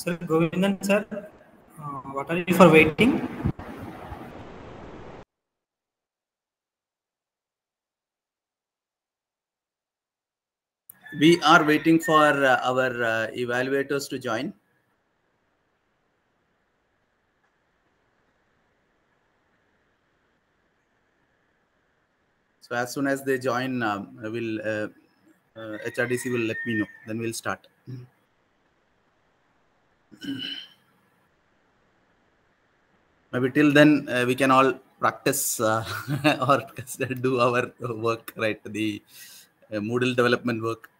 Sir Govindan sir, uh, what are you for waiting? We are waiting for uh, our uh, evaluators to join. So as soon as they join, um, I will uh, uh, HRDC will let me know. Then we'll start. Maybe till then uh, we can all practice uh, or do our work, right? The uh, Moodle development work.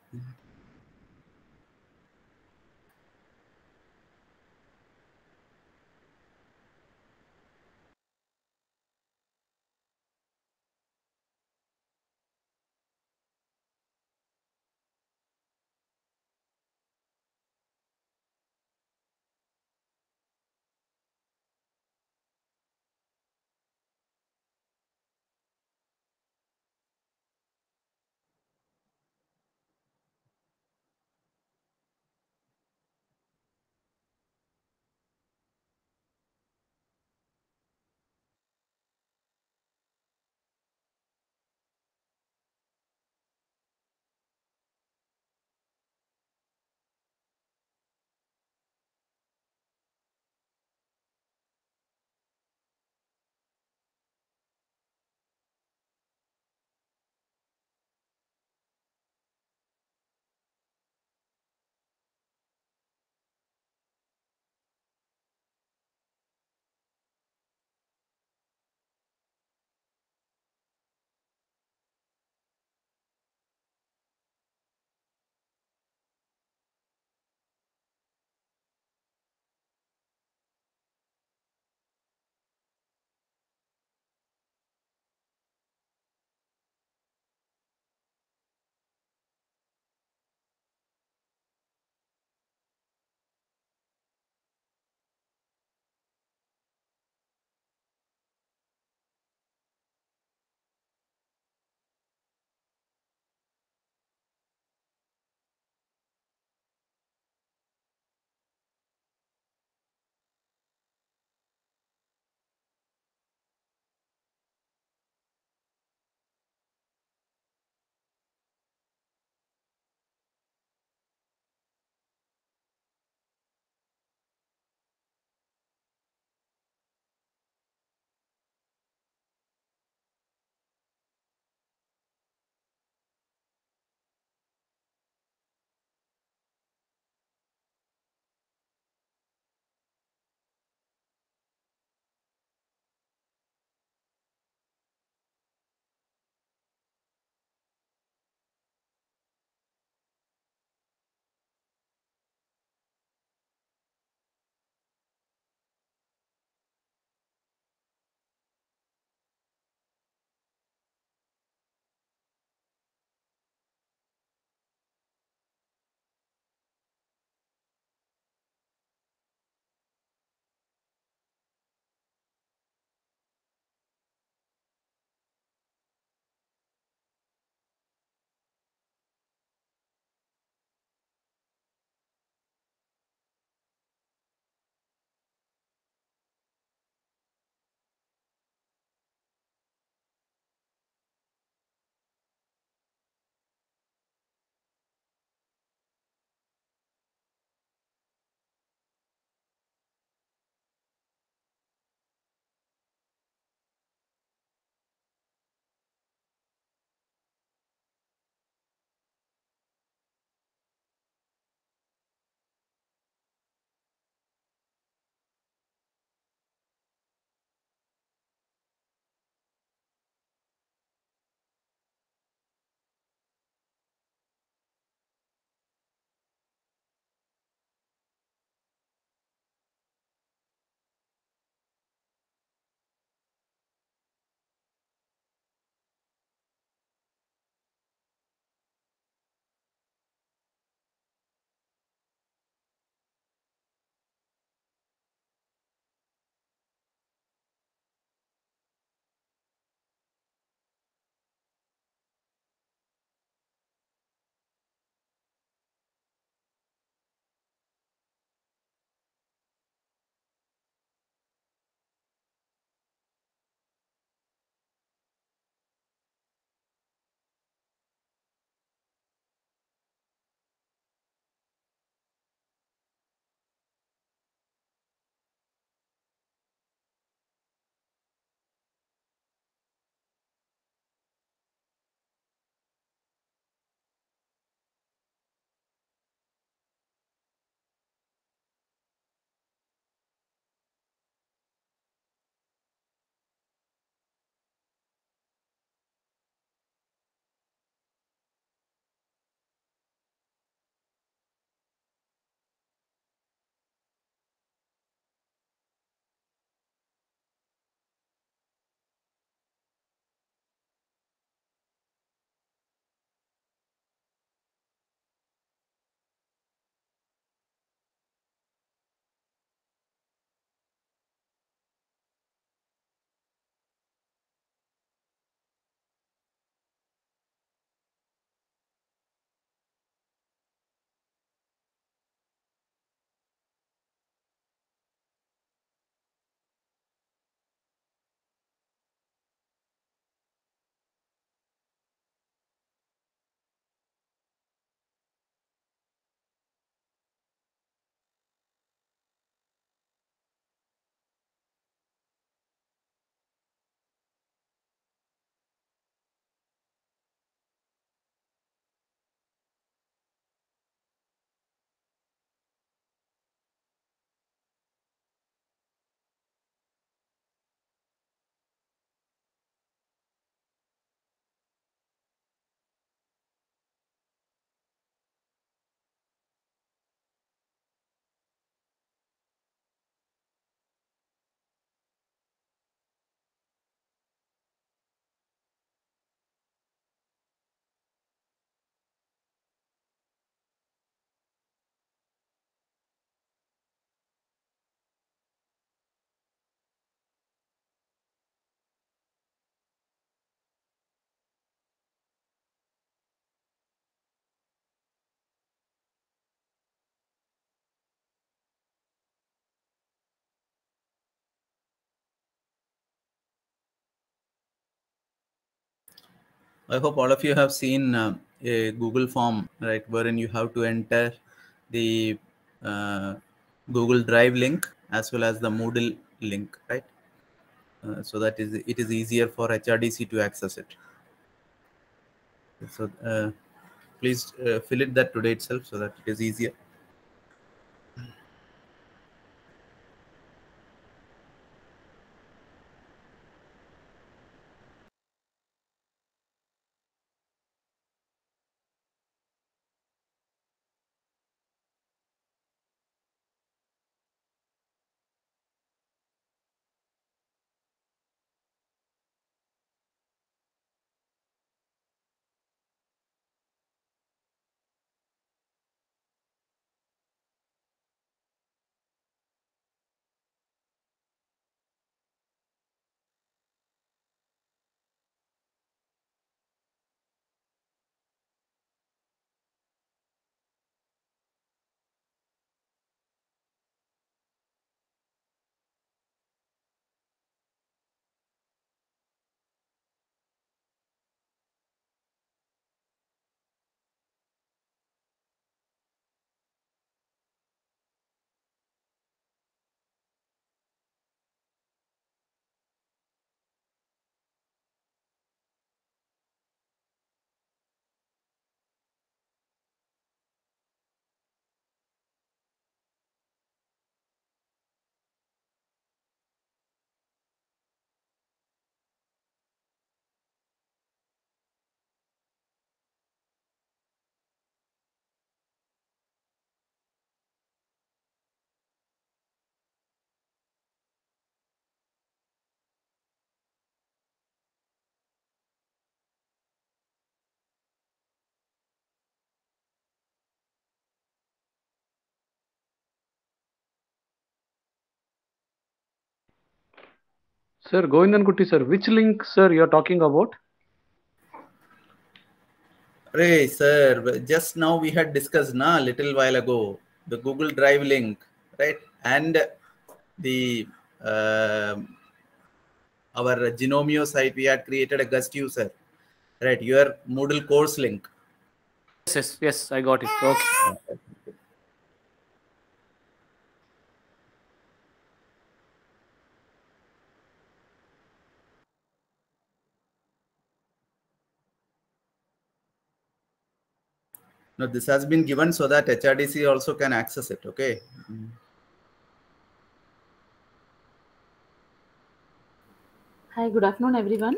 I hope all of you have seen uh, a Google form, right, wherein you have to enter the uh, Google Drive link as well as the Moodle link, right? Uh, so that is it is easier for HRDC to access it. So uh, please uh, fill it that today itself so that it is easier. Sir, Govindan Kutti, sir, which link, sir, you're talking about? Hey, sir, just now we had discussed na little while ago the Google Drive link, right? And the uh, our Gnomio site, we had created a guest user, right? Your Moodle course link. Yes, yes, yes, I got it. Okay. No, this has been given so that HRDC also can access it. Okay. Hi, good afternoon, everyone.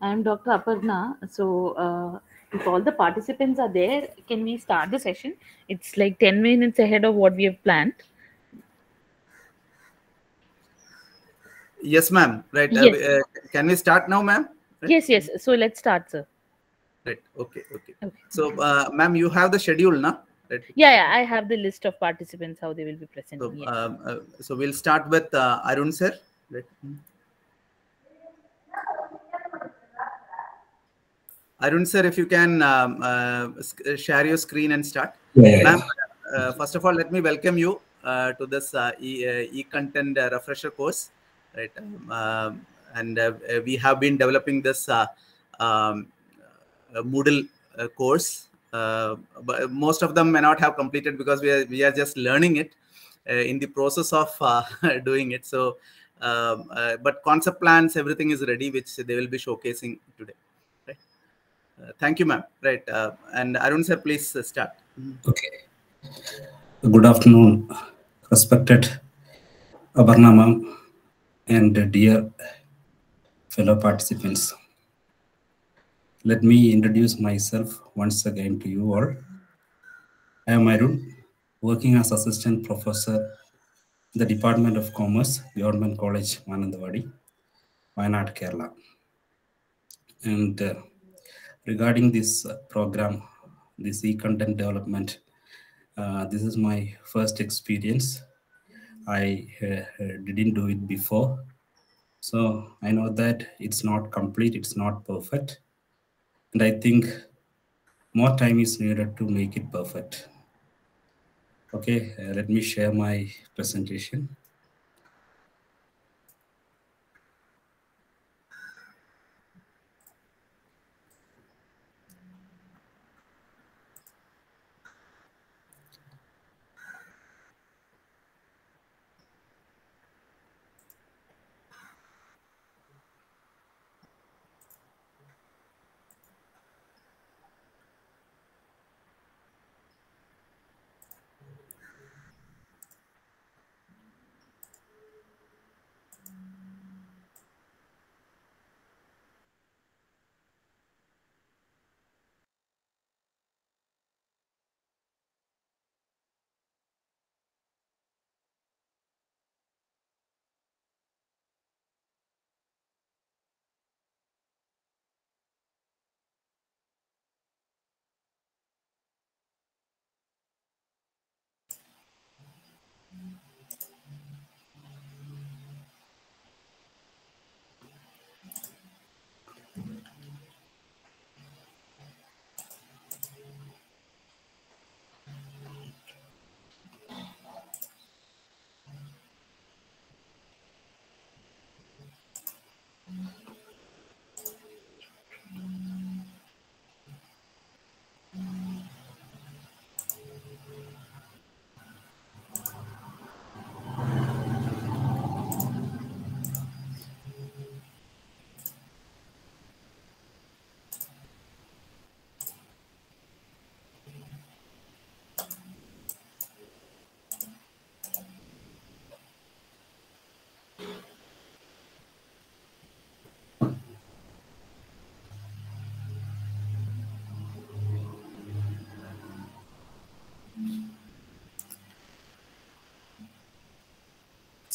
I am Dr. Aparna. So, uh, if all the participants are there, can we start the session? It's like 10 minutes ahead of what we have planned. Yes, ma'am. Right. Uh, Yes. uh, can we start now, ma'am? Right. Yes, yes. So, let's start, sir. Right. Okay. Okay. Okay. So, uh, ma'am, you have the schedule, na? Right. Yeah, yeah, I have the list of participants, how they will be present. So, yes. um, uh, so we'll start with uh, Arun sir. Right. Arun sir, if you can um, uh, share your screen and start. Yeah, yeah, Ma'am, uh, first of all, let me welcome you uh, to this uh, e, uh, e-content uh, refresher course. Right. Um, and we have been developing this uh, um, Moodle uh, course. Uh, but most of them may not have completed because we are, we are just learning it uh, in the process of uh, doing it. So, um, uh, but concept plans, everything is ready, which they will be showcasing today. Uh, thank you, ma'am. Right. Uh, and Arun sir, please uh, start. Okay. Good afternoon, respected Aparna ma'am and dear fellow participants. Let me introduce myself once again to you all. I am Arun, working as assistant professor in the Department of Commerce, Government College, Mananthavady, Wayanad, Kerala. And uh, regarding this uh, program, this e-content development, uh, this is my first experience. I uh, uh, didn't do it before. So I know that it's not complete, it's not perfect. And I think more time is needed to make it perfect. Okay, uh, let me share my presentation.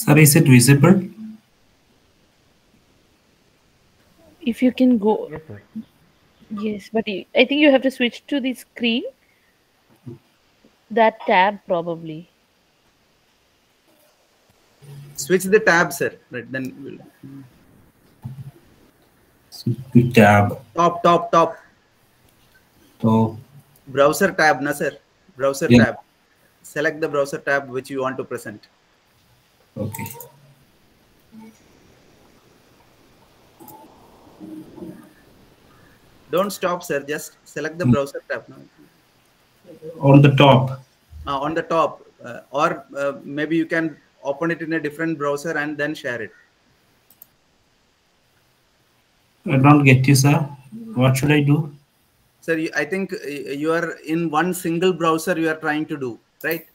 Sir, is it visible? If you can go, Yes, yes, but you- I think you have to switch to the screen. That tab probably. Switch the tab, sir. Right, then we'll, The tab. top, top, top. So, Browser tab, na sir. Browser Yeah. tab. Select the browser tab which you want to present. Okay. Don't stop, sir. Just select the Hmm. browser tab. On the top. Uh, on the top, uh, or uh, maybe you can open it in a different browser and then share it. I don't get you, sir. What should I do? Sir, you, I think uh, you are in one single browser you are trying to do, right?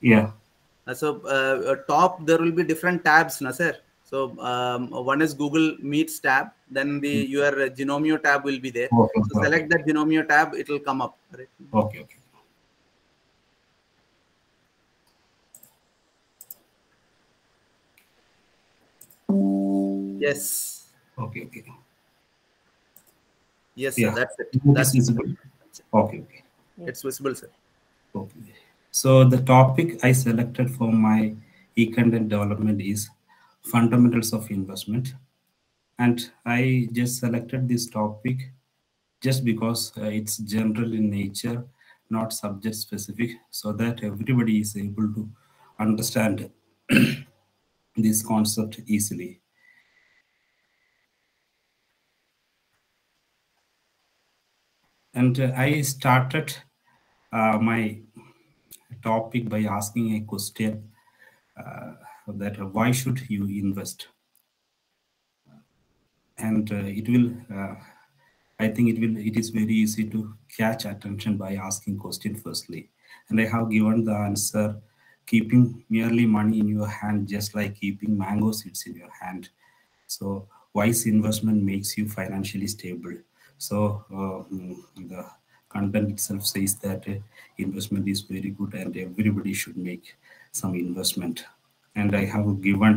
Yeah. Uh, so uh, uh, top there will be different tabs, na sir. So um, one is Google Meets tab, then the your uh, Gnomio tab will be there. Okay. So select that Gnomio tab, it will come up. Right? Okay. Okay. Yes, Okay. Okay. yes, sir, that's it. That's is visible. Okay. Okay. it's visible, sir. Okay. So the topic I selected for my e-content development is fundamentals of investment. And I just selected this topic just because uh, it's general in nature, not subject specific, so that everybody is able to understand this concept easily. And uh, I started uh, my topic by asking a question uh, that why should you invest? And uh, it will, uh, I think it will, it is very easy to catch attention by asking question firstly. And I have given the answer, keeping merely money in your hand, just like keeping mango seeds in your hand. So wise investment makes you financially stable. So uh, mm, the content itself says that uh, investment is very good and everybody should make some investment. And I have given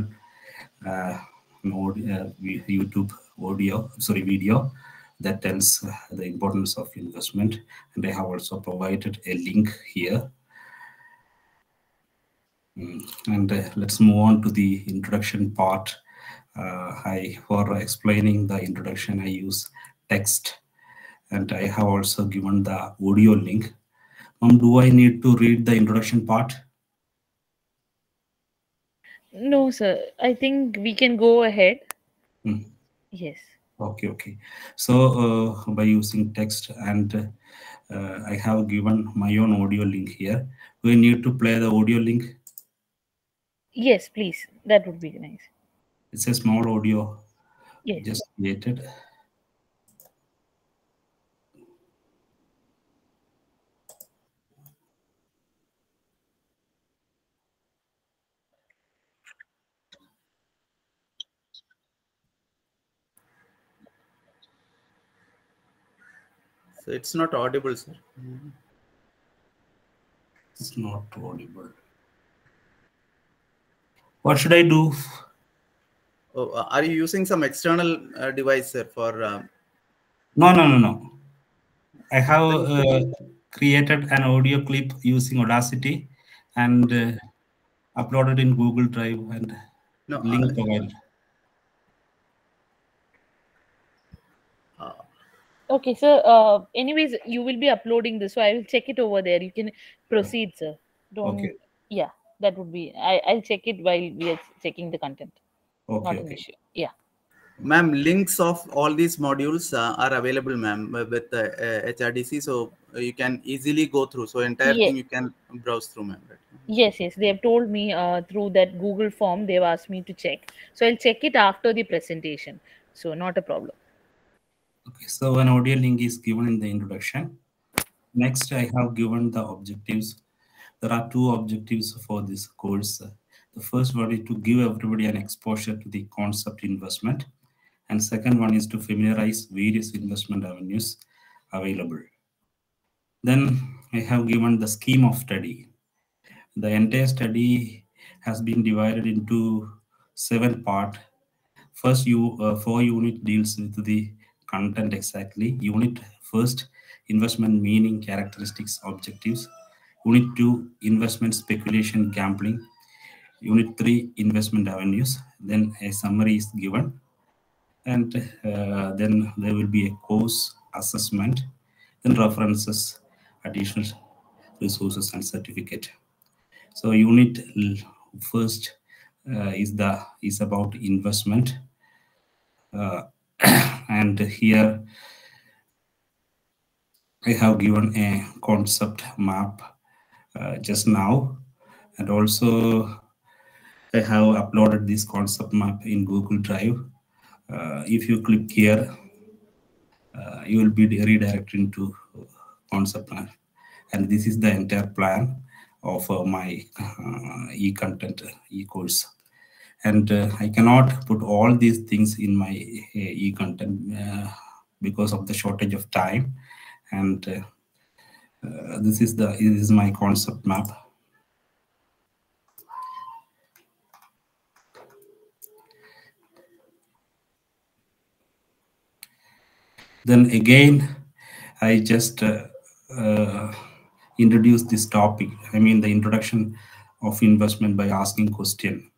uh, an audio, uh, YouTube audio, sorry, video that tells uh, the importance of investment. And I have also provided a link here. Mm, And uh, let's move on to the introduction part. Uh, I, for explaining the introduction, I use text and I have also given the audio link. Mom, do I need to read the introduction part? No, sir. I think we can go ahead. Hmm. Yes. Okay, okay. So uh, by using text and uh, I have given my own audio link here. We need to play the audio link. Yes, please. That would be nice. It's a small audio Yes. just created. So it's not audible, sir. It's not audible. What should I do? Oh, uh, are you using some external uh, device, sir, for um, No, no, no, no. I have uh, created an audio clip using Audacity and uh, uploaded in Google Drive and no? link provided. uh, Okay, sir. Uh, anyways, you will be uploading this, so I will check it over there. You can proceed, sir. Don't. Okay. Yeah, that would be. I I'll check it while we are checking the content. Okay, Not an issue. Yeah. Ma'am, links of all these modules uh, are available, ma'am, uh, with uh, uh, HRDC, so uh, you can easily go through. So entire Yeah. thing you can browse through, ma'am. Right? Yes, yes. They have told me uh, through that Google form. They've asked me to check, so I'll check it after the presentation. So not a problem. Okay, so an audio link is given in the introduction. Next, I have given the objectives. There are two objectives for this course. The first one is to give everybody an exposure to the concept investment. And second one is to familiarize various investment avenues available. Then I have given the scheme of study. The entire study has been divided into seven part. First, you uh, four unit deals with the content exactly. Unit first, investment meaning, characteristics, objectives. Unit two, investment speculation, gambling. Unit three, investment avenues. Then a summary is given, and uh, then there will be a course assessment, then references, additional resources, and certificate. So unit first uh, is the is about investment uh, and here I have given a concept map uh, just now. And also I have uploaded this concept map in Google Drive. Uh, if you click here, uh, you will be redirected into concept map and this is the entire plan of uh, my uh, e-content e-course and uh, i cannot put all these things in my e-content because of the shortage of time. And this is the this is my concept map. Then again i just uh, uh, introduce this topic i mean the introduction of investment by asking question. uh,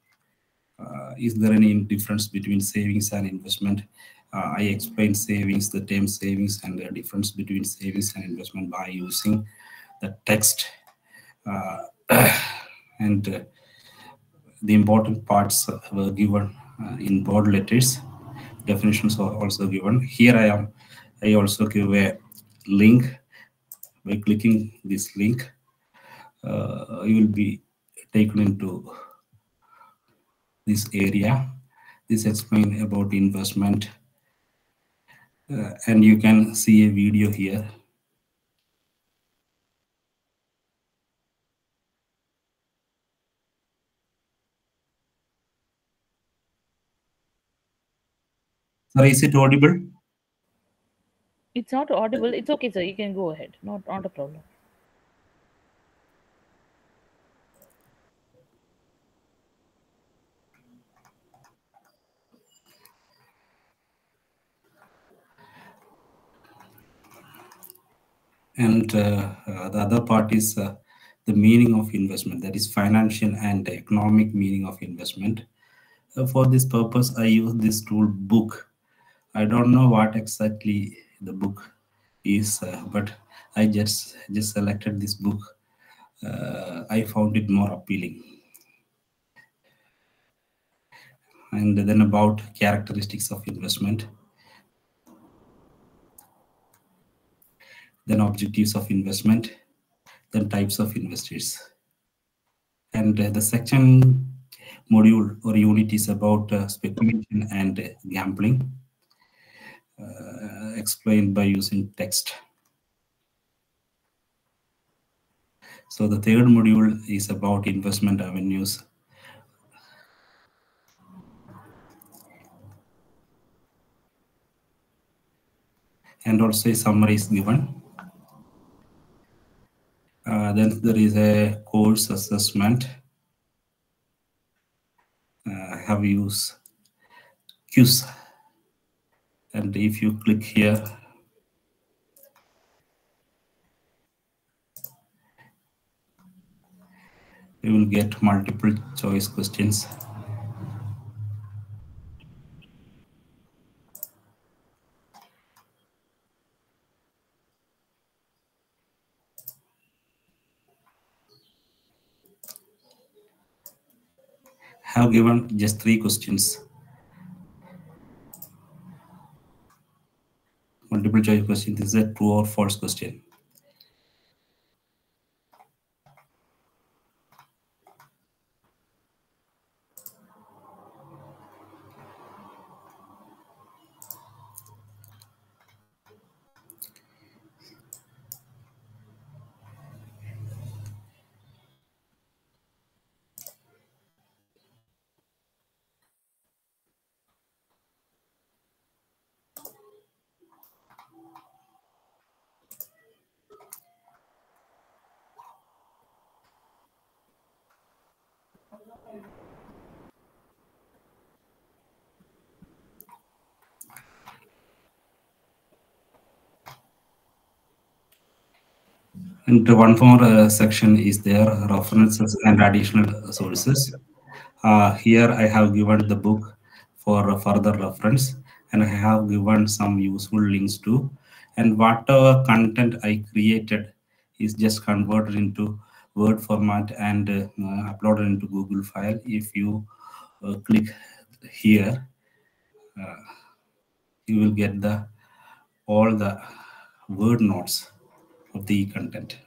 is there any difference between savings and investment? Uh, i explained savings the term savings and the difference between savings and investment by using the text. Uh, and uh, the important parts were given uh, in bold letters. Definitions are also given. Here i am i also give a link. By clicking this link uh, you will be taken into this area this explain about investment uh, and you can see a video here sorry is it audible It's not audible. It's okay, sir. You can go ahead. Not not a problem. And uh, uh, the other part is uh, the meaning of investment that is financial and economic meaning of investment. For this purpose i use this tool book. I don't know what exactly the book is uh, but i just just selected this book. Uh, i found it more appealing. And then about characteristics of investment then objectives of investment, then types of investors. And uh, the section module or unit is about uh, speculation and uh, gambling, explained by using text. So the third module is about investment avenues. And also a summary is given. Uh, then there is a course assessment. Uh, have used QS. And if you click here, you will get multiple choice questions. Have given just three questions. Multiple choice question. This is a true or false question. And one more uh, section is there, references and additional sources. Uh, here I have given the book for further reference and I have given some useful links too. And whatever content I created is just converted into Word format and uh, uploaded into Google file. If you uh, click here, uh, you will get the all the word notes of the content.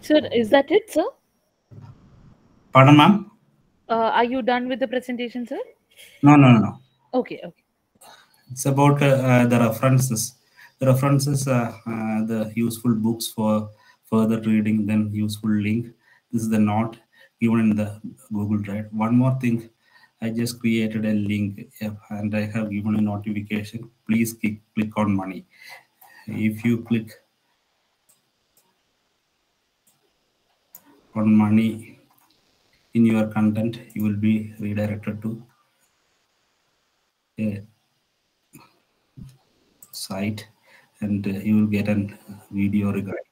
Sir, is that it, sir? Pardon, ma'am? Uh, are you done with the presentation, sir? No, no, no, no. Okay, okay. It's about uh, uh, the references. The references, uh, uh, the useful books for further reading, then useful link. This is the note given in the Google Drive. One more thing, I just created a link and I have given a notification. Please click, click on money. If you click on money in your content, you will be redirected to a site and uh, you will get a video regarding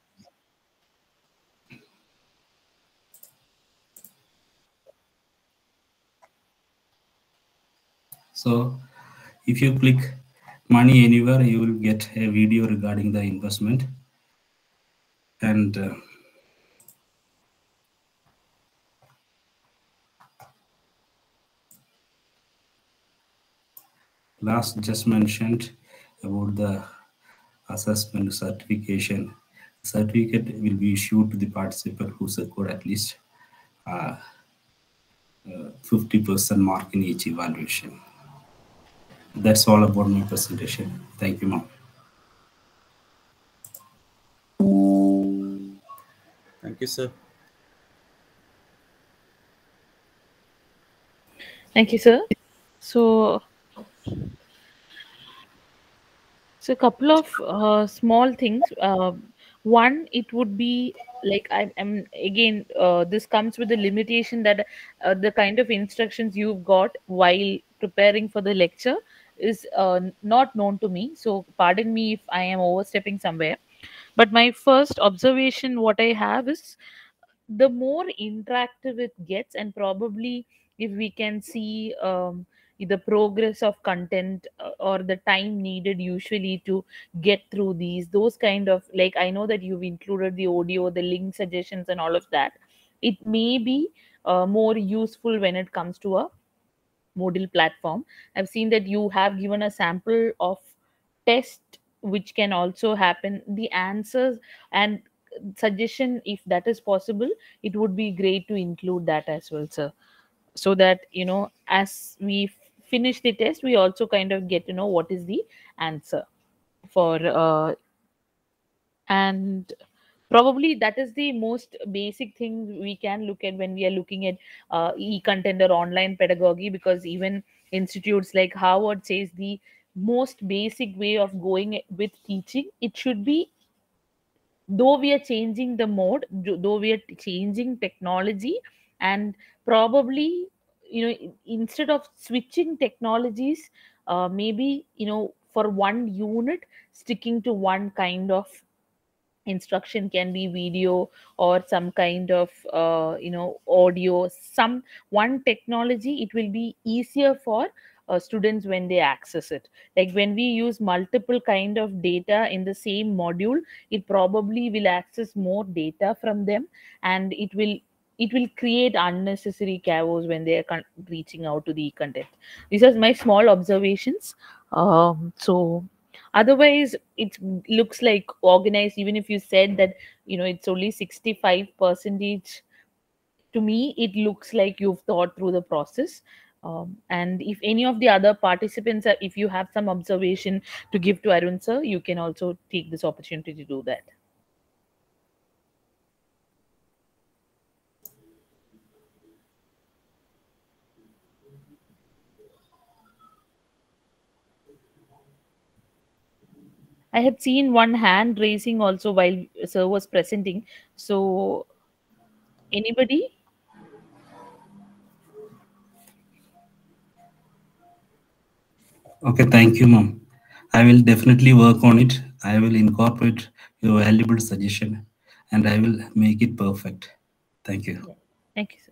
so if you click money anywhere you will get a video regarding the investment and uh, last just mentioned about the assessment certification. Certificate will be issued to the participant who scored at least uh, 50% mark in each evaluation. That's all about my presentation. Thank you, ma'am. Thank you, sir. Thank you, sir. So, so a couple of uh, small things. Uh, one, it would be like I am again. Uh, this comes with the limitation that uh, the kind of instructions you've got while preparing for the lecture is uh, not known to me. So, pardon me if I am overstepping somewhere. But my first observation, what I have is the more interactive it gets, and probably if we can see um, the progress of content uh, or the time needed usually to get through these those kind of like i know that you've included the audio the link suggestions and all of that it may be uh, more useful when it comes to a Moodle platform. I've seen that you have given a sample of test which can also happen. The answers and suggestion, if that is possible, it would be great to include that as well, sir. So that you know, as we finish the test, we also kind of get to know what is the answer for uh, and probably that is the most basic thing we can look at when we are looking at uh, e-content or online pedagogy because even institutes like harvard says the most basic way of going with teaching it should be though we are changing the mode though we are changing technology and probably you know instead of switching technologies uh, maybe you know for one unit sticking to one kind of instruction can be video or some kind of uh, you know audio some one technology it will be easier for uh, students when they access it. Like when we use multiple kind of data in the same module it probably will access more data from them and it will it will create unnecessary chaos when they are reaching out to the content. These are my small observations. Um, so otherwise it looks like organized even if you said that you know it's only 65 percentage to me it looks like you've thought through the process. Um, and if any of the other participants are, if you have some observation to give to arun sir you can also take this opportunity to do that I had seen one hand raising also while sir was presenting. So, anybody? Okay, thank you, ma'am. I will definitely work on it. I will incorporate your valuable suggestion and I will make it perfect. Thank you. Thank you, sir.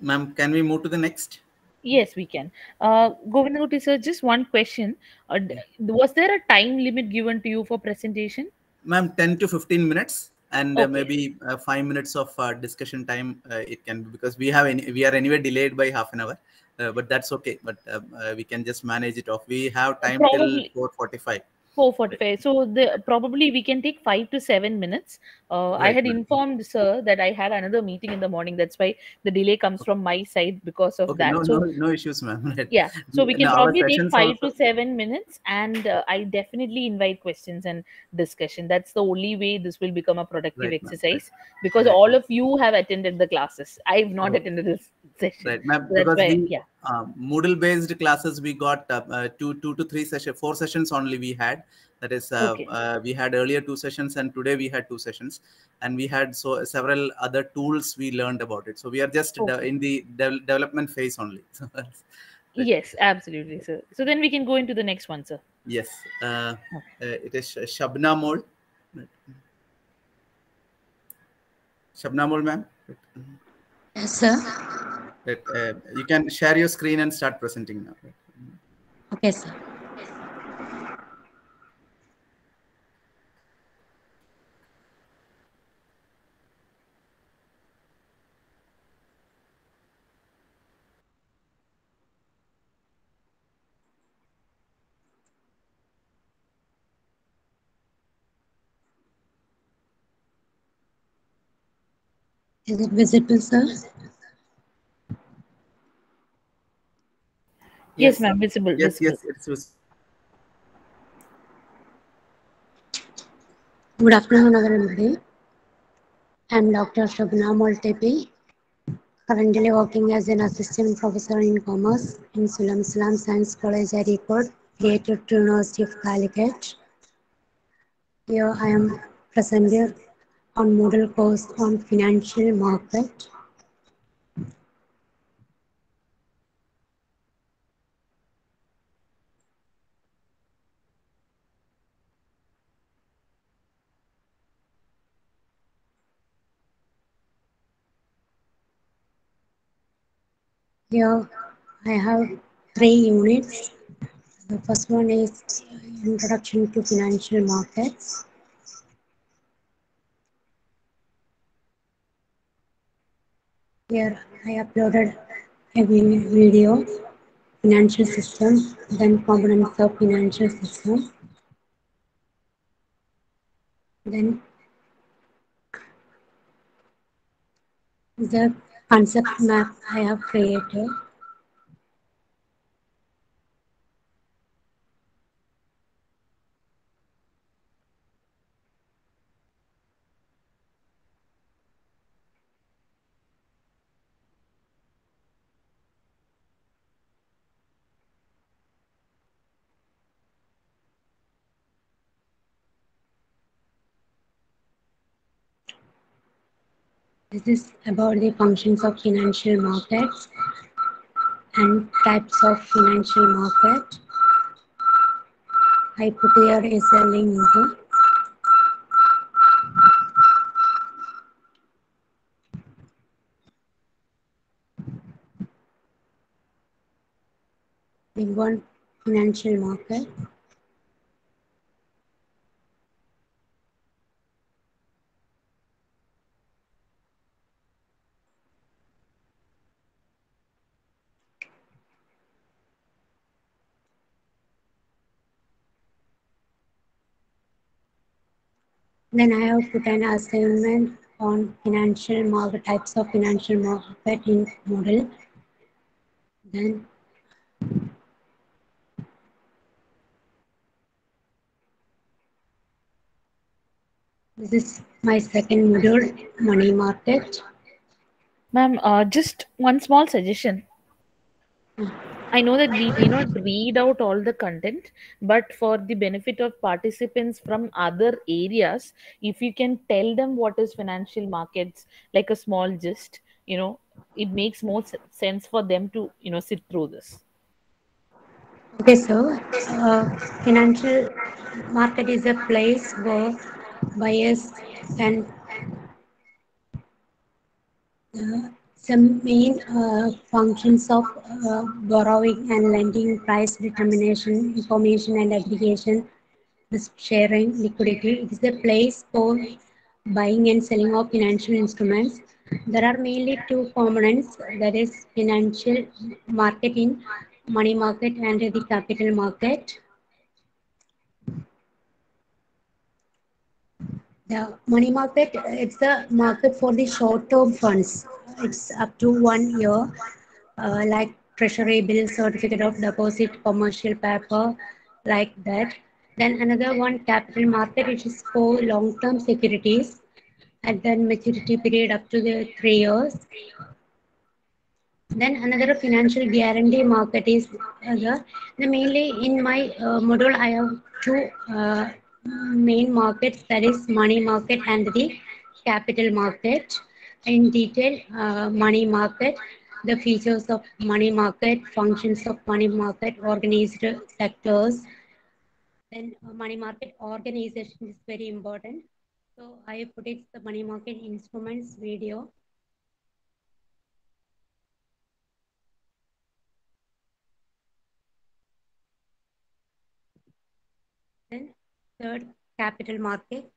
Ma'am, can we move to the next? Yes, we can. Uh, Govindaguti sir, just one question. Uh, was there a time limit given to you for presentation? Ma'am, 10 to 15 minutes and uh, maybe uh, five minutes of uh, discussion time uh, it can be because we have any, we are anyway delayed by half an hour uh, but that's okay but uh, we can just manage it off we have time Probably. till 445 445. So the probably we can take five to seven minutes. Uh, I had informed sir that I had another meeting in the morning. That's why the delay comes from my side because of okay that. no, so no no issues ma'am Right. yeah, so we can probably take five also- to seven minutes, and uh, I definitely invite questions and discussion. That's the only way this will become a productive Right, exercise because Right. all of you have attended the classes. I've not Right. attended this session. right ma'am that's why, yeah. Uh, Moodle based classes we got uh, uh, two two to three sessions four sessions only we had that is uh, Okay. uh, we had earlier two sessions and today we had two sessions and we had so several other tools we learned about it so we are just Okay. in the de- development phase only so. Yes, absolutely, sir. So then we can go into the next one, sir. yes uh, uh, it is Sh- shabna mole shabna mole ma'am Yes, sir. Uh, you can share your screen and start presenting now Okay, sir. Is it visible, sir? Yes, ma'am. Visible. yes visible. yes it's vis- Good afternoon, everybody. I'm Dr. Shabna Moltepi, currently working as an assistant professor in commerce in Sullamussalam Science College, Areekode, related to University of Calicut. Here I am presenting on Moodle course on financial market. Here I have three units. The first one is Introduction to Financial Markets. Here I uploaded a video, financial system, then components of financial system. Then the concept map I have created. This is about the functions of financial markets and types of financial market. I put here is a one financial market. Then I have put an assignment on financial market types of financial market in Moodle. Then this is my second module, money market. Ma'am, uh, just one small suggestion. I know that we may not read out all the content, but for the benefit of participants from other areas, if you can tell them what is financial markets, like a small gist, you know, it makes more sense for them to, you know, sit through this. Okay, so uh, financial market is a place where buyers and uh, some main uh, functions of uh, borrowing and lending, price determination, information and aggregation, risk sharing, liquidity. It is a place for buying and selling of financial instruments. There are mainly two components, that is financial market in money market and the capital market. The money market, it's the market for the short-term funds. It's up to one year, uh, like treasury bill, certificate of deposit, commercial paper, like that. Then another one, capital market, which is for long-term securities, and then maturity period up to the three years. Then another financial guarantee market is other. The mainly in my uh, module, I have two uh, main markets, that is money market and the capital market. In detail, uh, money market, the features of money market, functions of money market, organized sectors. Then uh, money market organization is very important. So I put it the money market instruments video. Then third, capital market.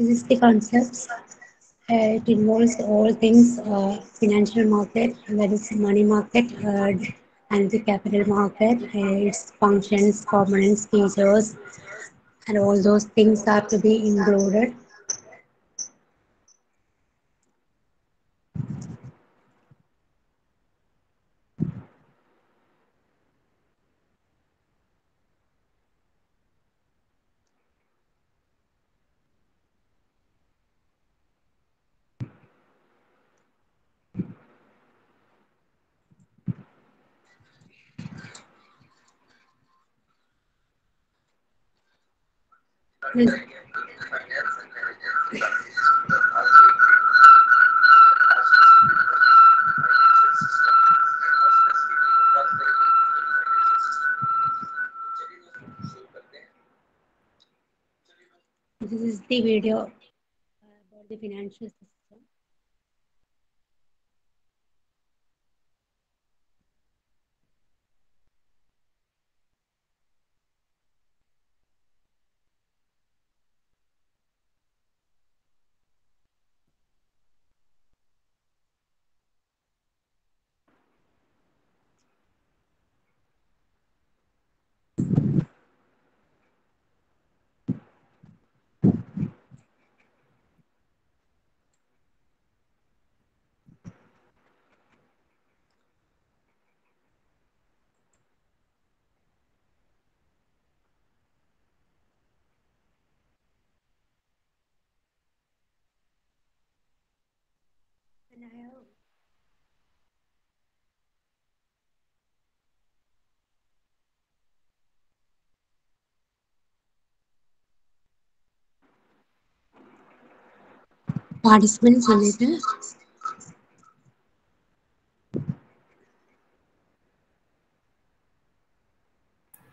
This is the concepts. Uh, it involves all things uh, financial market, that is money market, uh, and the capital market, uh, its functions, components, features, and all those things are to be included. This is the video about the financial system. And I have participants in.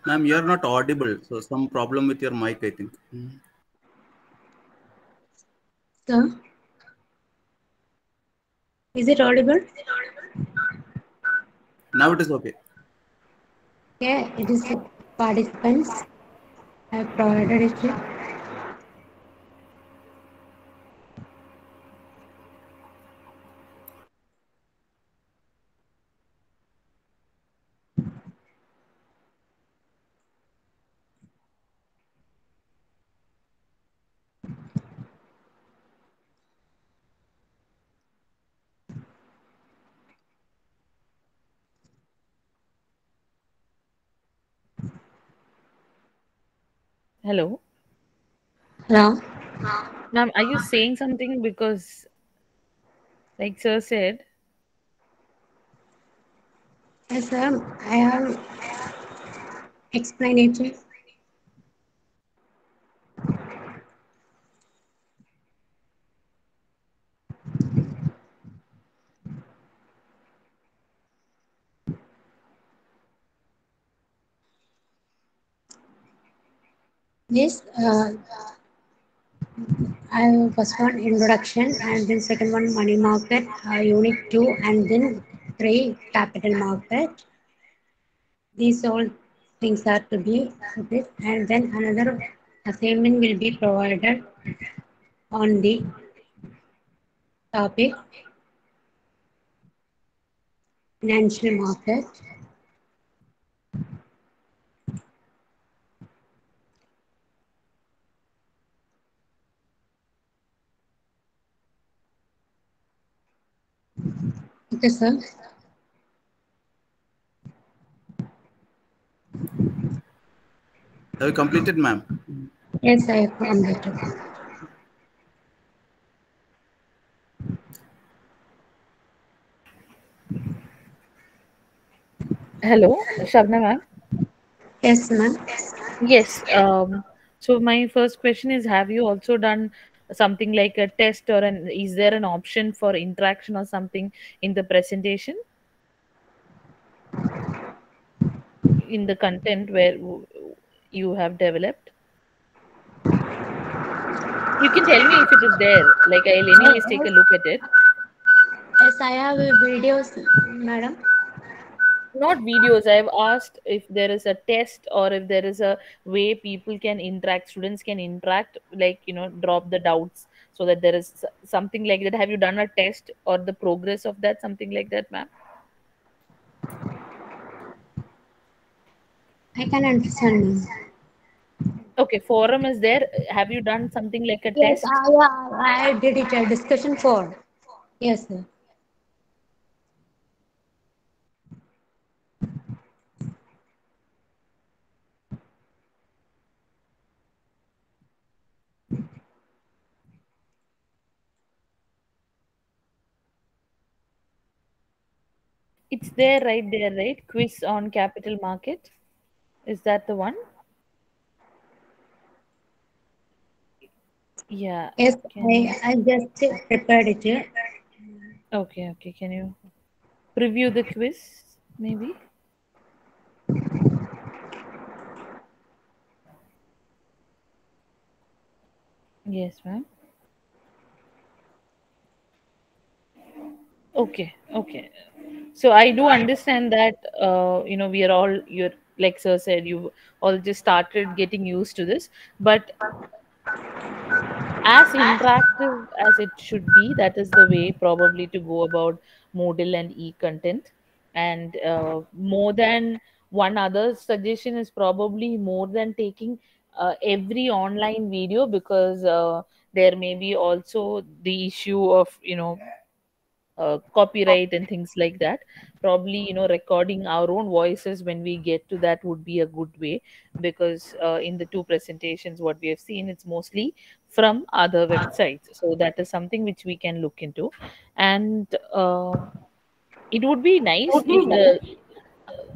Ma'am, you are not audible. So some problem with your mic, I think. Sir, is it audible? Now it is okay. Yeah, it is. participants. I have provided it. Hello. Hello. Ma'am, are you saying something because, like Sir said, Yes, sir. I have explained Yes, uh, I first one introduction and then second one money market, uh, unit two and then three capital market. These all things are to be this and then another assignment will be provided on the topic financial market. Okay, sir. Have you completed, ma'am? Yes, I have completed. hello, Shabna ma'am. Yes, ma'am. Yes. Um, so my first question is: Have you also done something like a test, or an is there an option for interaction or something in the presentation? In the content where you have developed, you can tell me if it is there. Like I'll anyways take a look at it. Yes, I have a videos, madam. Not videos i've asked if there is a test or if there is a way people can interact students can interact like you know drop the doubts so that there is something like that have you done a test or the progress of that something like that ma'am I can understand. okay forum is there have you done something like a Yes, test I, uh, I did it. A discussion for. Yes, sir. It's there right there right? Quiz on capital market. Is that the one? Yeah Yes, I, I just prepared it. okay okay can you preview the quiz maybe? Yes ma'am. Okay okay so i do understand that uh, you know we are all you're like sir said you all just started getting used to this. But as interactive as it should be that is the way probably to go about moodle and e-content. And uh, more than one other suggestion is probably more than taking uh, every online video because uh, there may be also the issue of you know uh, copyright and things like that probably you know recording our own voices when we get to that would be a good way because uh, in the two presentations what we have seen it's mostly from other websites. So that is something which we can look into. And uh, it would be nice if the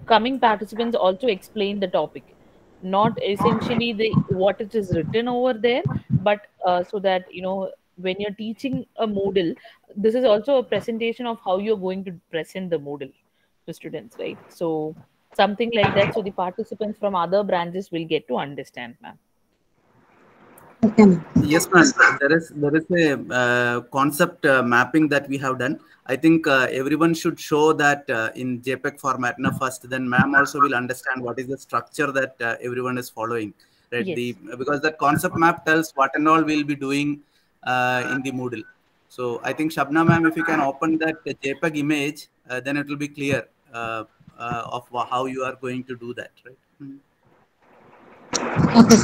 coming participants also explain the topic. Not essentially the what it is written over there but uh, so that you know when you're teaching a moodle this is also a presentation of how you're going to present the moodle to students right so something like that so the participants from other branches will get to understand ma'am Okay. Yes, ma'am. There is there is a uh, concept uh, mapping that we have done. I think uh, everyone should show that uh, in JPEG format now first. Then ma'am also will understand what is the structure that uh, everyone is following, right? Yes. The because that concept map tells what and all we'll be doing in the Moodle. So I think Shabna ma'am, if you can open that JPEG image, uh, then it will be clear uh, uh, of how you are going to do that, right? Mm. Okay,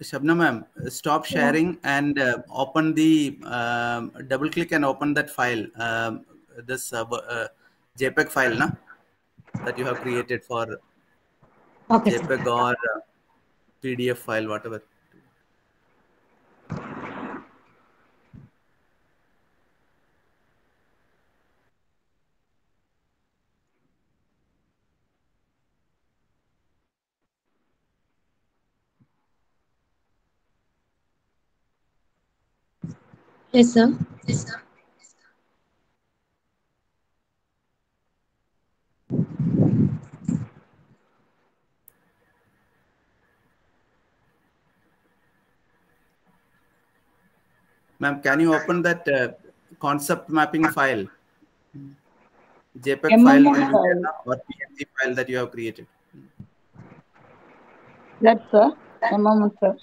Shabna ma'am, stop sharing and uh, open the um, double click and open that file. Um, this uh, uh, JPEG file, na, that you have created for Okay, sir. JPEG or uh, PDF file, whatever. Yes, sir. Yes, sir. Ma'am, can you open that uh, concept mapping file? JPEG file will be there, file. or PNG file that you have created. That's sir. MMO sir.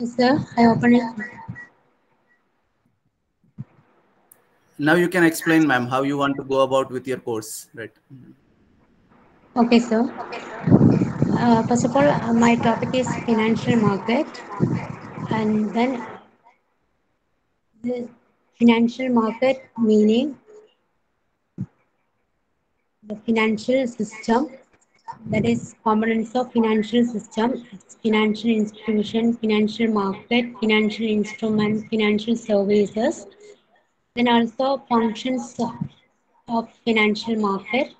Yes, sir. I open it. Now you can explain, ma'am, how you want to go about with your course, right? Okay, sir. Uh, first of all, uh, my topic is financial market, and then the financial market meaning the financial system that is components of financial system financial institution financial market financial instrument financial services then also functions of financial market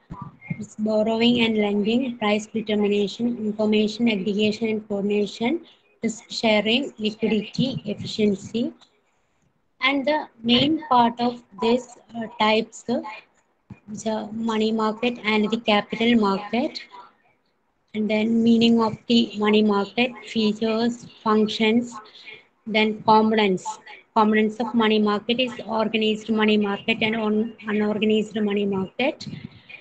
it's borrowing and lending price determination information aggregation and coordination risk sharing liquidity efficiency. And the main part of this uh, types uh, the money market and the capital market and then meaning of the money market features functions then components. Components of money market is organized money market and un- unorganized money market.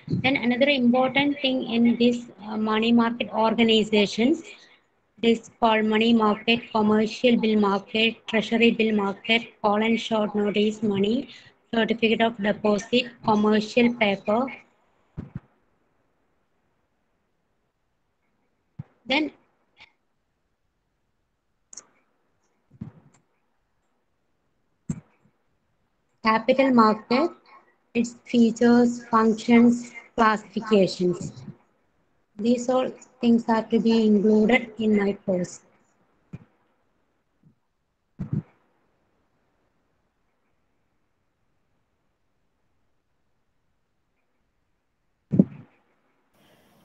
Then another important thing in this uh, money market organizations this called money market commercial bill market treasury bill market call and short notice money certificate of deposit commercial paper then capital market its features functions classifications. These all things are to be included in my course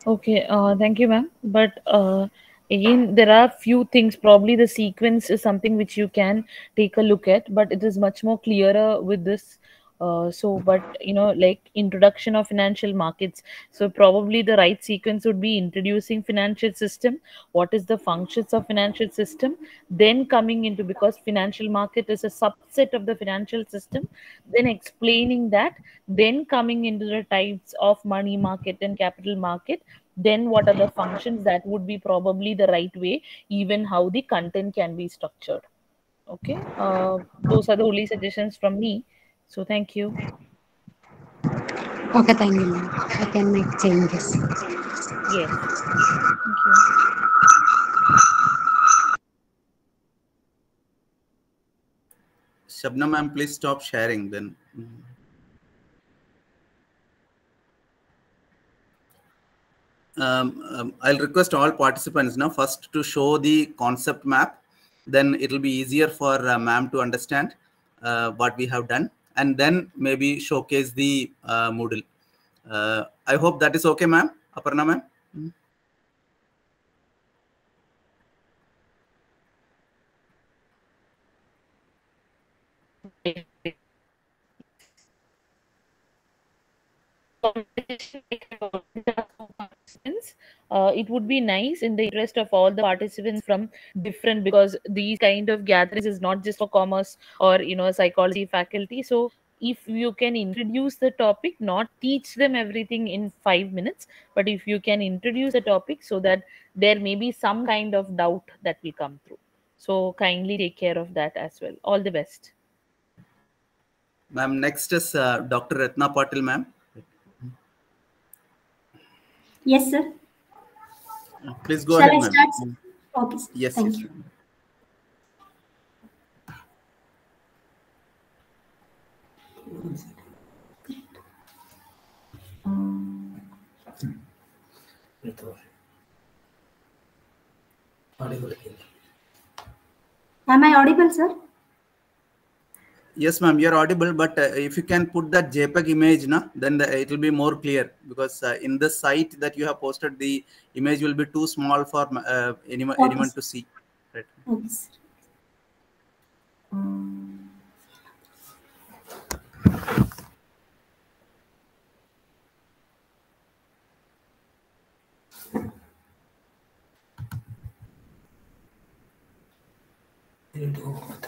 Okay, uh, thank you, ma'am. But uh, again, there are few things. Probably the sequence is something which you can take a look at, but it is much more clearer with this uh, so but you know like introduction of financial markets. So probably the right sequence would be introducing financial system. What is the functions of financial system? Then coming into because financial market is a subset of the financial system then explaining that. Then coming into the types of money market and capital market. Then what are the functions that would be probably the right way even how the content can be structured. Okay? Uh, those are the only suggestions from me so thank you Okay, thank you, ma'am. I can make changes. yes thank you Shabna ma'am, please stop sharing then. Um, um, I'll request all participants now first to show the concept map. Then it'll be easier for uh, ma'am to understand uh, what we have done, and then maybe showcase the uh, Moodle. Uh, I hope that is okay, ma'am. Aparna ma'am. Uh, it would be nice in the interest of all the participants from different because these kind of gatherings is not just for commerce or you know psychology faculty so if you can introduce the topic not teach them everything in 5 minutes but if you can introduce the topic so that there may be some kind of doubt that will come through so kindly take care of that as well all the best Ma'am, next is uh, Dr. Ratna Patil, ma'am. Yes, sir. Uh, please go Shall ahead, I start, sir? Okay. Yes, Thank yes, you. Am I audible, sir? Yes, ma'am, you're audible, but uh, if you can put that JPEG image, na, then the, it will be more clear because uh, in the site that you have posted, the image will be too small for uh, anyone, Okay, anyone to see. Right. Okay,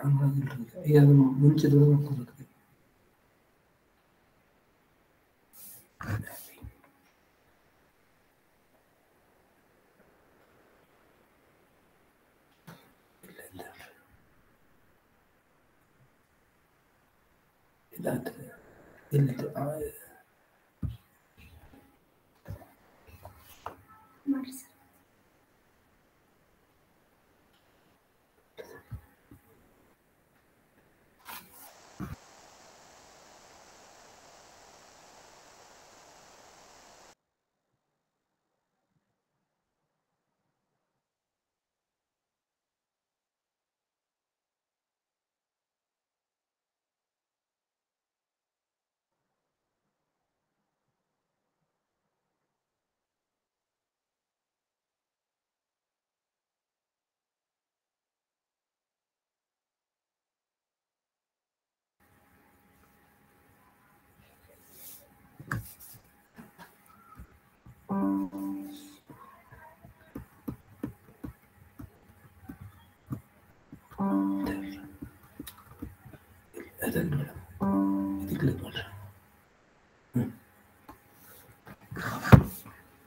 عن هذه الفكرة هي المنتج والمنطلق لا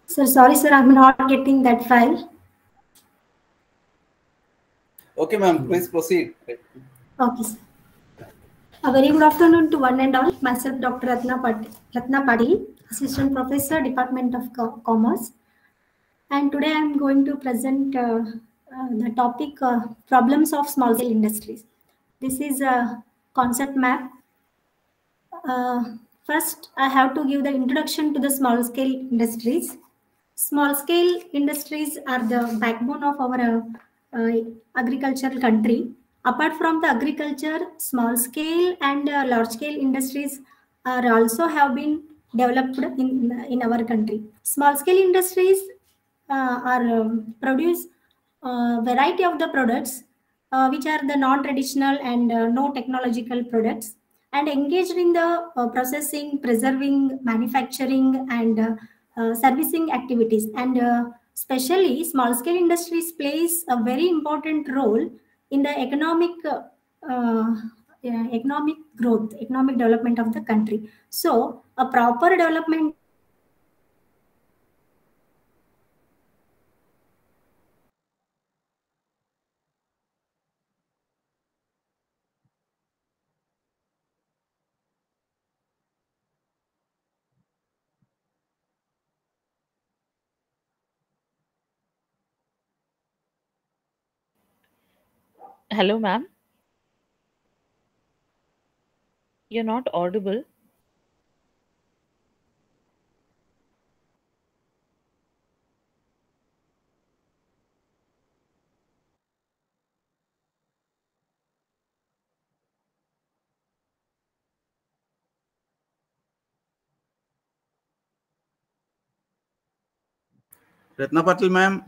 Sir, sorry, sir, I'm not getting that file. Okay, ma'am, please proceed. Okay, sir. A very good afternoon to one and all. Myself, Dr. Ratna, Pat- Ratna Padil, Assistant Professor, Department of Co- Commerce. And today I'm going to present uh, uh, the topic uh, Problems of Small Scale Industries. This is a concept map. Uh, first, I have to give the introduction to the small scale industries. Small scale industries are the backbone of our uh, agricultural country. Apart from the agriculture, small scale and uh, large scale industries are also have been developed in, in our country. Small scale industries uh, are um, produce uh, variety of the products, uh, which are the non-traditional and uh, no technological products, and engaged in the uh, processing, preserving, manufacturing, and uh, servicing activities. And especially small-scale industries plays a very important role in the economic uh, economic growth, economic development of the country. So a proper development Hello, ma'am. You're not audible. Ratna Patil, ma'am.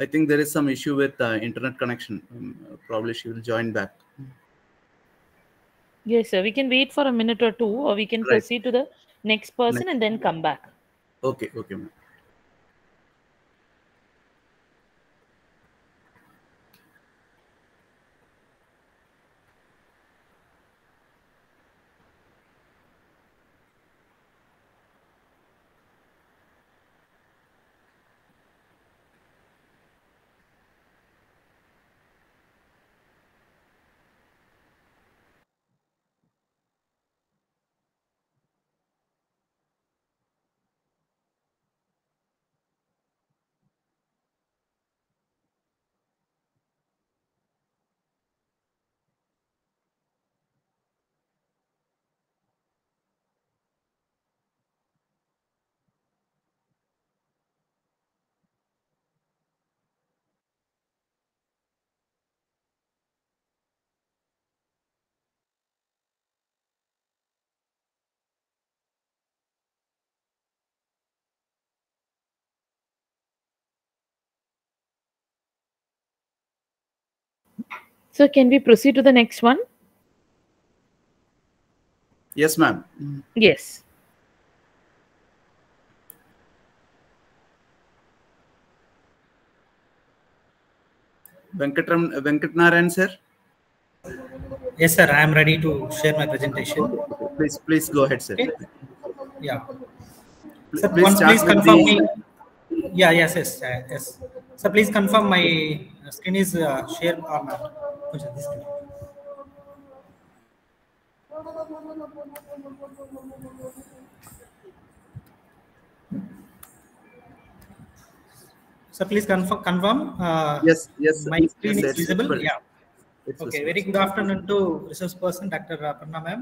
I think there is some issue with uh, internet connection. Um, probably she will join back. Yes, sir. We can wait for a minute or two, or we can Right. proceed to the next person Next. and then come back. Okay, okay, ma'am. So, can we proceed to the next one? Yes, ma'am. Yes. Venkatram, Venkatnarayan, sir. Yes, sir. I am ready to share my presentation. Please, please go ahead, sir. Okay. Yeah. Pl- Sir, please once please confirm the- me. Yeah, yes, yes, yes. So please confirm my the screen is uh, or not. This screen. So please confirm. confirm uh, yes, yes. My screen yes, is visible. visible. Yeah. It's okay. Visible. Very good afternoon to resource person, Dr. Uh, Aparna ma'am,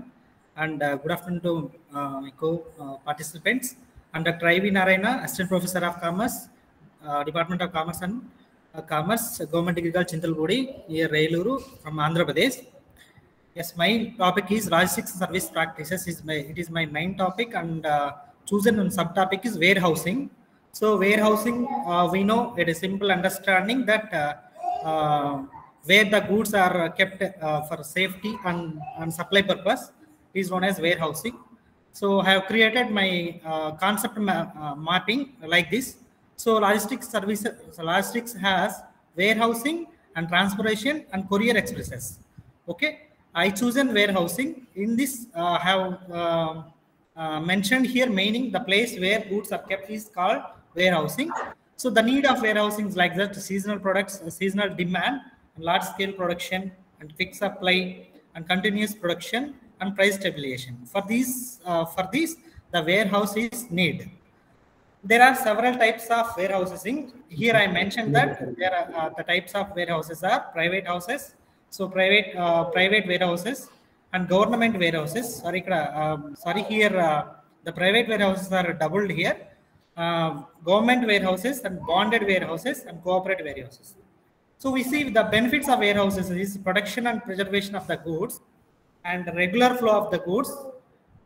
and uh, good afternoon to uh, my co-participants. Uh, and Dr. I.V. Narayana, Assistant Professor of Commerce, uh, Department of Commerce and Commerce, Government Degree College, Chintalapudi, near Railuru from Andhra Pradesh. Yes, my topic is logistics service practices. Is my it is my main topic, and uh, chosen subtopic is warehousing. So warehousing, uh, we know it is simple understanding that uh, uh, where the goods are uh, kept uh, for safety and, and supply purpose is known as warehousing. So I have created my uh, concept ma- uh, mapping like this. So logistics services, so logistics has warehousing and transportation and courier expresses. Okay, I chosen warehousing. In this, uh, have uh, uh, mentioned here meaning the place where goods are kept is called warehousing. So the need of warehousing is like that: seasonal products, uh, seasonal demand, and large scale production, and quick supply, and continuous production and price stabilization. For these, uh, for this, the warehouse is need there are several types of warehousing. Here I mentioned that there are uh, the types of warehouses are private houses, so private uh, private warehouses and government warehouses. Sorry, um, sorry here uh, the private warehouses are doubled here. Um, government warehouses and bonded warehouses and cooperative warehouses. So we see the benefits of warehouses is production and preservation of the goods and regular flow of the goods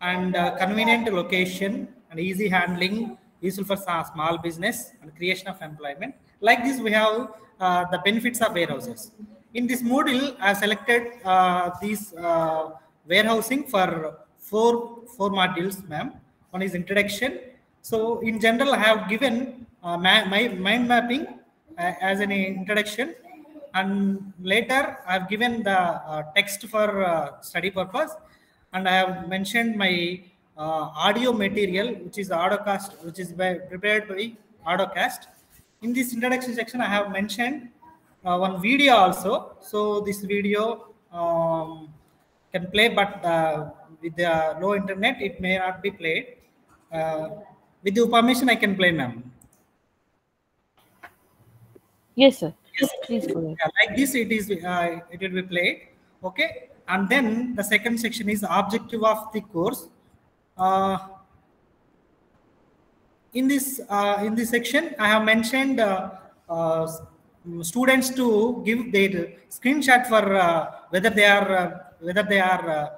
and uh, convenient location and easy handling useful for small business and creation of employment. Like this, we have uh, the benefits of warehouses. In this module, I selected uh, these uh, warehousing for four four modules, ma'am. One is introduction. So in general, I have given uh, ma- my mind mapping uh, as an introduction, and later I have given the uh, text for uh, study purpose, and I have mentioned my audio material, which is AutoCast, which is by, prepared by AutoCast. In this introduction section, I have mentioned uh, one video also. So this video um, can play, but uh, with the low internet, it may not be played. Uh, with your permission, I can play, ma'am. Yes, sir. Yes, Please go ahead. Yeah, like this, it is uh, it will be played. Okay, and then the second section is objective of the course. Uh, in this uh, in this section, I have mentioned uh, students to give their screenshot for whether they are whether they are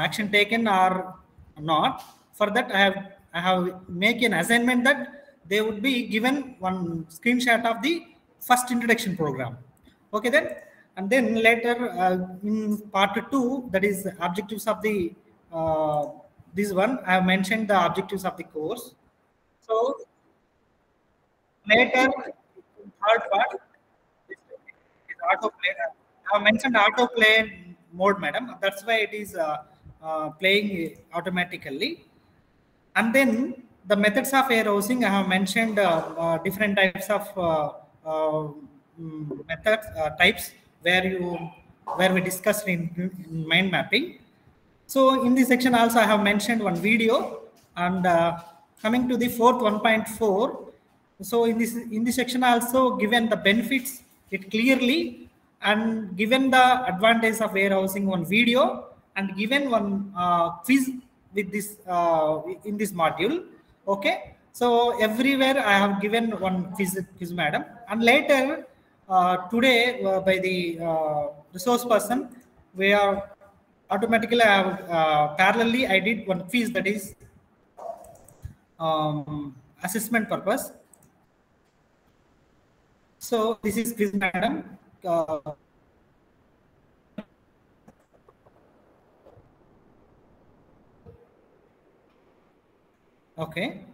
action taken or not. For that, I have I have make an assignment that they would be given one screenshot of the first introduction program. Okay, then and then later uh, in part two, that is objectives of the uh, this one. I have mentioned the objectives of the course. So later, third part is autoplay. I have mentioned autoplay mode, madam. That's why it is uh, uh, playing automatically. And then the methods of warehousing, I have mentioned uh, uh, different types of uh, uh, mm, methods types where you where we discussed in, in mind mapping. So in this section also I have mentioned one video and uh, coming to the fourth 1.4. So in this in this section also given the benefits it clearly and given the advantage of warehousing one video and given one uh, quiz with this uh, in this module. Okay. So everywhere I have given one quiz, quiz madam and later uh, today uh, by the uh, resource person we are automatically I have uh, parallelly I did one quiz that is um, assessment purpose. So this is quiz madam. Uh, okay.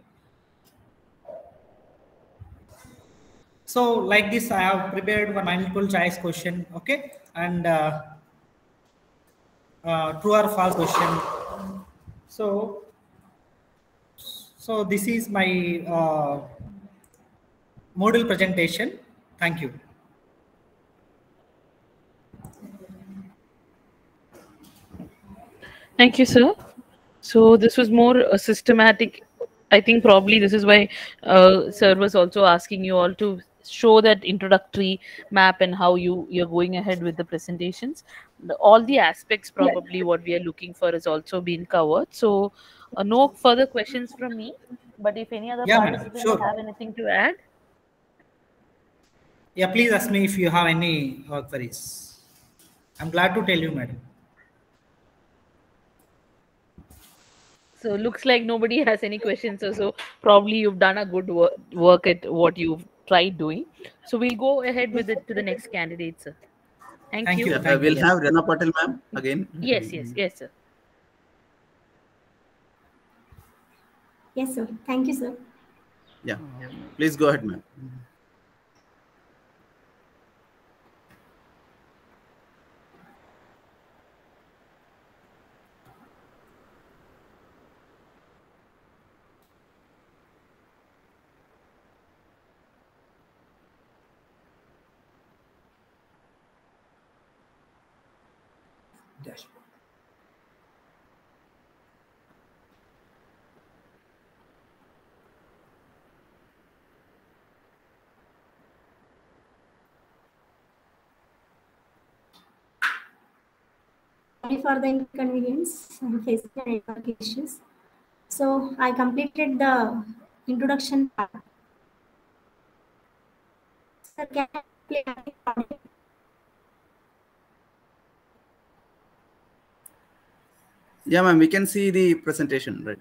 So like this, I have prepared one multiple choice question. Okay, and uh, uh, true or false question. So, so this is my uh, model presentation. Thank you. Thank you, sir. So this was more a systematic. I think probably this is why uh, sir was also asking you all to show that introductory map and how you you're going ahead with the presentations. The, all the aspects probably what we are looking for has also been covered. So uh, no further questions from me. But if any other Yeah, participants sure. have anything to add, Yeah, please ask me if you have any uh, queries. I'm glad to tell you, madam. So looks like nobody has any questions. So, so probably you've done a good work, work at what you've tried doing. So we'll go ahead with it to the next candidate, sir. Thank, Thank you. you. Yeah, uh, we'll have Rana Patel ma'am again. Yes, yes, yes, sir. Yes, sir. Thank you, sir. Yeah, please go ahead, ma'am. Dashboard. Sorry for the inconvenience. I'm facing network issues. So I completed the introduction part. Sir, can Yeah, ma'am, we can see the presentation, right?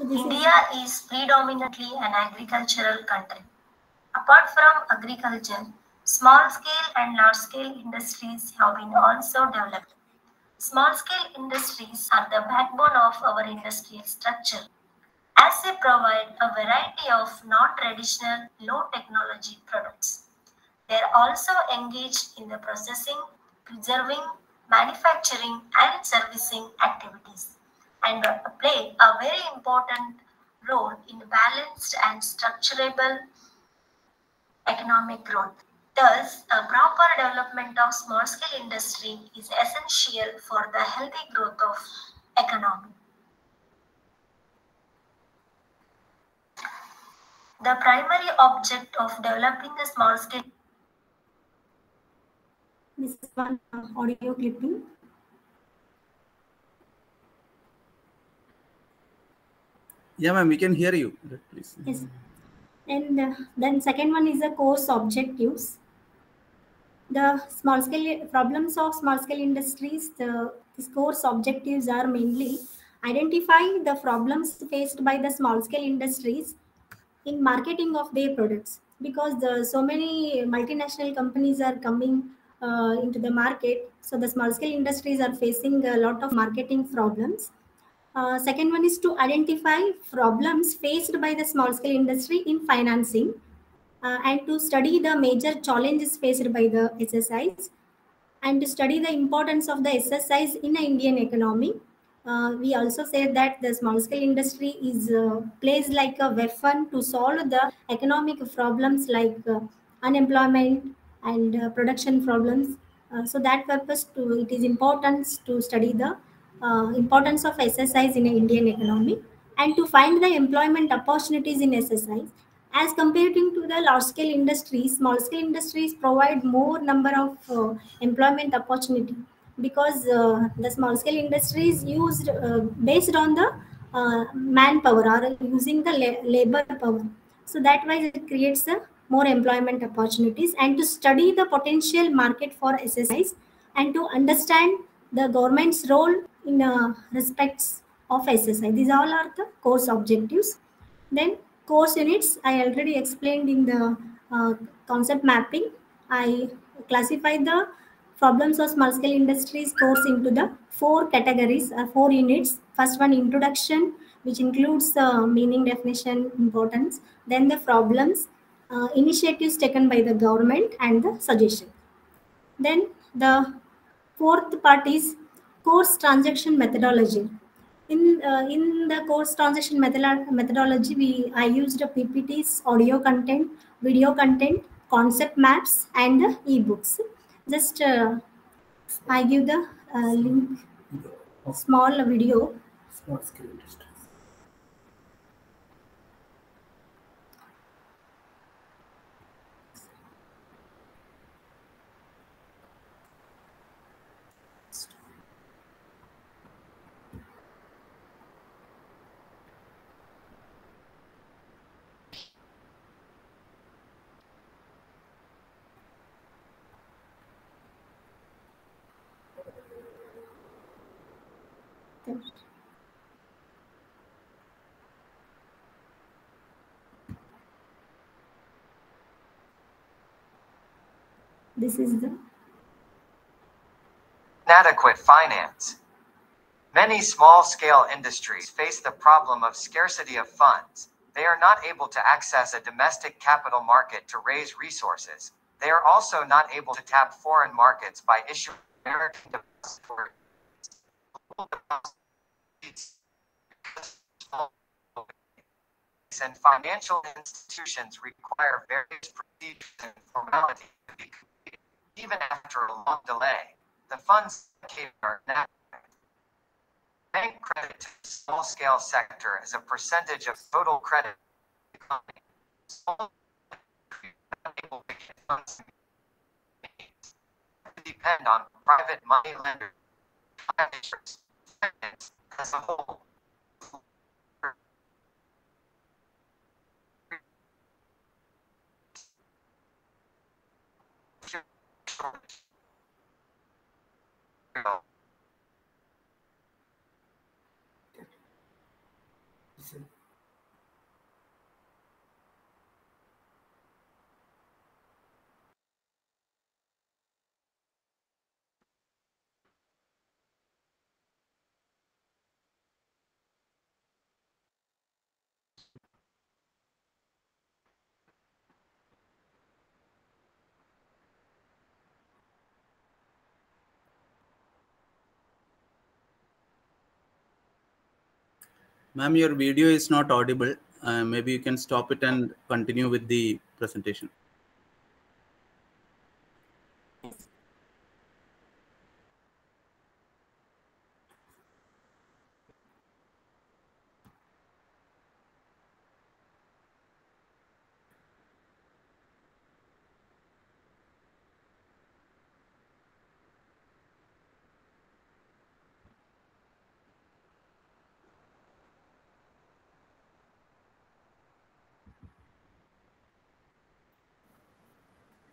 India is predominantly an agricultural country. Apart from agriculture, small scale and large scale industries have been also developed. Small scale industries are the backbone of our industrial structure as they provide a variety of non traditional, low technology products. They are also engaged in the processing, preserving, manufacturing, and servicing activities and play a very important role in balanced and structurable economic growth. Thus, a proper development of small scale industry is essential for the healthy growth of economy. The primary object of developing a small scale This is one audio clipping. Yeah, ma'am, we can hear you. Please. Yes. And uh, then second one is the course objectives. The small scale problems of small scale industries, the these course objectives are mainly identify the problems faced by the small scale industries in marketing of their products. Because the, so many multinational companies are coming uh, into the market so the small scale industries are facing a lot of marketing problems. Uh, second one is to identify problems faced by the small scale industry in financing uh, and to study the major challenges faced by the SSIs and to study the importance of the SSIs in the Indian economy. Uh, we also said that the small scale industry is uh, plays like a weapon to solve the economic problems like uh, unemployment and uh, production problems. Uh, so that purpose to it is important to study the uh, importance of SSIs in the Indian economy and to find the employment opportunities in SSIs. As compared to the large scale industries, small scale industries provide more number of uh, employment opportunity because uh, the small scale industries used uh, based on the uh, manpower or using the la- labor power. So that way it creates a more employment opportunities and to study the potential market for SSIs and to understand the government's role in uh, respects of SSI. These all are the course objectives. Then course units, I already explained in the uh, concept mapping. I classified the problems of small scale industries course into the four categories or four units. First one, introduction, which includes the meaning definition importance. Then the problems, uh, initiatives taken by the government and the suggestion. Then the fourth part is course transaction methodology in uh, in the course transition method- methodology we i used a ppts audio content video content concept maps and the ebooks. Just uh, i give the uh, link. Small video. Small scale industries. This is the Inadequate finance. Many small scale industries face the problem of scarcity of funds. They are not able to access a domestic capital market to raise resources. They are also not able to tap foreign markets by issuing American depository and financial institutions require various procedures and formalities to be. Even after a long delay, the funds are inadequate. Bank credit to the small scale sector as a percentage of total credit economy. Small funds depend on private money lenders, finance as a whole. Short. Ma'am, your video is not audible. Uh, maybe you can stop it and continue with the presentation.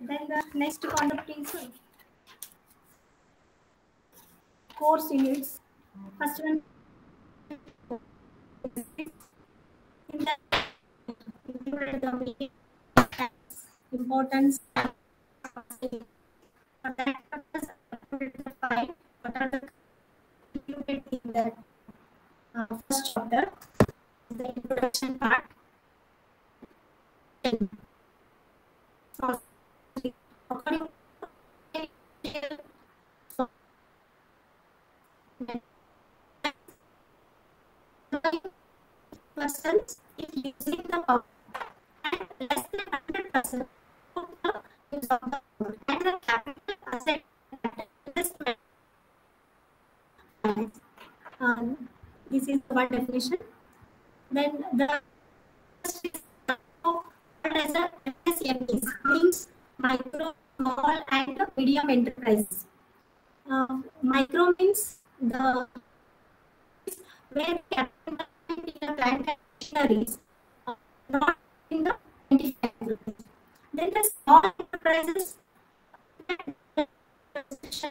Then the next uh, course units. First one in the importance, the uh, first chapter, the introduction part. So, persons if using the power and less than 100 percent of the use of the power and the capital asset investment. Um, this is one definition. Then the is the what is the means micro, small, and medium enterprises. Uh, micro means the where capital the plant and machineries, uh, not in the manufacturing. Then the small enterprises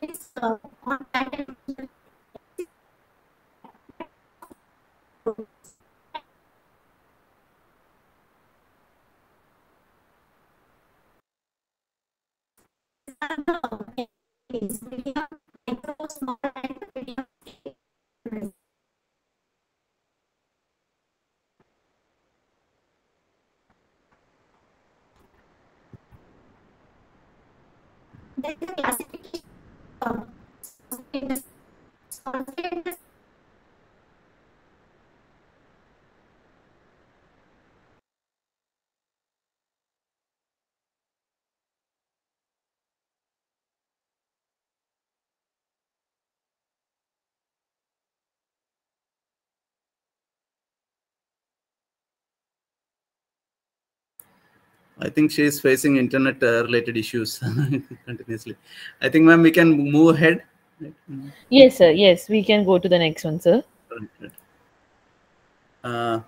is uh, on plant and machinery. is medium, micro, small, and medium. Then the classification of software software I think she is facing internet uh, related issues continuously. I think, ma'am, we can move ahead. Yes, sir. Yes, we can go to the next one, sir. Uh,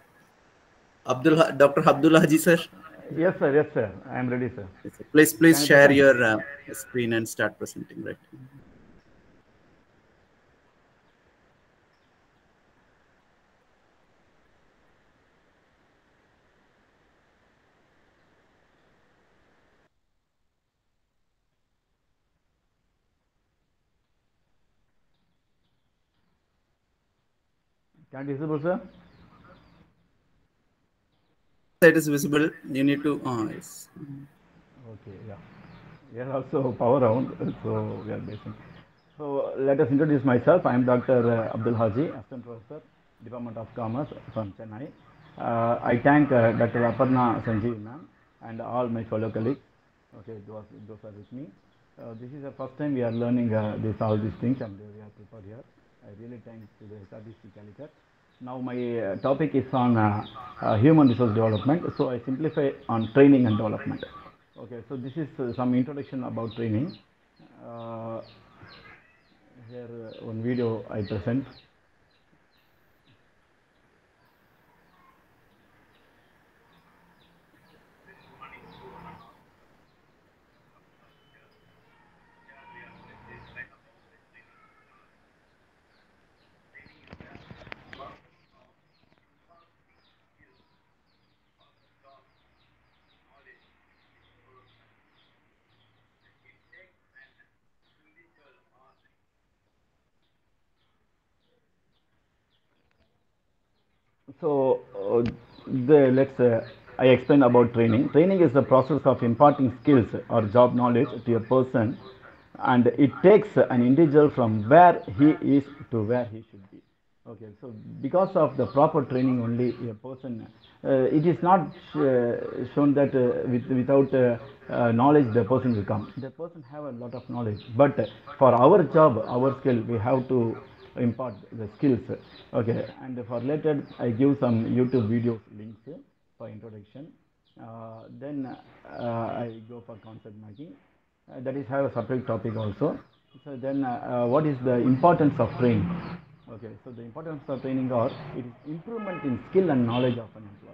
Abdul, Dr. Abdullah Haji, sir. Yes, sir. Yes, sir. I am ready, sir. Please, please share your uh, screen and start presenting. Right. Can it visible, sir? That is visible. You need to. Oh, yes. Okay, yeah. We are also power round, so we are basing. So let us introduce myself. I am Dr. Abdul Haji, Assistant Professor, Department of Commerce from Chennai. Uh, I thank uh, Dr. Aparna Sanjeev ma'am and all my fellow colleagues. Okay, those, those are with me. Uh, this is the first time we are learning uh, this all these things and we are prepared here. I really thank to the HRDC Calicut. Now my uh, topic is on uh, uh, human resource development. So I simplify on training and development. Okay, so this is uh, some introduction about training. Uh, here uh, one video I present. so uh, the, let's uh, I explain about training. Training is the process of imparting skills or job knowledge to a person, and it takes an individual from where he is to where he should be. Okay, so because of the proper training only, a person, uh, it is not uh, shown that uh, with, without uh, uh, knowledge the person will come. The person have a lot of knowledge, but for our job, our skill, we have to impart the skills. Okay, and for related, I give some YouTube videos links for introduction. Uh, then uh, I go for concept mapping. Uh, that is have a separate topic also. So then, uh, uh, what is the importance of training? Okay, so the importance of training are it is improvement in skill and knowledge of an employee.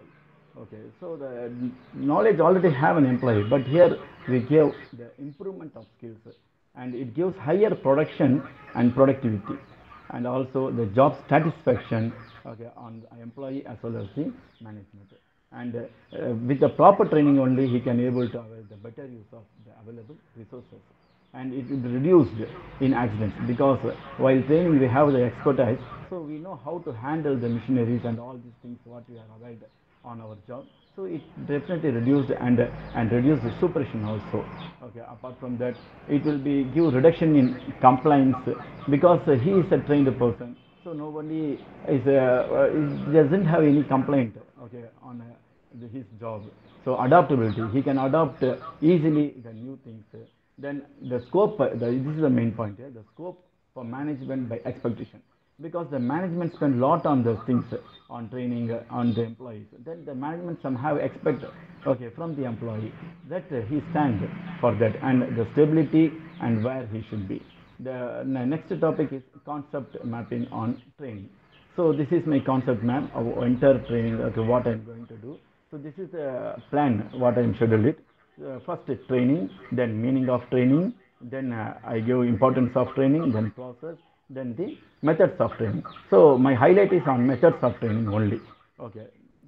Okay, so the knowledge already have an employee, but here we give the improvement of skills, and it gives higher production and productivity, and also the job satisfaction okay, on the employee as well as the management. And uh, uh, with the proper training only, he can able to avail the better use of the available resources and it be reduced in accidents because while training we have the expertise so we know how to handle the machineries and all these things what we are aware on our job so it definitely reduced and and reduce the suppression also. Okay apart from that it will be give reduction in compliance because he is a trained person. So nobody is uh, uh, doesn't have any complaint okay on uh, his job. So adaptability he can adapt easily the new things. Then the scope, the, this is the main point here, the scope for management by expectation. Because the management spend a lot on those things, on training, on the employees. Then the management somehow expect, okay, from the employee that he stand for that and the stability and where he should be. The next topic is concept mapping on training. So this is my concept map of entire training, okay, what I'm going to do. So this is a plan, what I'm scheduled it uh, first is training, then meaning of training, then uh, I give importance of training, then process, then the methods of training. So my highlight is on methods of training only. Okay.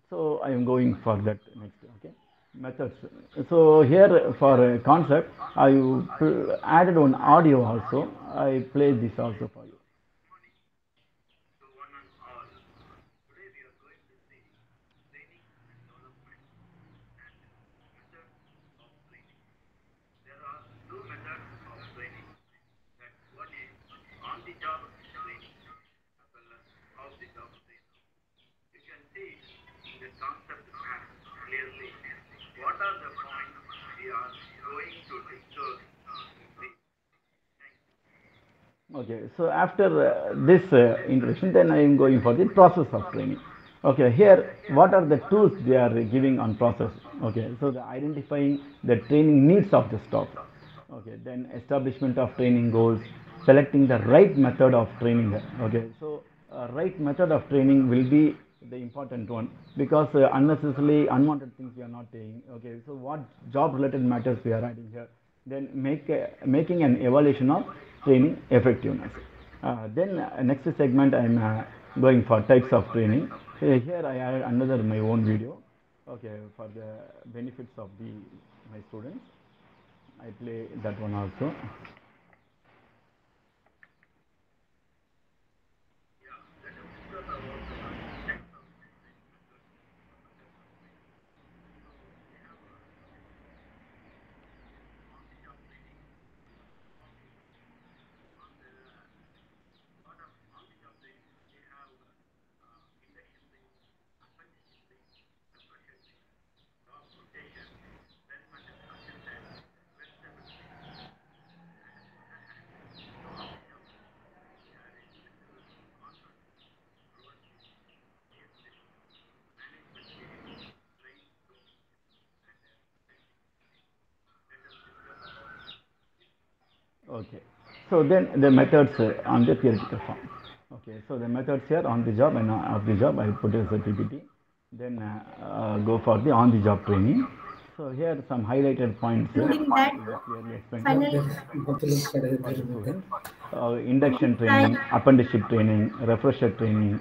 So I am going for that next. Okay. Methods. So here for a concept, I added one audio also. I played this also for you. Okay, so after uh, this uh, introduction, then I am going for the process of training. Okay, here what are the tools they are giving on process? Okay, so the identifying the training needs of the staff. Okay, then establishment of training goals, selecting the right method of training. Okay, so uh, right method of training will be the important one because uh, unnecessarily unwanted things we are not taking. Okay, so what job related matters we are adding here? Then make making an evaluation of training effectiveness. Uh, then uh, next segment I am uh, going for types of training. Here I add another my own video. Okay, for the benefits of the my students. I play that one also. Okay. So then the methods uh, on the theoretical form. Okay. So the methods here on the job and off the job I put as a PPT. Then uh, uh, go for the on the job training. So here some highlighted points. uh, that, clearly Uh, induction training, apprenticeship training, refresher training,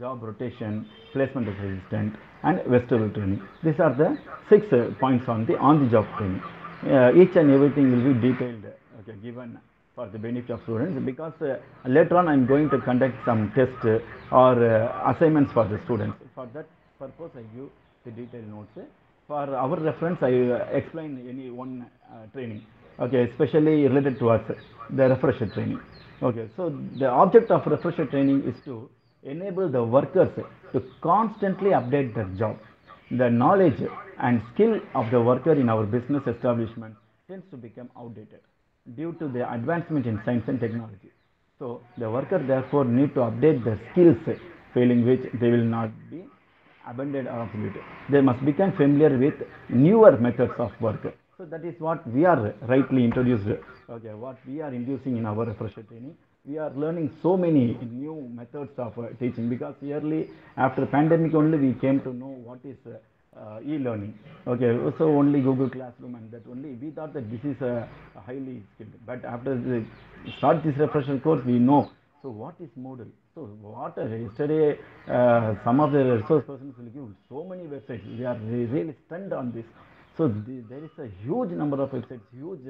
job rotation, placement of assistant, and vestibule training. These are the six uh, points on the on the job training. Uh, each and everything will be detailed, okay, given for the benefit of students because uh, later on I'm going to conduct some tests uh, or uh, assignments for the students. For that purpose, I give the detailed notes. For our reference, I uh, explain any one uh, training, okay, especially related to us, the refresher training. Okay, so the object of refresher training is to enable the workers to constantly update their job. The knowledge and skill of the worker in our business establishment tends to become outdated due to the advancement in science and technology. So the worker therefore need to update their skills, failing which they will not be abandoned or obsolete. They must become familiar with newer methods of work. So that is what we are rightly introduced. Okay, what we are inducing in our refresher training. We are learning so many new methods of uh, teaching because yearly after pandemic only we came to know what is uh, e-learning. Okay, so only Google Classroom and that only we thought that this is a, a highly skilled. But after the start this refresher course, we know. So what is Moodle? So what uh, yesterday uh, some of the resource persons will give so many websites. We are re- really stunned on this. So the, there is a huge number of websites, huge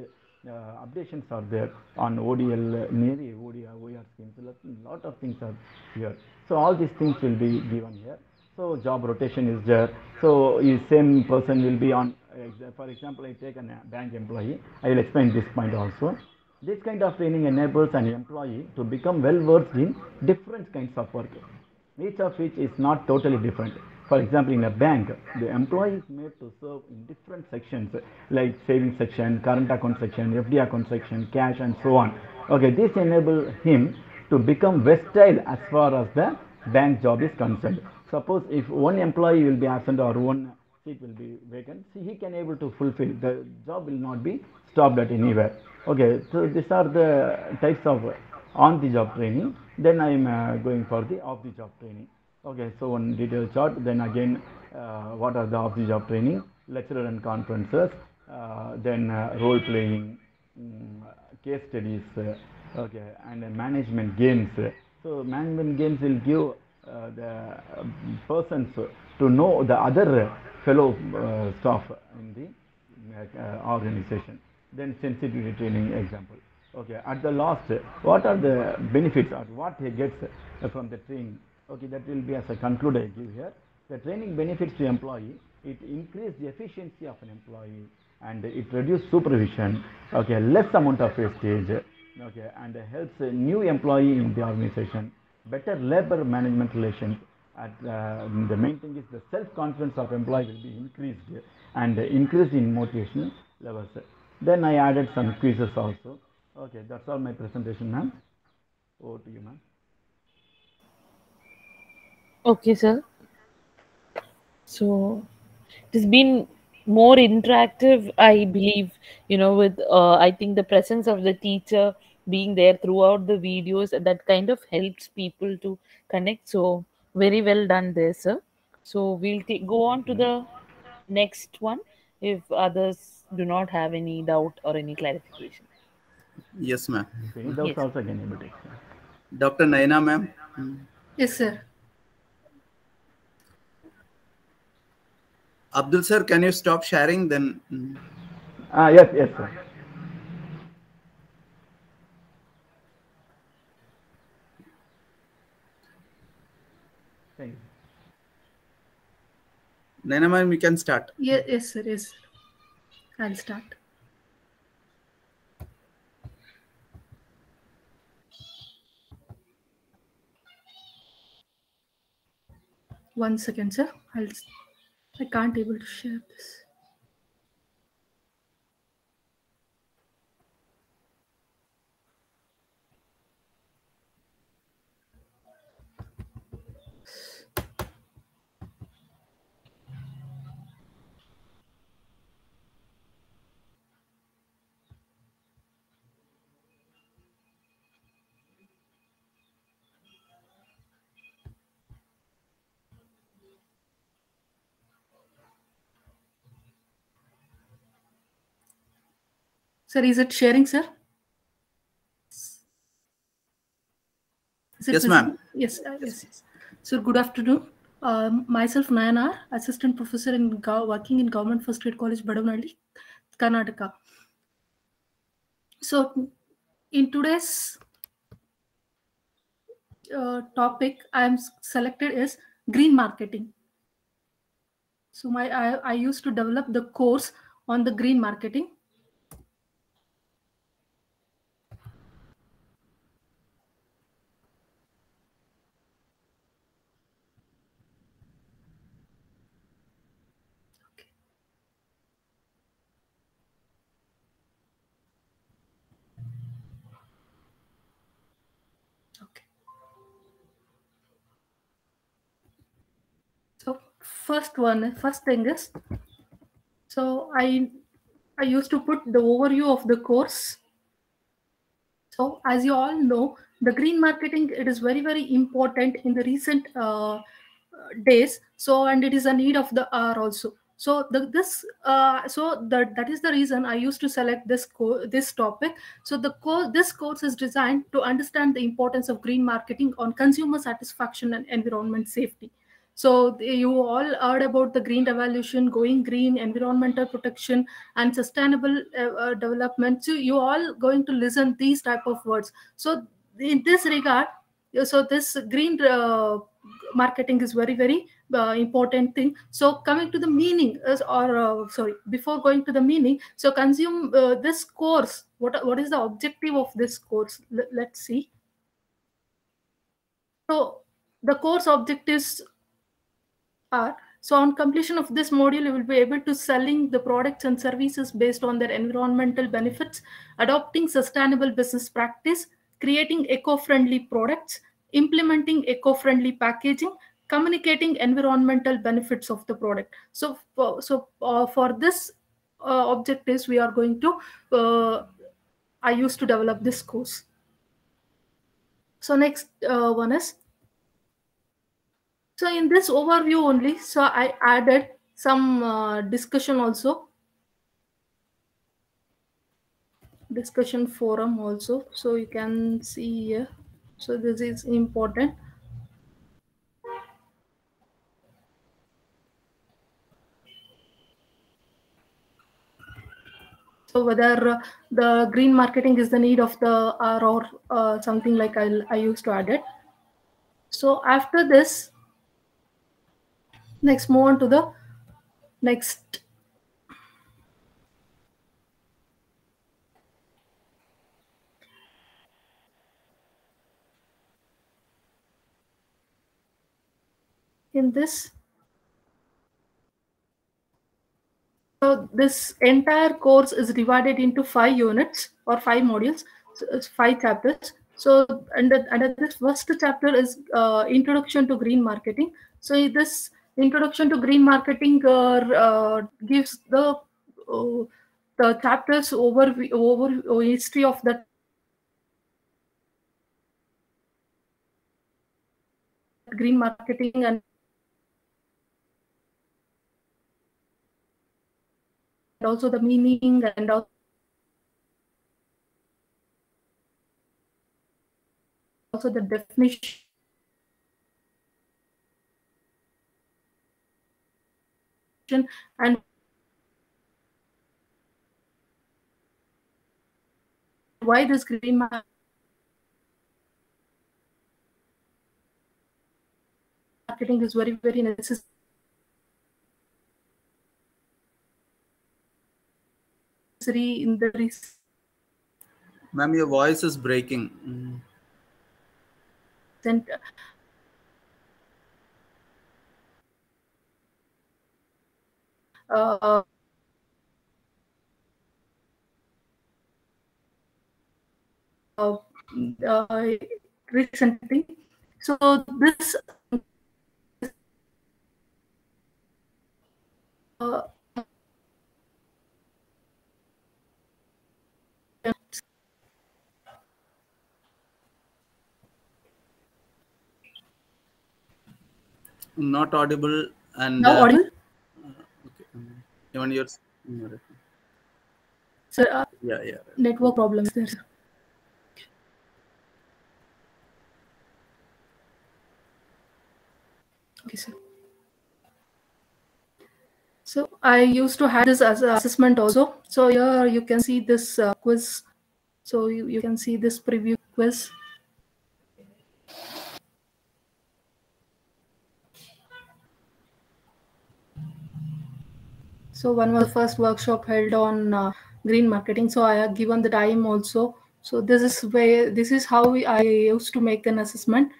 uh, updations are there on ODL, nearly ODR, OER schemes. A lot of things are here. So all these things will be given here. So job rotation is there. So the same person will be on, uh, for example, I take a bank employee. I will explain this point also. This kind of training enables an employee to become well versed in different kinds of work, each of which is not totally different. For example, in a bank, the employee is made to serve in different sections like savings section, current account section, FD account section, cash, and so on. Okay, this enables him to become versatile as far as the bank job is concerned. Suppose if one employee will be absent or one seat will be vacant, he can able to fulfill. The job will not be stopped at anywhere. Okay, so these are the types of on-the-job training. Then I am uh, going for the off-the-job training. Okay, so one detailed chart. Then again, uh, what are the off-the-job training? Lecturer and conferences. Uh, then uh, role playing, um, case studies. uh, okay, and management games. So management games will give the um, persons to know the other fellow uh, staff in the uh, organization. Then sensitivity training example. Okay, at the last, what are the benefits or what he gets uh, from the training? Okay, that will be as a conclude I give here. The training benefits to employee, it increase the efficiency of an employee and it reduce supervision, okay, less amount of wastage, okay, and helps a new employee in the organization, better labor management relations, at, uh, the main thing is the self-confidence of employee will be increased and increase in motivation levels. Then I added some quizzes also. Okay, that's all my presentation, ma'am. Over to you, ma'am. Okay, sir. So it has been more interactive, I believe, you know, with uh, I think the presence of the teacher being there throughout the videos that kind of helps people to connect. So very well done there, sir. So we'll take, go on to the next one if others do not have any doubt or any clarification. Yes, ma'am. Okay, any doubts Yes. also can able to. Dr. Naina, ma'am. Yes, sir. Abdul sir, can you stop sharing then? Ah, yes, yes, sir. Thank you. Naina, ma'am, we can start. Yes, yes, sir. Yes. I'll start. One second, sir. I'll. I can't able to share this. Sir, is it sharing, sir? It Yes, ma'am. Yes, uh, yes, yes. So, good afternoon. Um, myself, Nayanar, assistant professor in working in Government First Grade College, Badavanalli, Karnataka. So, in today's uh, topic I am selected is green marketing. So my I, I used to develop the course on the green marketing. So first one, first thing is, so I I used to put the overview of the course. So as you all know, the green marketing it is very very important in the recent uh, days. So and it is a need of the hour also. So the, this uh, so that that is the reason I used to select this co- this topic. So the course this course is designed to understand the importance of green marketing on consumer satisfaction and environment safety. So you all heard about the green revolution, going green, environmental protection, and sustainable uh, uh, development. So you all going to listen these type of words. So in this regard, so this green uh, marketing is very very uh, important thing. So coming to the meaning is, or uh, sorry, before going to the meaning, so consume uh, this course. What what is the objective of this course? Let, let's see. So the course objectives are. So on completion of this module you will be able to selling the products and services based on their environmental benefits adopting sustainable business practice creating eco-friendly products implementing eco-friendly packaging communicating environmental benefits of the product. So so uh, for this uh, objectives we are going to uh, i used to develop this course. So next uh, one is so in this overview only, so I added some uh, discussion also. Discussion forum also. So you can see here. So this is important. So whether uh, the green marketing is the need of the hour or uh, something like I, I used to add it. So after this, next move on to the next. In this so this entire course is divided into five units or five modules so five chapters. So under, under this first chapter is uh, introduction to green marketing. So this introduction to green marketing uh, uh, gives the uh, the chapters over over history of the green marketing and also the meaning and also also the definition and why this green marketing is very very necessary in the recent Ma'am, your voice is breaking. Mm. Uh, uh, uh, recently. So this uh, not audible and now uh, audible. Even yours Sir, uh, yeah yeah network problems there. sir. Okay, sir. So I used to have this as an assessment also. So here you can see this uh, quiz. So you, you can see this preview quiz. So one was the first workshop held on uh, green marketing. So I have given the time also. So this is where this is how we, I used to make an assessment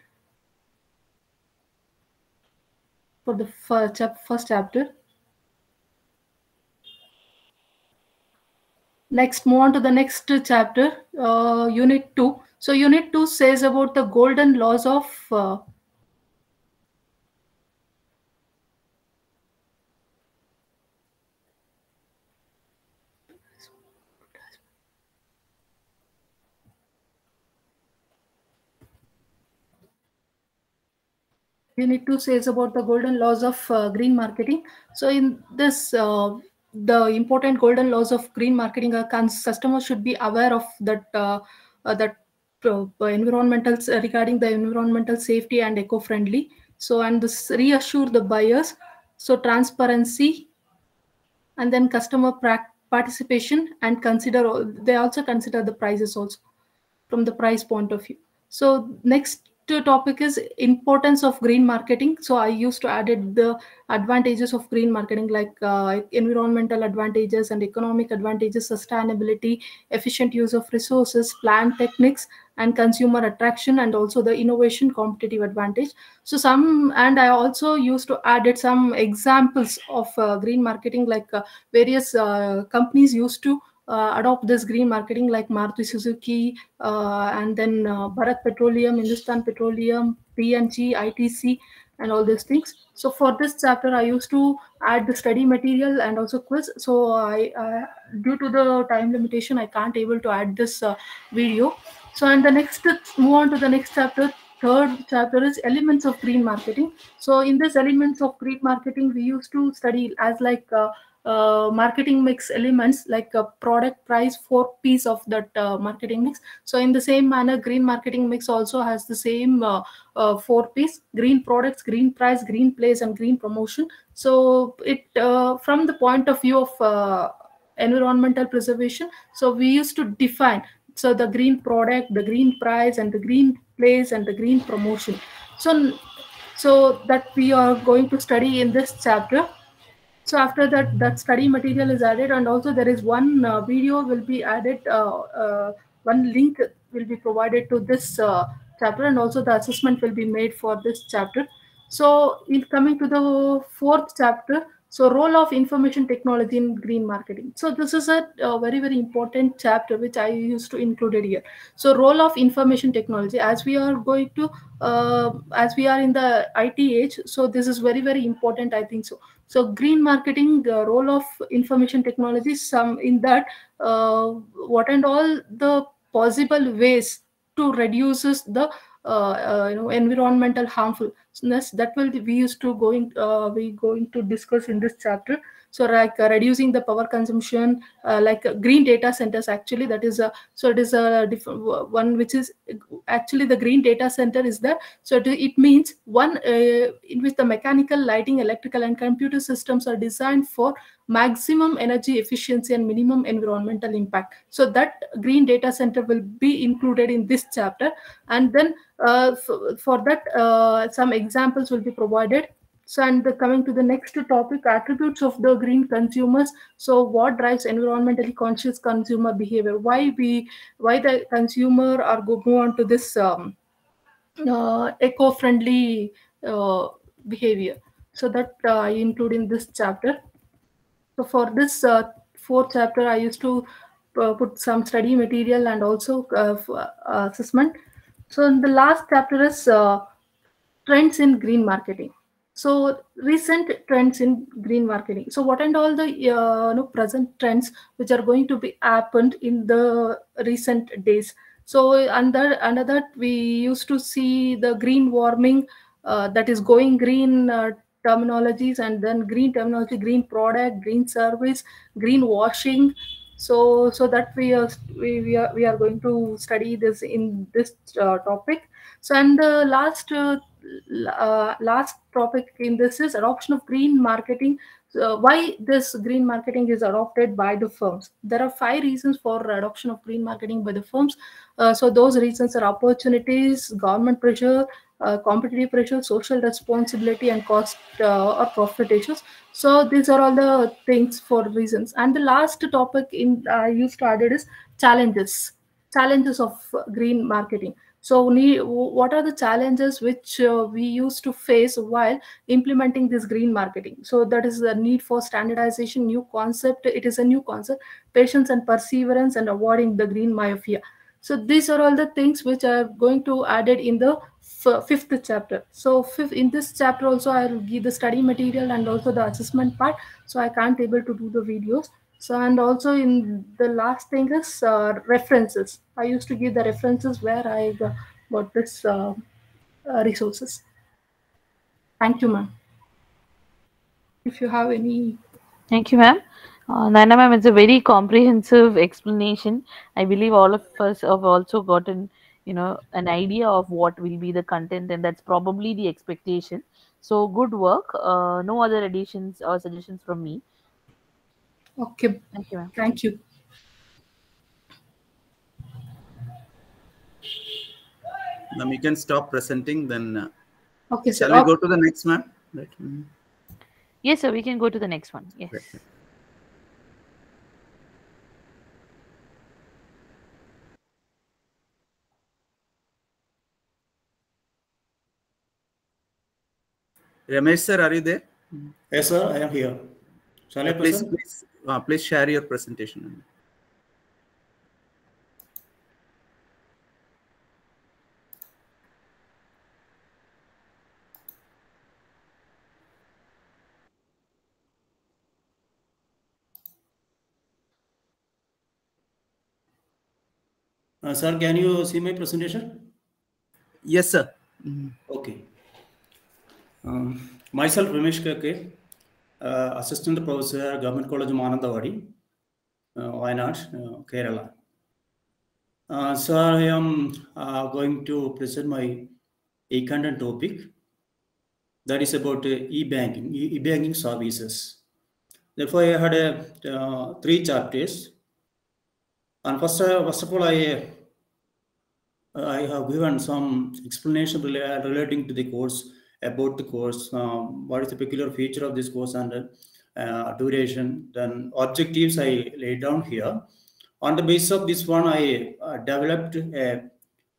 for the first, first chapter. Next, move on to the next chapter, uh, unit two. So unit two says about the golden laws of uh, Unit 2 says about the golden laws of uh, green marketing. So in this, uh, the important golden laws of green marketing, uh, customers should be aware of that uh, uh, that uh, environmental regarding the environmental safety and eco-friendly. So and this reassure the buyers. So transparency, and then customer participation and consider. They also consider the prices also from the price point of view. So next topic is importance of green marketing. So i used to added the advantages of green marketing like uh, environmental advantages and economic advantages sustainability efficient use of resources plant techniques and consumer attraction and also the innovation competitive advantage. So some and i also used to added some examples of uh, green marketing like uh, various uh, companies used to adopt this green marketing like Maruti Suzuki uh, and then uh, Bharat Petroleum, Hindustan Petroleum, PNG, ITC, and all these things. So for this chapter, I used to add the study material and also quiz. So I, uh, due to the time limitation, I can't able to add this uh, video. So and the next, move on to the next chapter. Third chapter is elements of green marketing. So in this elements of green marketing, we used to study as like uh, uh, marketing mix elements like a product price four Ps of that uh, marketing mix. So in the same manner green marketing mix also has the same uh, uh four Ps green products green price green place and green promotion. So it uh, from the point of view of environmental preservation so we used to define so the green product the green price and the green place and the green promotion. So so that we are going to study in this chapter so after that that study material is added and also there is one uh, video will be added uh, uh, one link will be provided to this uh, chapter and also the assessment will be made for this chapter. So in coming to the fourth chapter so role of information technology in green marketing. So this is a, a, very very important chapter which i used to include it here. So role of information technology. As we are going to uh, as we are in the it age so this is very very important i think so. So green marketing uh, role of information technology some in that uh, what and all the possible ways to reduces the you know environmental harmfulness. That will be, we used to going uh, we going to discuss in this chapter so like uh, reducing the power consumption uh, like uh, green data centers actually that is a so it is a different one which is actually the green data center is there so it, it means one in which the mechanical lighting electrical and computer systems are designed for maximum energy efficiency and minimum environmental impact. So that green data center will be included in this chapter. And then uh, for, for, that uh, some examples will be provided so and the, coming to the next topic attributes of the green consumers so what drives environmentally conscious consumer behavior why we why the consumer are go on to this um, uh, eco-friendly behavior so that i include in this chapter so for this uh, fourth chapter, I used to uh, put some study material and also uh, uh assessment. So in the last chapter is uh, trends in green marketing. So recent trends in green marketing. So what and all the uh, present trends which are going to be happened in the recent days. So under under that we used to see the green warming that is going green terminologies and then green terminology green product green service green washing so so that we are we, we are we are going to study this in this uh, topic So, and the last uh, uh, last topic in this is adoption of green marketing. Uh, why this green marketing is adopted by the firms? There are five reasons for adoption of green marketing by the firms. Uh, so, those reasons are opportunities, government pressure, uh, competitive pressure, social responsibility, and cost uh, or profit issues. So these are all the things for reasons. And the last topic in you started is challenges. Challenges of green marketing. So what are the challenges which uh, we used to face while implementing this green marketing? So that is the need for standardization, new concept. It is a new concept, patience and perseverance, and avoiding the green myopia. So these are all the things which are going to added in the fifth chapter. So fifth, in this chapter also I will give the study material and also the assessment part. So I can't able to do the videos. So and also in the last thing is uh, references. I used to give the references where I got, this uh, uh, resources. Thank you, ma'am. If you have any Thank you, ma'am. Uh, Naina ma'am, it's a very comprehensive explanation. I believe all of us have also gotten, you know, an idea of what will be the content, and that's probably the expectation. So good work. Uh, no other additions or suggestions from me. Okay. Thank you, ma'am. Thank you. Now you can stop presenting. Then uh, Okay, sir. shall we go to the next one? Right. Mhm. Yes, sir. We can go to the next one. Yes. Ramesh sir, are you there? Yes, sir, I am here. Shall I please, present? please, uh, please share your presentation. Uh, sir, can you see my presentation? Yes, sir. Okay. Um, myself, Ramesh Kake, uh, Assistant Professor, Government College Mananthavady, uh, Wayanad, uh, Kerala. Uh, so I am uh, going to present my e-content topic that is about uh, e-banking, e-banking services. Therefore, I had uh, uh, three chapters. And first, uh, first of all, I I have given some explanation relating to the course, about the course, um, what is the peculiar feature of this course and uh, duration. Then objectives I laid down here. On the basis of this one, I uh, developed a,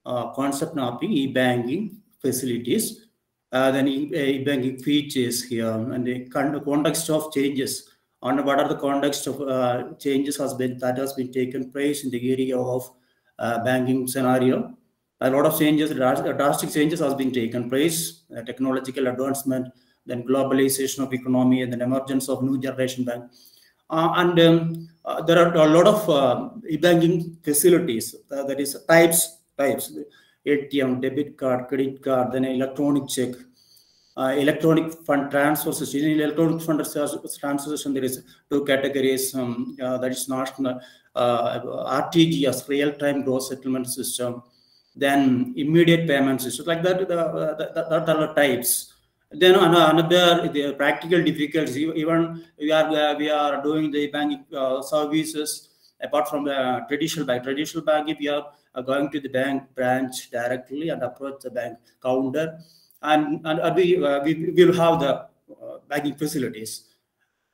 uh concept mapping, e-banking facilities, uh, then e- e-banking features here, and the con- context of changes. On what are the context of uh, changes has been that has been taken place in the area of uh, banking scenario a lot of changes, drastic changes has been taken place, uh, technological advancement, then globalization of economy, and then emergence of new generation bank. Uh, and um, uh, there are a lot of uh, e-banking facilities, uh, that is types, types, ATM, debit card, credit card, then electronic check, uh, electronic fund transfer system. In electronic fund transfer system, there is two categories. Um, that is national RTGS, real-time gross settlement system. Then immediate payment system, like that. The, the, the, the, the types. Then another the practical difficulties. Even we are uh, we are doing the banking uh, services apart from the traditional bank. Traditional bank, if you are uh, going to the bank branch directly and approach the bank counter, and, and uh, we, uh, we will have the uh, banking facilities.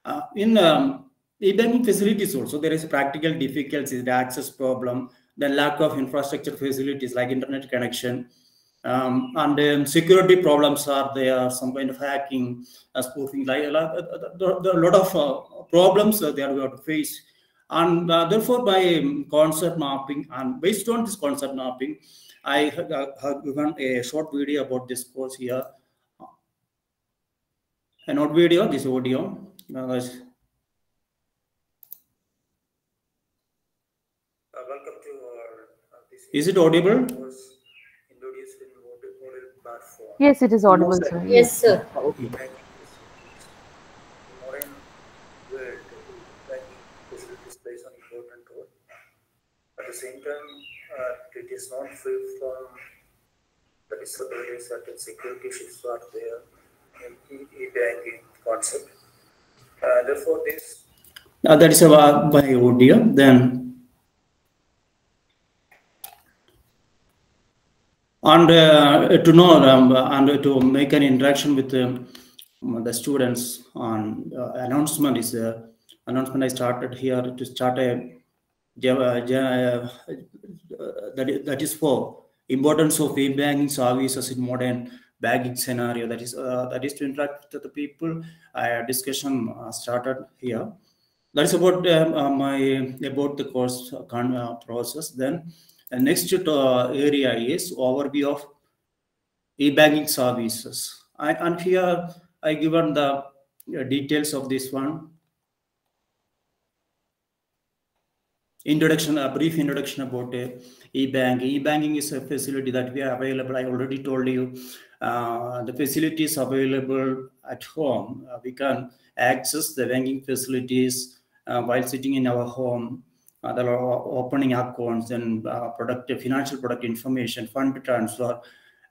Uh, in um, e-banking facilities also, there is practical difficulties, the access problem, the lack of infrastructure facilities like internet connection, um, and um, security problems are there, some kind of hacking, uh, spoofing, like, uh, uh, a lot of uh, problems that they are going to face. And uh, therefore, by um, concept mapping, and based on this concept mapping, I have, uh, have given a short video about this course here. A not video, this audio. Uh. welcome to our uh, this Is it audible? course introduced in Moodle, Moodle platform. Yes, it is audible, sir. Yes, sir. Okay. Banking facilities. In modern world, banking facilities plays an important role. At the same time, uh, it is not free from that is certainly certain security shifts are there in e- e-banking concept. Uh, therefore, this Uh, that is about by audio. Then, and uh, to know um, and to make an interaction with um, the students on uh, announcement is uh, announcement I started here to start a that is, that is for importance of e-banking services in modern banking scenario. That is uh, that is to interact with the people. Uh, discussion started here. That is about um, my about the course process. Then next uh, area is overview of e-banking services. I, and here I given the uh, details of this one. Introduction, a brief introduction about uh, e-banking. E-banking is a facility that we are available. I already told you uh, the facilities available at home. Uh, we can access the banking facilities uh, while sitting in our home. Uh, there are opening accounts and uh, product financial product information, fund transfer.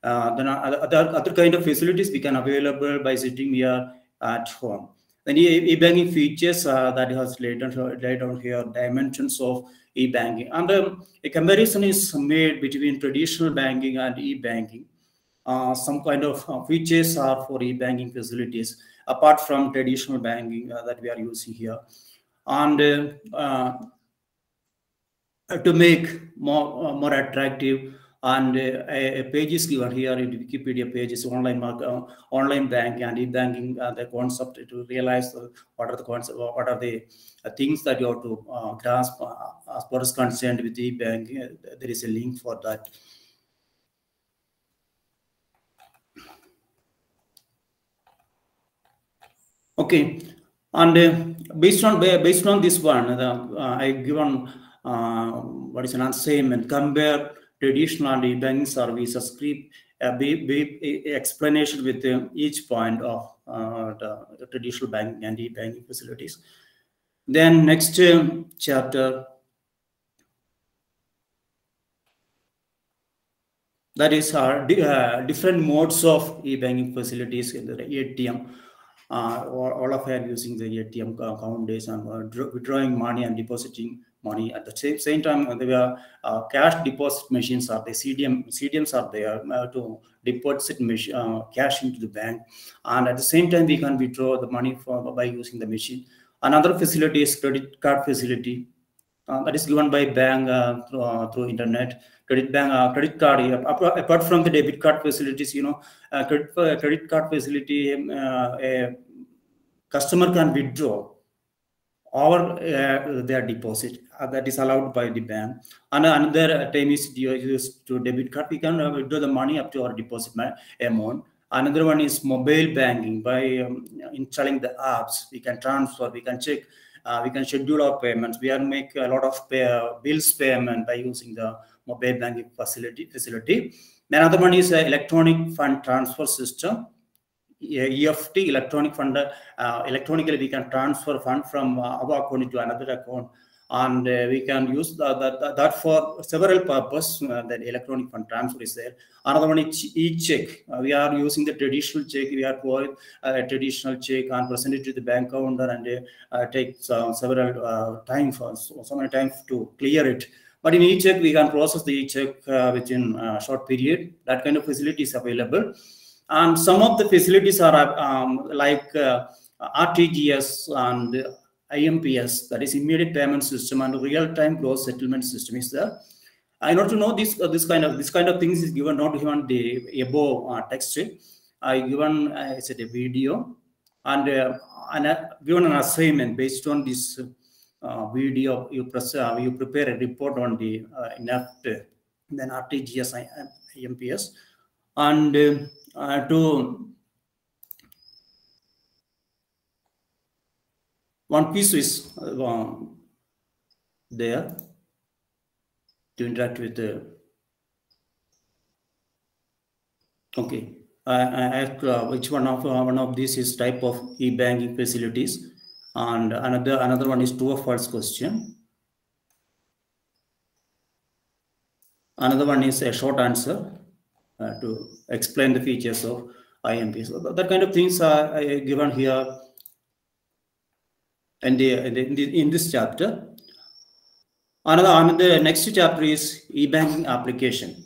Uh, then other, other kind of facilities we can available by sitting here at home. Then e-banking features uh, that has laid down, laid down here dimensions of e-banking. And um, a comparison is made between traditional banking and e-banking. Uh, some kind of uh, features are for e-banking facilities apart from traditional banking uh, that we are using here. And uh, to make more uh, more attractive and uh, a, a page is given here in wikipedia pages, online mark, uh, online bank and e-banking uh, the concept to realize uh, what are the concept what are the uh, things that you have to uh, grasp uh, as far as concerned with e-banking uh, there is a link for that. Okay. And uh, based on based on this one the, uh, i given uh, what is an assignment compare traditional and e-banking services script a brief, explanation with uh, each point of uh, the, the traditional banking and e-banking facilities. Then next chapter. That is our uh, different modes of e-banking facilities in the atm uh, all, all of are using the ATM account days and uh, withdrawing money and depositing money at the same, time. uh, There are uh, cash deposit machines are there, CDM CDMs are there uh, to deposit uh, cash into the bank, and at the same time we can withdraw the money for, by using the machine. Another facility is credit card facility uh, that is given by bank uh, through, through internet credit bank credit card apart, from the debit card facilities you know credit, credit card facility um, a customer can withdraw or uh, their deposit uh, that is allowed by the bank. And another time is used to debit card we can uh, withdraw the money up to our deposit amount. Another one is mobile banking. By um, installing the apps we can transfer we can check uh, we can schedule our payments. We can make a lot of pay, bills payment by using the mobile banking facility facility. Another one is uh, electronic fund transfer system EFT electronic fund uh, electronically we can transfer fund from uh, our account to another account. And uh, we can use the, the, the- that for several purpose uh, that electronic fund transfer is there. Another one is e-check. Uh, we are using the traditional check. We are provide a traditional check and present it to the bank counter and uh, uh, takes uh, several uh, time for so, so many times to clear it. But in e-check we can process the e-check uh, within a short period. That kind of facility is available and some of the facilities are um, like uh, RTGS and IMPS, that is immediate payment system, and real-time gross settlement system is there. I know to know this uh, this kind of this kind of things is given not given the above uh, text. I given uh, it's a video and uh, and uh, given an assignment based on this uh, video. You press uh, you prepare a report on the uh, NEFT, then RTGS, I- IMPS, and uh, to one piece is uh, there to interact with the okay. I, I ask uh, which one of uh, one of these is type of e-banking facilities and another another one is true or false question. Another one is a short answer to explain the features of IMP. So that, kind of things are uh, given here the, in this chapter. Another, another next chapter is e-banking application.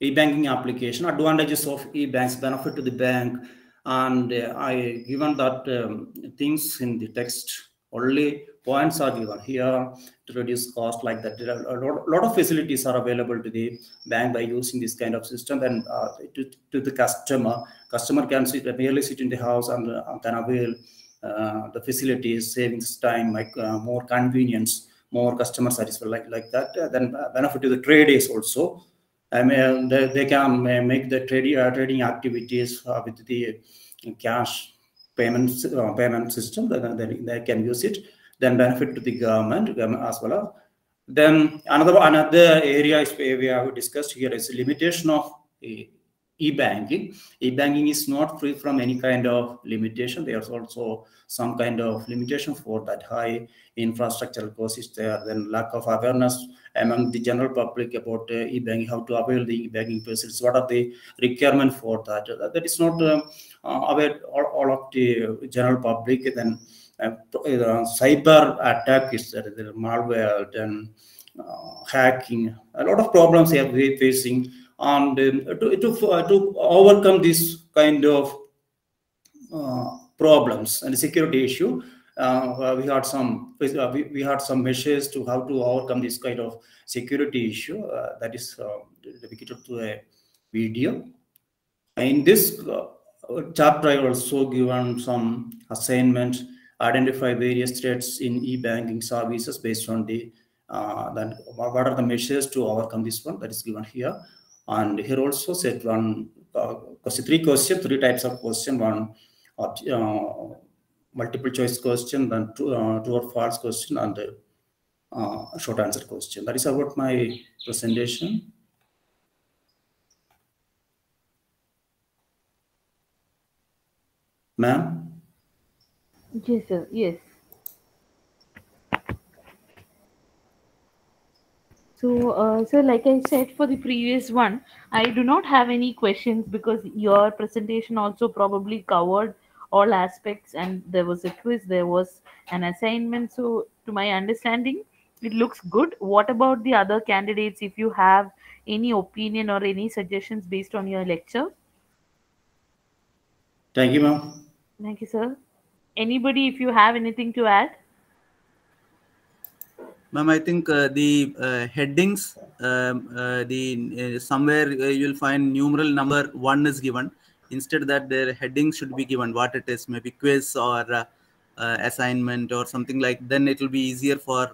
e-banking application, advantages of e-banks, benefit to the bank, and uh, I given that um, things in the text only points are given here to reduce cost like that. A lot, lot of facilities are available to the bank by using this kind of system and uh, to, to the customer. Customer can sit merely sit in the house and uh, can avail uh, the facilities, savings time, like uh, more convenience, more customer satisfaction like, like that. Uh, then benefit to the traders also. I mean, they, they can make the trading uh, trading activities uh, with the cash payments uh, payment system. Then they, they can use it. Then benefit to the government, government as well. Then another another area is we have discussed here is limitation of e-banking. E-banking is not free from any kind of limitation. There's also some kind of limitation for that high infrastructure cost is there. Then lack of awareness among the general public about uh, e-banking, how to avail the e-banking facilities, what are the requirement for that. That is not um, uh, aware all, all, of the general public. Then uh, cyber attack is there, the malware, then hacking, a lot of problems they are facing and um, to, to, uh, to overcome this kind of uh, problems and security issue uh, we had some we, we had some measures to how to overcome this kind of security issue that is dedicated to a video. In this chapter i also given some assignment identify various threats in e-banking services based on the uh, then what are the measures to overcome this one that is given here and here also set one uh, three question three types of question one uh, multiple choice question then two, uh, true or false question and uh, short answer question. That is about my presentation. Ma'am? Yes sir. Yes So, uh, so like I said for the previous one, I do not have any questions because your presentation also probably covered all aspects and there was a quiz, there was an assignment. So, to my understanding, it looks good. What about the other candidates? If you have any opinion or any suggestions based on your lecture? Thank you, ma'am. Thank you, sir. Anybody, if you have anything to add? Ma'am, I think uh, the uh, headings, um, uh, the somewhere you'll find numeral number one is given. Instead that their heading should be given what it is, maybe quiz or assignment or something like. Then it will be easier for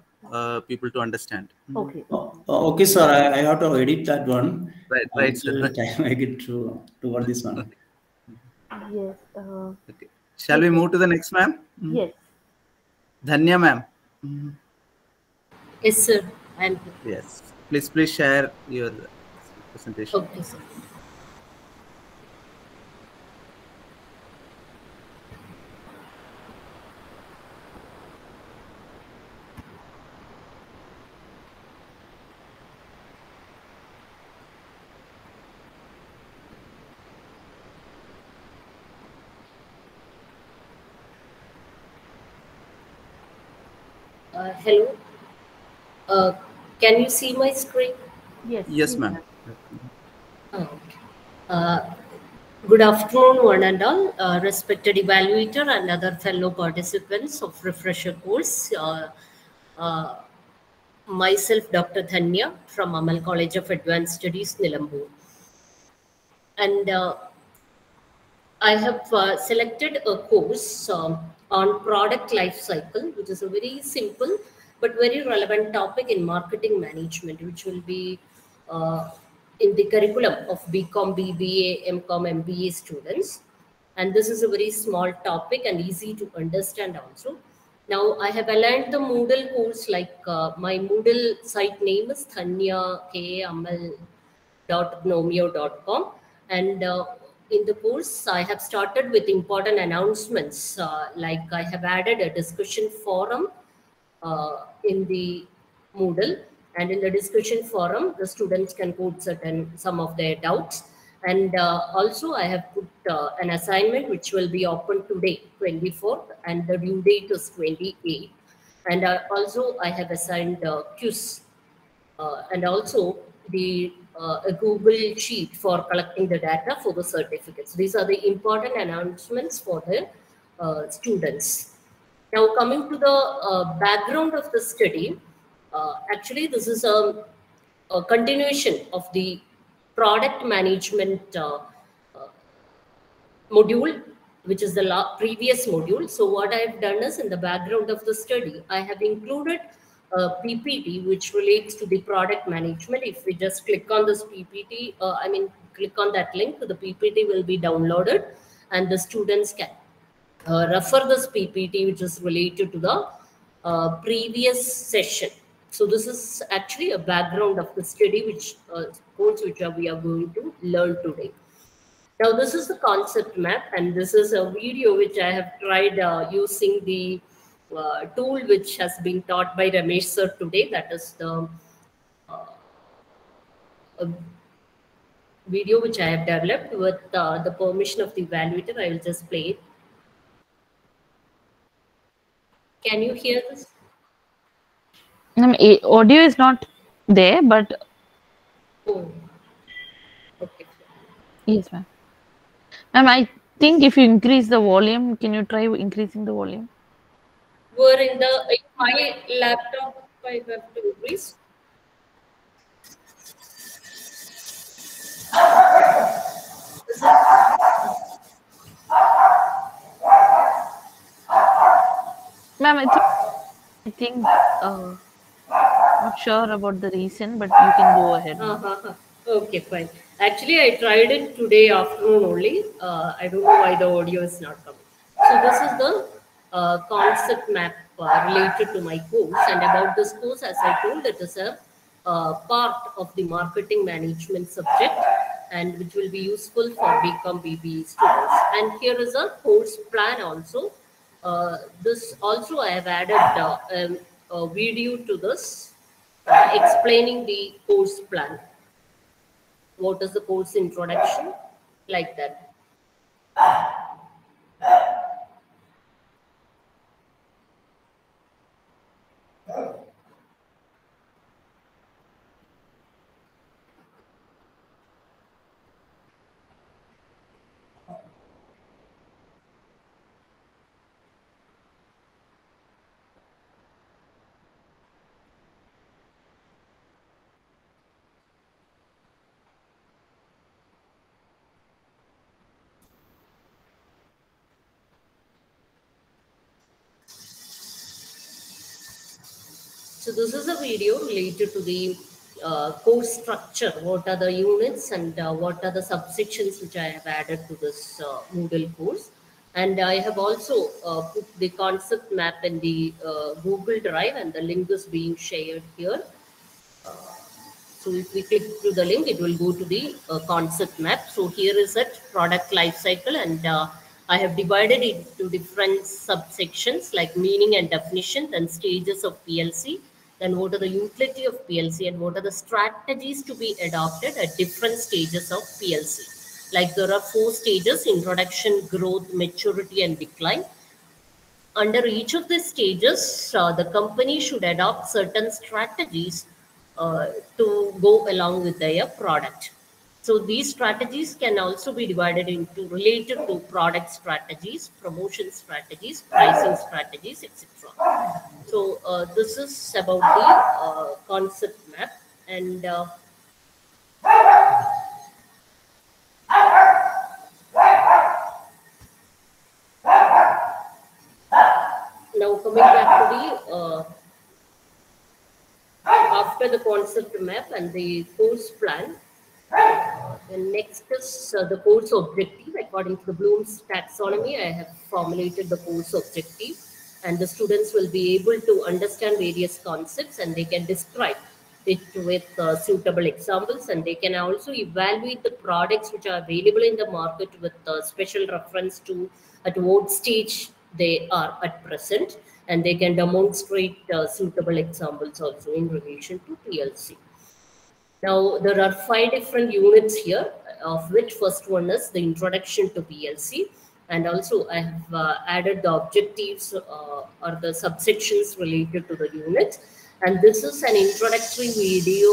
people to understand. Okay. Oh, okay, sir. I, I, have to edit that one. Right, right, sir. I get to toward this one. Yes. Uh, okay. Shall we move to the next, ma'am? Yes. Dhanya, ma'am. Yes, sir. I'm Yes. Please, please share your presentation. Okay, sir. Uh, hello. Uh, can you see my screen? Yes. Yes, ma'am. Oh, okay. Uh, good afternoon, one and all, uh, respected evaluator and other fellow participants of refresher course. Uh, uh, myself, Dr. Dhanya from Amal College of Advanced Studies, Nilambur. And uh, I have uh, selected a course um, on product life cycle, which is a very simple but very relevant topic in marketing management, which will be uh, in the curriculum of BCom, BBA, MCom, MBA students. And this is a very small topic and easy to understand also. Now I have aligned the Moodle course like uh, my Moodle site name is thanyakamal.gnomio.com and uh, in the course I have started with important announcements uh, like I have added a discussion forum in the Moodle And in the discussion forum, the students can put certain some of their doubts. And uh, also, I have put uh, an assignment which will be open today, 24th, and the due date is 28th. And uh, also, I have assigned uh, uh, and also the uh, a Google sheet for collecting the data for the certificates. These are the important announcements for the uh, students. Now, coming to the uh, background of the study, uh, actually, this is a, a continuation of the product management uh, uh, module, which is the previous module. So, what I've done is in the background of the study, I have included a PPT which relates to the product management. If we just click on this PPT, uh, I mean, click on that link, the PPT will be downloaded and the students can uh, refer this PPT which is related to the uh, previous session. So this is actually a background of the study which uh, course which are, we are going to learn today. Now this is the concept map and this is a video which I have tried uh, using the uh, tool which has been taught by Ramesh sir today. That is the uh, video which I have developed with uh, the permission of the evaluator. I will just play it. Can you hear this? Um, audio is not there, but Oh, okay. yes, ma'am. Ma'am, I think if you increase the volume, can you try increasing the volume? We're in the in my laptop, I have to increase. Ma'am, I think, uh, not sure about the reason, but you can go ahead. Uh-huh. Okay, fine. Actually, I tried it today afternoon only. Uh, I don't know why the audio is not coming. So this is the uh, concept map uh, related to my course. And about this course, as I told, it is a uh, part of the marketing management subject and which will be useful for BCom BBA students. And here is a course plan also. Uh, this also I have added uh, um, a video to this uh, explaining the course plan. What is the course introduction? Like that. So this is a video related to the uh, course structure. What are the units and uh, what are the subsections which I have added to this uh, Moodle course. And I have also uh, put the concept map in the uh, Google Drive and the link is being shared here. So if we click to the link, it will go to the uh, concept map. So here is that product life cycle and uh, I have divided it into different subsections like meaning and definition and stages of PLC. Then what are the utility of PLC and what are the strategies to be adopted at different stages of PLC. Like there are four stages, introduction, growth, maturity and decline. Under each of these stages, uh, the company should adopt certain strategies uh, to go along with their product. So these strategies can also be divided into related to product strategies, promotion strategies, pricing strategies, etc. So uh, this is about the uh, concept map and uh, now coming back to the uh, after the concept map and the course plan the next is uh, the course objective. According to the Bloom's taxonomy, I have formulated the course objective, and the students will be able to understand various concepts and they can describe it with uh, suitable examples. And they can also evaluate the products which are available in the market with uh, special reference to at what stage they are at present. and they can demonstrate uh, suitable examples also in relation to PLC. Now, there are five different units here, of which first one is the introduction to PLC. And also I have uh, added the objectives uh, or the subsections related to the unit. And this is an introductory video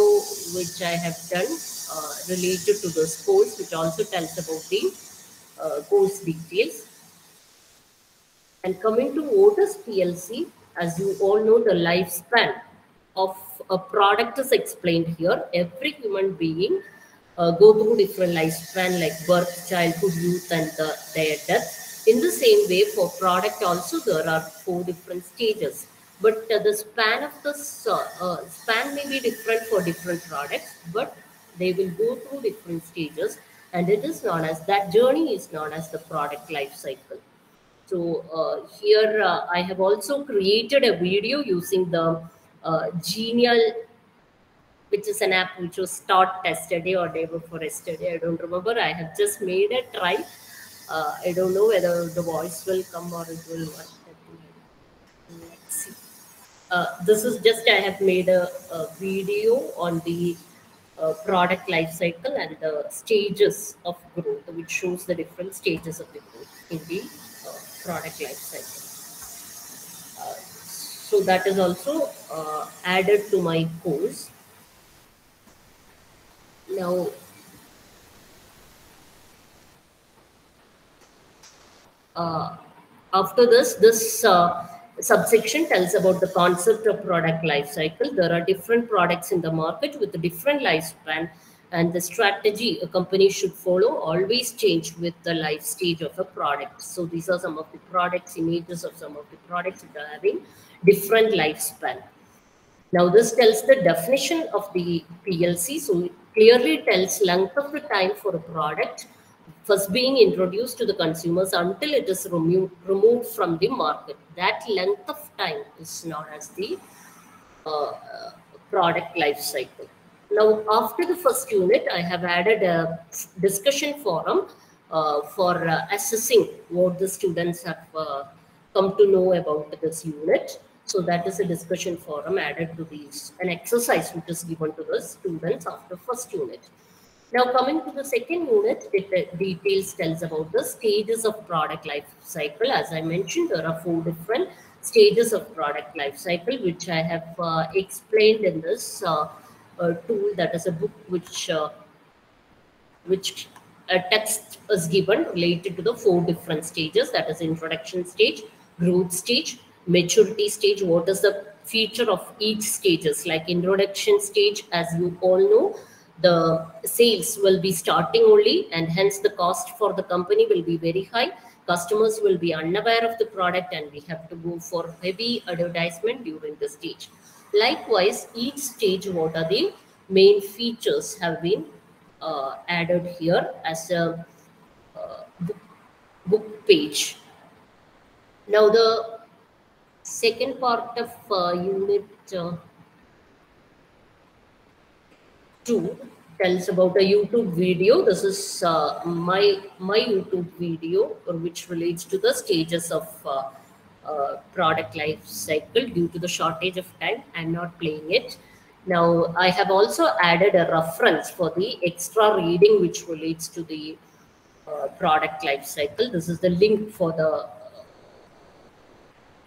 which I have done uh, related to this course, which also tells about the uh, course details. And coming to what is PLC, as you all know, the lifespan of a product is explained here. Every human being uh, go through different lifespan like birth, childhood, youth, and the, their death. In the same way, for product also there are four different stages. But uh, the span of the uh, span may be different for different products, but they will go through different stages, and it is known as that journey is known as the product life cycle. So uh, here uh, I have also created a video using the uh, Genial, which is an app which was taught yesterday or day before yesterday. I don't remember. I have just made a try. Uh, I don't know whether the voice will come or it will work. See. Uh, this is just I have made a, a video on the uh, product life cycle and the stages of growth, which shows the different stages of the growth in the product life cycle. Uh, so that is also uh, added to my course. Now, uh, after this, this subsection tells about the concept of product life cycle. There are different products in the market with a different lifespan and the strategy a company should follow always change with the life stage of a product. So these are some of the products images of some of the products that are having different lifespan. Now this tells the definition of the plc so it clearly tells length of the time for a product first being introduced to the consumers until it is removed, removed from the market. That length of time is known as the uh, product life cycle now, after the first unit, I have added a discussion forum uh, for uh, assessing what the students have uh, come to know about this unit. So that is a discussion forum added to these, an exercise which is given to the students after first unit. Now coming to the second unit, it details tells about the stages of product life cycle. As I mentioned, there are four different stages of product life cycle, which I have uh, explained in this uh, uh, tool that is a book which uh, which a text is given related to the four different stages. That is introduction stage growth stage maturity stage. What is the feature of each stages? Like introduction stage as you all know the sales will be starting only and hence the cost for the company will be very high. Customers will be unaware of the product and we have to go for heavy advertisement during the stage Likewise, each stage, what are the main features have been uh, added here as a uh, book, book, page. Now, the second part of uh, unit uh, 2 tells about a YouTube video. This is uh, my, my YouTube video, which relates to the stages of uh, product life cycle due to the shortage of time i'm not playing it. Now i have also added a reference for the extra reading which relates to the uh, product life cycle. This is the link for the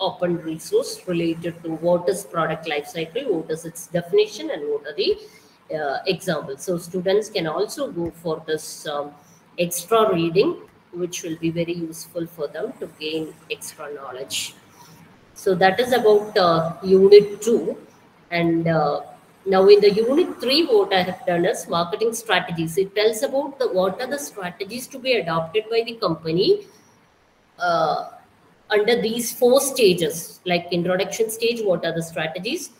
open resource related to what is product life cycle what is its definition and what are the uh, examples. So students can also go for this um, extra reading which will be very useful for them to gain extra knowledge. So that is about uh, unit 2. And uh, now in the unit 3, what I have done is marketing strategies. It tells about the, what are the strategies to be adopted by the company uh, under these four stages, like introduction stage, what are the strategies?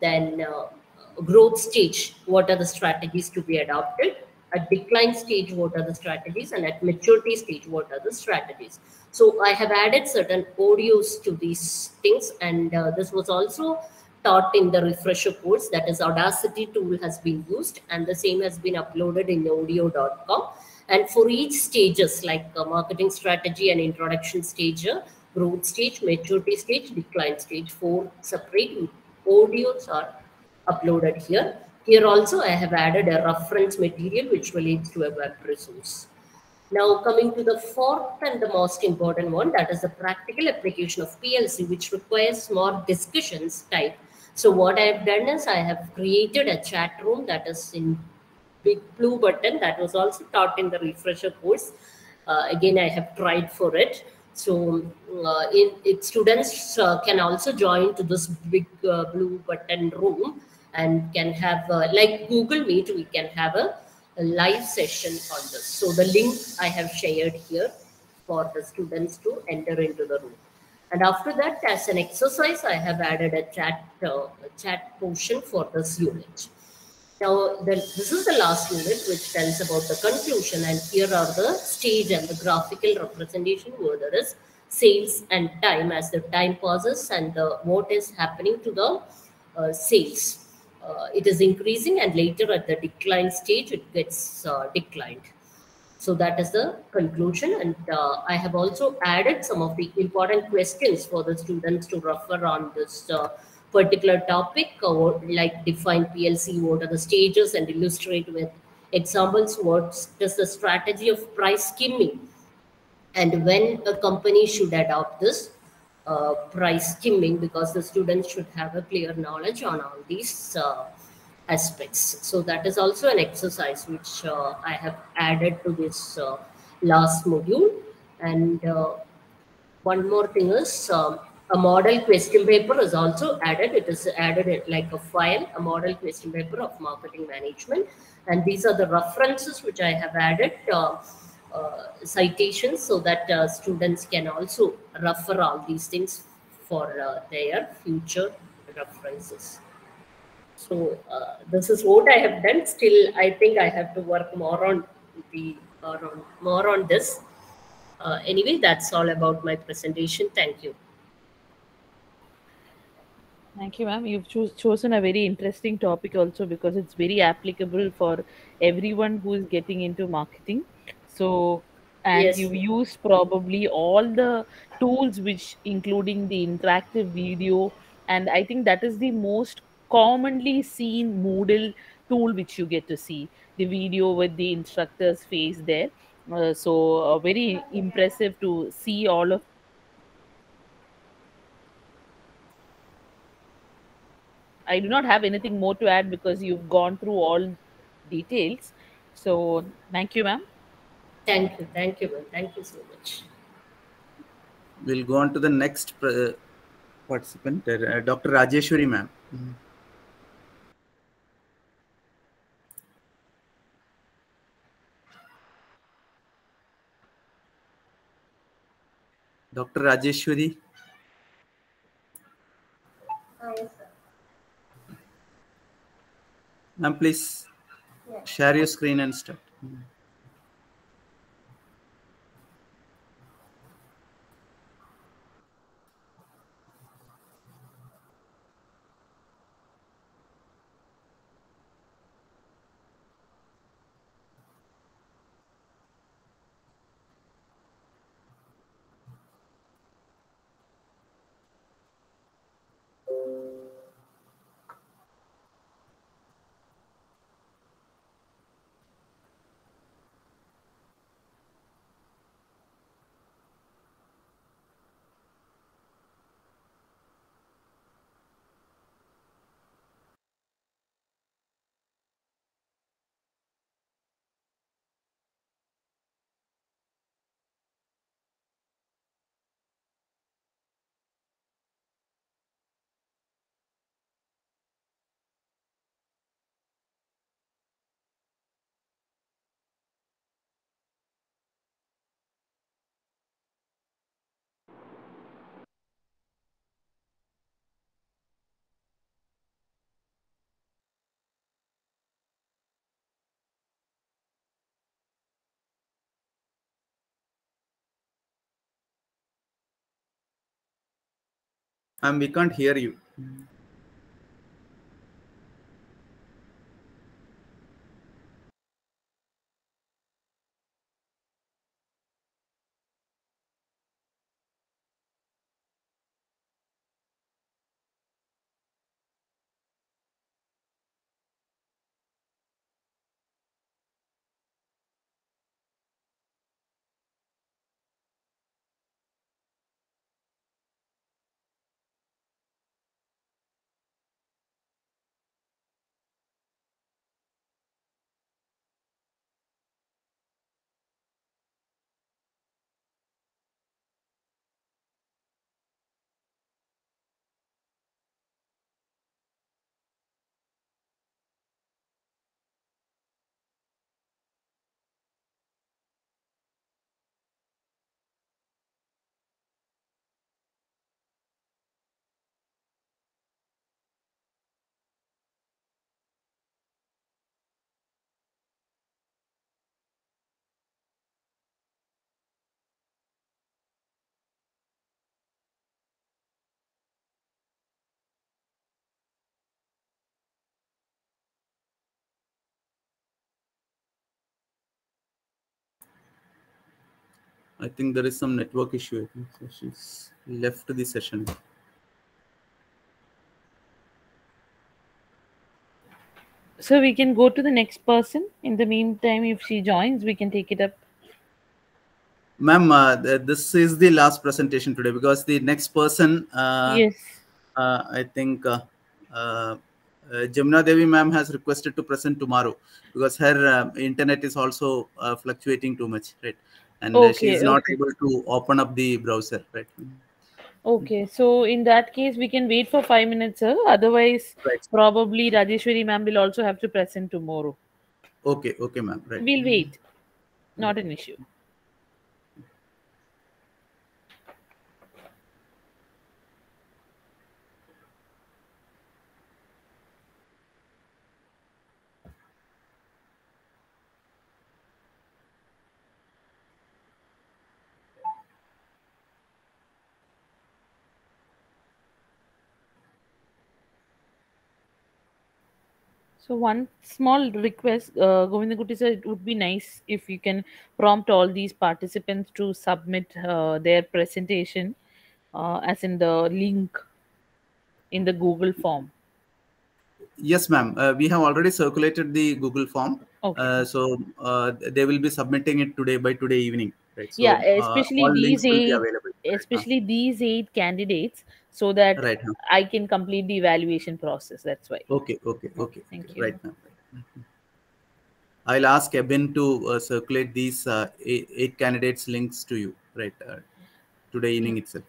Then uh, growth stage, what are the strategies to be adopted? At decline stage what are the strategies and at maturity stage what are the strategies so i have added certain audios to these things and uh, this was also taught in the refresher course that is audacity tool has been used and the same has been uploaded in audio.com and for each stages like uh, marketing strategy and introduction stage growth stage, maturity stage, decline stage. Four separate audios are uploaded here. Here also I have added a reference material which relates to a web resource. Now coming to the fourth and the most important one, that is the practical application of PLC, which requires more discussions type. So what I have done is I have created a chat room that is in big blue button that was also taught in the refresher course. Uh, again, I have tried for it. So uh, in, it, students uh, can also join to this big uh, blue button room and can have, uh, like Google Meet, we can have a, a live session on this. So the link I have shared here for the students to enter into the room. And after that, as an exercise, I have added a chat, uh, a chat portion for this unit. Now, the, this is the last unit which tells about the conclusion and here are the stage and the graphical representation where there is sales and time as the time passes and the, what is happening to the uh, sales. Uh, it is increasing and later at the decline stage, it gets uh, declined. So that is the conclusion. And uh, I have also added some of the important questions for the students to refer on this uh, particular topic, or like define PLC, what are the stages, and illustrate with examples what is the strategy of price skimming, and when a company should adopt this uh, price skimming, because the students should have a clear knowledge on all these uh, aspects. So that is also an exercise which uh, I have added to this uh, last module. And uh, one more thing is um, a model question paper is also added. It is added like a file, a model question paper of marketing management. And these are the references which I have added, citations, so that uh, students can also refer all these things for uh, their future references. So uh, this is what I have done. Still, I think I have to work more on the or on more on this. Uh, anyway, that's all about my presentation. Thank you. Thank you, ma'am. You've choos chosen a very interesting topic also because it's very applicable for everyone who is getting into marketing. So, and Yes. you've used probably all the tools, which including the interactive video, and I think that is the most commonly seen Moodle tool which you get to see the video with the instructor's face there. Uh, so, uh, very impressive to see all of I do not have anything more to add because you've gone through all details. So thank you, ma'am. Thank you. Thank you, ma'am. Thank you so much. We'll go on to the next uh, participant, uh, Dr. Rajeshwari, ma'am. Dr. Rajeshwari. Ma'am, please share your screen and start. Ma'am, we can't hear you. I think there is some network issue. I think so she's left the session. So we can go to the next person. In the meantime, if she joins, we can take it up. Ma'am, uh, th- this is the last presentation today because the next person, uh, yes. uh, I think uh, uh, uh, Jamuna Devi ma'am has requested to present tomorrow because her uh, internet is also uh, fluctuating too much, right? And she Okay, is not okay. able to open up the browser, right? Okay, so in that case, we can wait for five minutes, sir. Otherwise, Right. probably Rajeshwari ma'am will also have to present tomorrow. Okay, okay, ma'am. Right. We'll wait. Not an issue. So one small request, uh, Govindankutty sir, it would be nice if you can prompt all these participants to submit uh, their presentation, uh, as in the link in the Google form. Yes, ma'am. Uh, we have already circulated the Google form. Okay. Uh, so uh, they will be submitting it today by today evening. Right. So, yeah, uh, especially all these links will be eight, especially these eight candidates, so that Right, huh. I can complete the evaluation process. That's why. Okay, okay, okay. Thank you. Right, now. I'll ask Ebin to uh, circulate these uh, eight, eight candidates links to you, right, uh, today evening itself.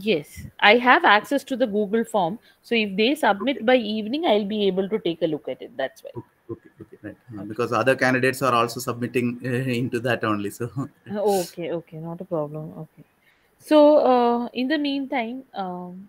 Yes, I have access to the Google form. So if they submit by evening, I'll be able to take a look at it. That's why. Okay, okay, right. Uh, because other candidates are also submitting uh, into that only. So, Okay, okay, not a problem. Okay. So uh, in the meantime, um,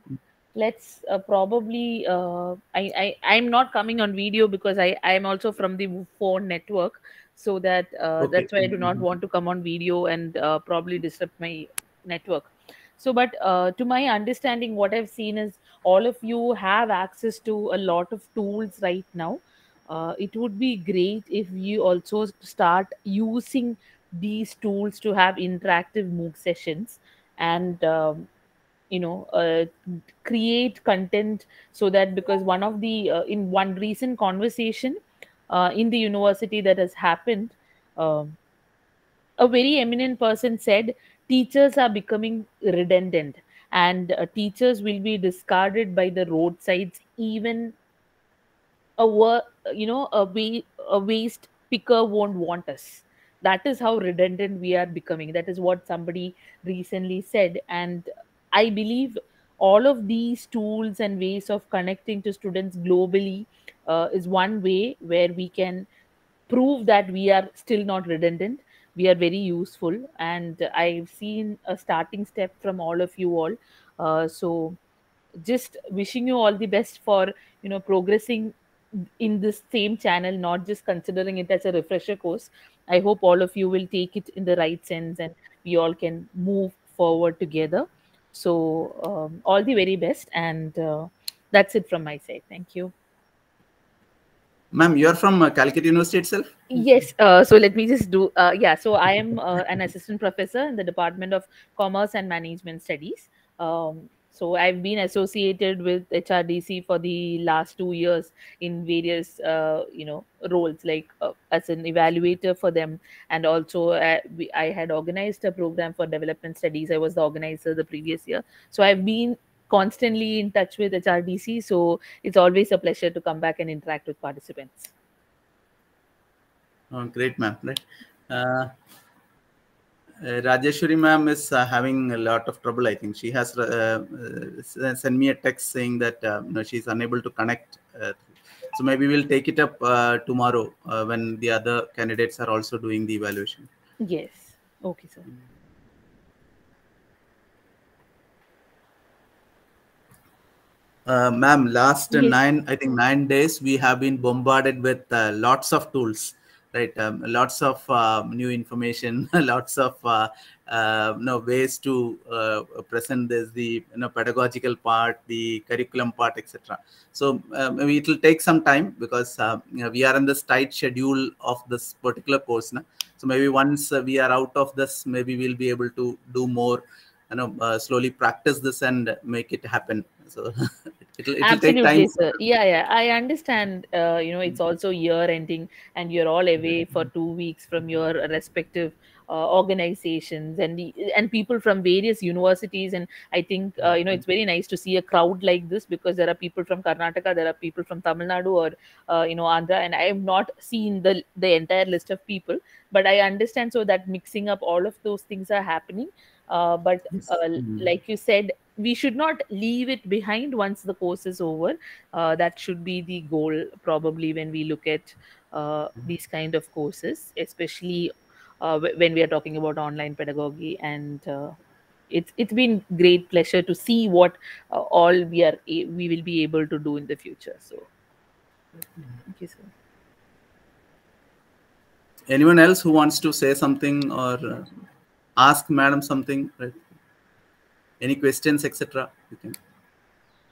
let's uh, probably uh, I, I I'm not coming on video because I I'm also from the phone network, so that uh, Okay. that's why I do not want to come on video and uh, probably disrupt my network. So, but uh, to my understanding, what I've seen is all of you have access to a lot of tools right now. Uh, it would be great if you also start using these tools to have interactive MOOC sessions and um, you know uh, create content so that because one of the uh, in one recent conversation uh, in the university that has happened um, a very eminent person said teachers are becoming redundant and uh, teachers will be discarded by the roadsides even a you know a way a waste picker won't want us that is how redundant we are becoming. That is what somebody recently said. And i believe all of these tools and ways of connecting to students globally uh, is one way where we can prove that we are still not redundant. We are very useful. And i've seen a starting step from all of you all. Uh, so just wishing you all the best for you know progressing in this same channel not just considering it as a refresher course i hope all of you will take it in the right sense and we all can move forward together so um, all the very best and uh, that's it from my side thank you ma'am, you are from uh, Calicut University itself? Yes. Uh, so let me just do. Uh, yeah. So I am uh, an assistant professor in the Department of Commerce and Management Studies. Um, so I've been associated with HRDC for the last two years in various, uh, you know, roles like uh, as an evaluator for them, and also uh, we, I had organized a program for development studies. I was the organizer the previous year. So I've been constantly in touch with HRDC. So it's always a pleasure to come back and interact with participants. Oh, great, ma'am. Right. Uh, Rajeshwari ma'am is uh, having a lot of trouble. I think she has uh, uh, sent me a text saying that uh, no, she's unable to connect. Uh, so maybe we'll take it up uh, tomorrow uh, when the other candidates are also doing the evaluation. Yes. Okay, sir. Uh, ma'am, last Yes. nine, I think nine days, we have been bombarded with uh, lots of tools. Right um, lots of uh, new information lots of uh, uh, you know ways to uh, present this the you know pedagogical part the curriculum part etc so maybe it will take some time because uh, you know, we are in this tight schedule of this particular course now. so maybe once we are out of this maybe we'll be able to do more you know uh, slowly practice this and make it happen so it'll, it'll take Absolutely, time sir. Yeah, yeah. I understand. Uh, you know, it's also year ending, and you're all away for two weeks from your respective uh, organizations and the, and people from various universities. And I think uh, you know it's very nice to see a crowd like this because there are people from Karnataka, there are people from Tamil Nadu or uh, you know Andhra, and I have not seen the the entire list of people, but I understand so that mixing up all of those things are happening. Uh, but uh, like you said, we should not leave it behind once the course is over. Uh, that should be the goal, probably, when we look at uh, these kind of courses, especially uh, when we are talking about online pedagogy. And uh, it's it's been great pleasure to see what uh, all we are a- we will be able to do in the future. So, thank you, sir. anyone else who wants to say something or uh, ask madam something right? Any questions etc you can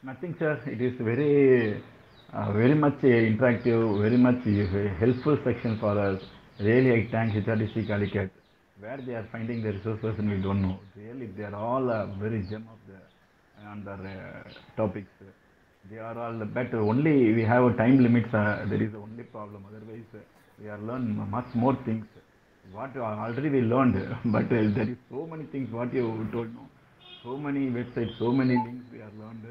Nothing, sir. It is very, uh, very much uh, interactive, very much uh, helpful section for us. Really, I thank HRDC Calicut. Where they are finding the resources, and we don't know. Really, they are all uh, very gem of the their uh, topics. They are all better. Only we have a time limits. Uh, there is only problem. Otherwise, uh, we are learn much more things. What already we learned, but uh, there is so many things. What you told no so many websites, so many links we are learned.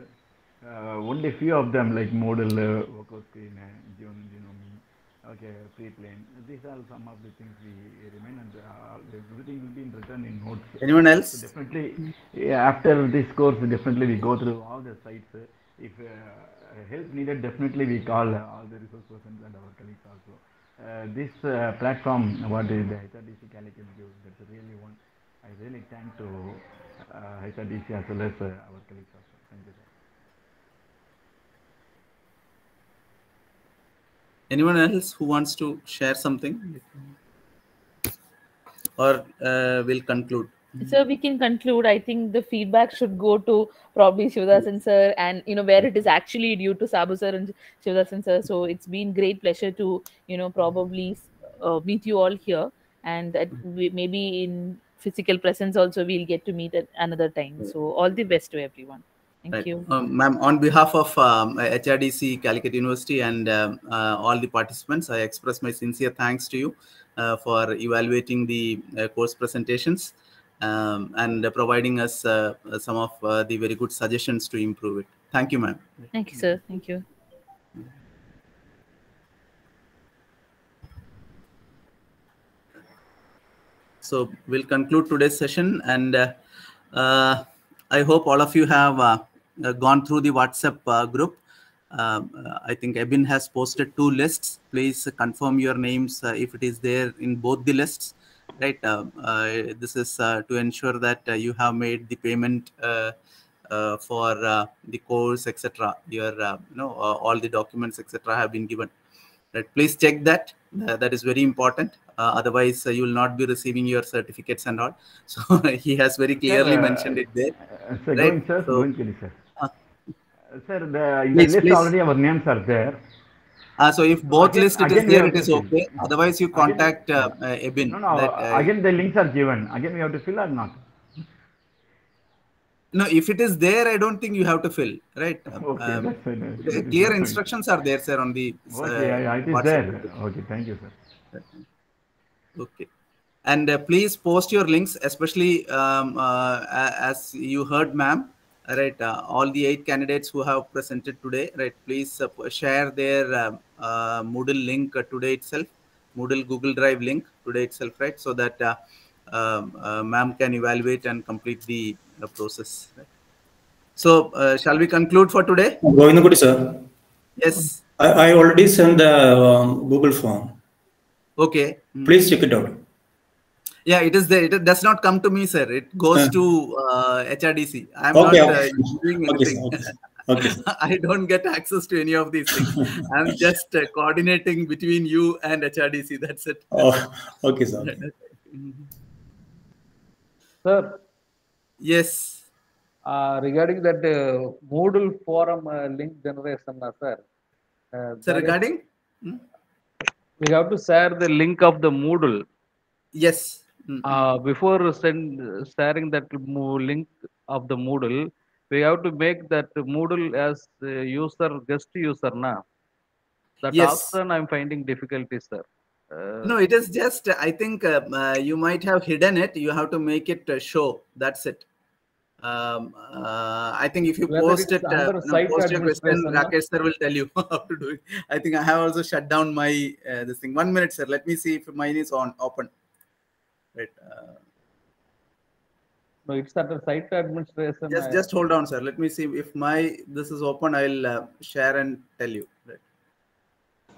Uh, only few of them like Moodle, uh, Vokoscreen, uh, Gen- Gnomio, okay, Preplane. These are some of the things we remain and uh, everything will be written in notes. Anyone else? So definitely, yeah, after this course, definitely we go through all the sites. If uh, help needed, definitely we call all the resource persons and our colleagues also. Uh, this uh, platform, what is the HRDC Calicut gives, that's really one. I really thank to uh, HRDC as well as uh, our colleagues also. Thank you, sir. anyone else who wants to share something or uh, we'll conclude So we can conclude. I think the feedback should go to probably Shivadas sir, and you know where it is actually due to Sabu sir and Shivadas sir. So it's been great pleasure to you know probably uh, meet you all here, and that we, maybe in physical presence also we'll get to meet at another time. So all the best to everyone. Thank Right. you. Um, ma'am, on behalf of um, HRDC Calicut University and um, uh, all the participants, I express my sincere thanks to you uh, for evaluating the uh, course presentations um, and providing us uh, some of uh, the very good suggestions to improve it. Thank you, ma'am. Thank you, sir. Thank you. So we'll conclude today's session, and uh, uh, I hope all of you have uh, uh, gone through the WhatsApp uh, group. Um, uh, I think Ebin has posted two lists. Please confirm your names if it is there in both the lists. Right. This is to ensure that you have made the payment for the course, etc. Your, you know, all the documents, etc. have been given. Right. Please check that. That is very important. Uh, otherwise, uh, you will not be receiving your certificates and all. So he has very clearly Sir, uh, mentioned it there. Sir, right? going, sir, So- going, sir. Sir, the, the list please. already our names are there. Uh, so if both Again- list it is again we there, it is okay. Otherwise, you contact uh, uh, Ebin. No, no, that, uh, again the links are given. Again we have to fill or not? no, if it is there, I don't think you have to fill, right? Okay, Um, that's fine. That's clear That's fine. instructions are there, sir, on the. Okay, yeah, yeah, it is WhatsApp there. Okay, thank you, sir. Okay. And uh, please post your links, especially um, uh, as you heard, ma'am. Right, uh, all the eight candidates who have presented today, right? Please uh, share their um, uh, Moodle link uh, today itself, Moodle Google Drive link today itself, right? So that uh, um, uh, ma'am can evaluate and complete the uh, process. Right? So, uh, shall we conclude for today? Govindankutty, sir. Yes. I, I already sent the um, Google form. Okay. Please check it out. Yeah, it is there. It does not come to me, sir. It goes Uh. to uh, HRDC. I'm Okay, not okay. uh, doing Okay, anything. okay. Okay. I don't get access to any of these things. I'm just uh, coordinating between you and HRDC. That's it. Oh, okay, sir. Sir, Yes. uh, regarding that uh, Moodle forum uh, link generation, uh, sir. Uh, So there is- regarding? Hmm? We have to share the link of the Moodle. Yes. Uh, before send sharing that link of the Moodle, we have to make that Moodle as user guest user now. That Yes. option I'm finding difficulty, sir. Uh, No, it is just, I think uh, uh, you might have hidden it. You have to make it uh, show. That's it. Um, uh, I think if you Whether post it, uh, under no, post your question. Rakesh sir will tell you how to do it. I think I have also shut down my uh, this thing. One minute, sir. Let me see if mine is on open. Right. Uh, no, it's under site administration. just uh, just hold on, sir. Let me see if my this is open. I'll uh, share and tell you. Right.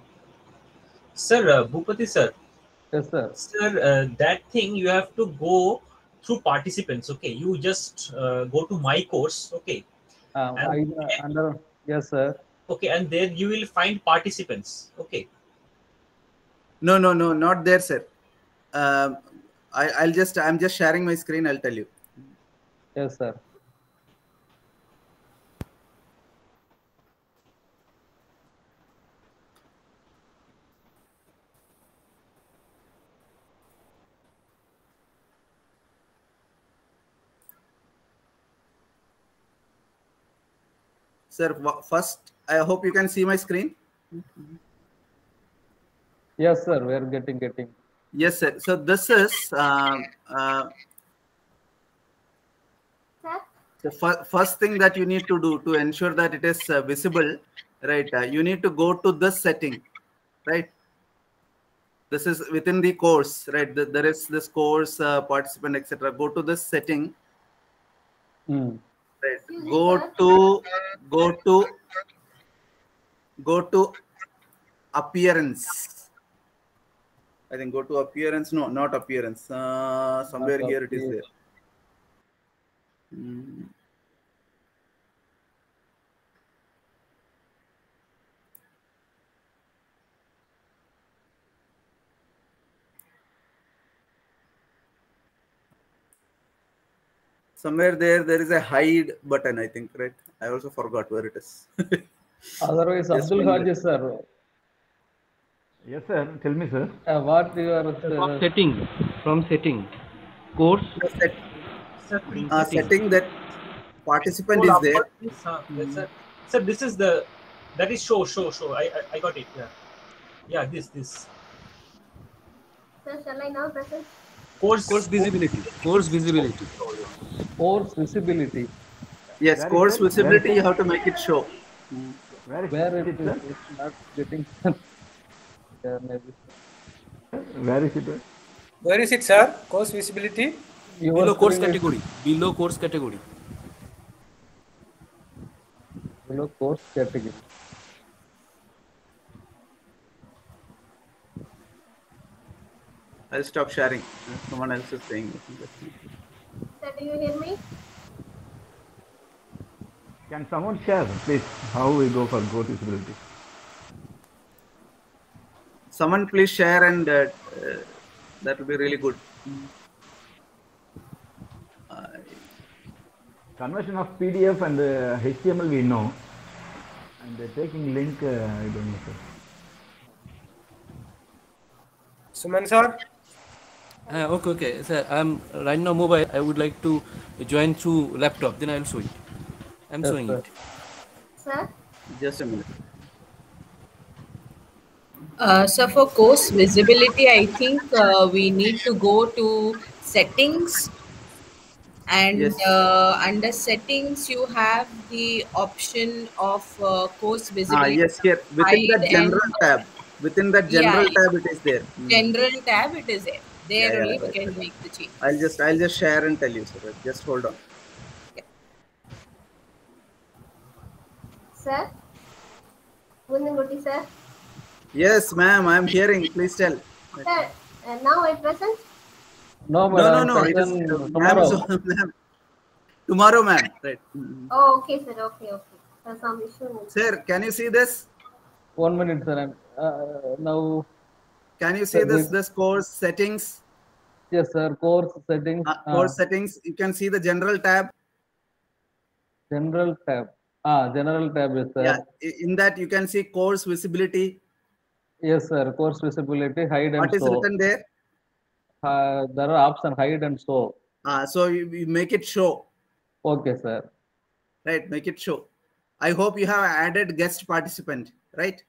Sir, uh, Bhupati sir. Yes, sir. Sir, uh, that thing you have to go through participants. Okay, you just uh, go to my course. Okay, uh, I, uh, under yes, sir. okay, and there you will find participants. Okay, No, no, no, not there, sir. Um, I, I'll just I'm just sharing my screen. I'll tell you. Yes, sir. Sir, first, I hope you can see my screen. Yes, sir. We are getting getting. Yes, sir. So this is uh, uh, the fir- first thing that you need to do to ensure that it is uh, visible, right? Uh, you need to go to this setting, right? This is within the course, right? Th- there is this course uh, participant, etc. Go to this setting, Hmm. Go to go to go to appearance. I think go to appearance. No, not appearance. Uh, somewhere Not here it is there. Mm. Somewhere there, there is a hide button. I think, right? I also forgot where it is. Otherwise, Just Abdul one sir. Yes, sir. Tell me, sir. Uh, what you are From uh, setting, from setting, course. uh, setting that participant Hold is up, there. what is, uh, yes, sir. Sir, this is the that is show, show, show. I I, I got it. Yeah, yeah. This this Sir, shall I now present? course Course visibility. Course visibility. Course visibility. Yes, Where is course it? Where is visibility. You have to make it show. Where is Where it it, is, sir? it's not getting. yeah, maybe. Where is it? Where is it, sir? Course visibility? Your Below course is category. Below course category. Below course category. I'll stop sharing. Someone else is saying. Sir, do you hear me? Can someone share, please, how we go for growth visibility? Someone please share, and uh, uh, that will be really good. Conversion of PDF and uh, HTML we know, and uh, taking link uh, I don't know, sir. Suman, sir? Uh, okay, okay. Sir, I'm right now mobile. I would like to join through laptop. Then I'll show it. I'm Yes, showing sir. it. Sir? Just a minute. Uh, so for course visibility, I think uh, we need to go to settings and Yes. uh, under settings you have the option of uh, course Ah, visibility. yes, here within the general tab. Within the general yeah. tab, it is there. Mm. general tab, it is there. There Yeah, yeah, only we can right. make the change. I'll just I'll just share and tell you, sir. Just hold on. Sir? Gundangutti, sir? Yes, ma'am. I'm hearing. Please tell. Sir, uh, now I present? No, No, madam. no, no. It is present ma'am. tomorrow. so- ma'am. Tomorrow, ma'am. Right. Oh, okay, sir. Okay, okay. There's some issue. Sir, can you see this? One minute, sir. I'm, uh, now. Can you see this this- course settings? Yes, sir. Course settings. Uh, course settings. You can see the general tab. General tab. Ah, general tab, yes, sir. Yeah. In that you can see course visibility. Yes, sir. Course visibility, hide and What is show. written there? Uh, there are options hide and show. Uh, so you, you make it show. Okay, sir. Right. Make it show. I hope you have added guest participant. Right.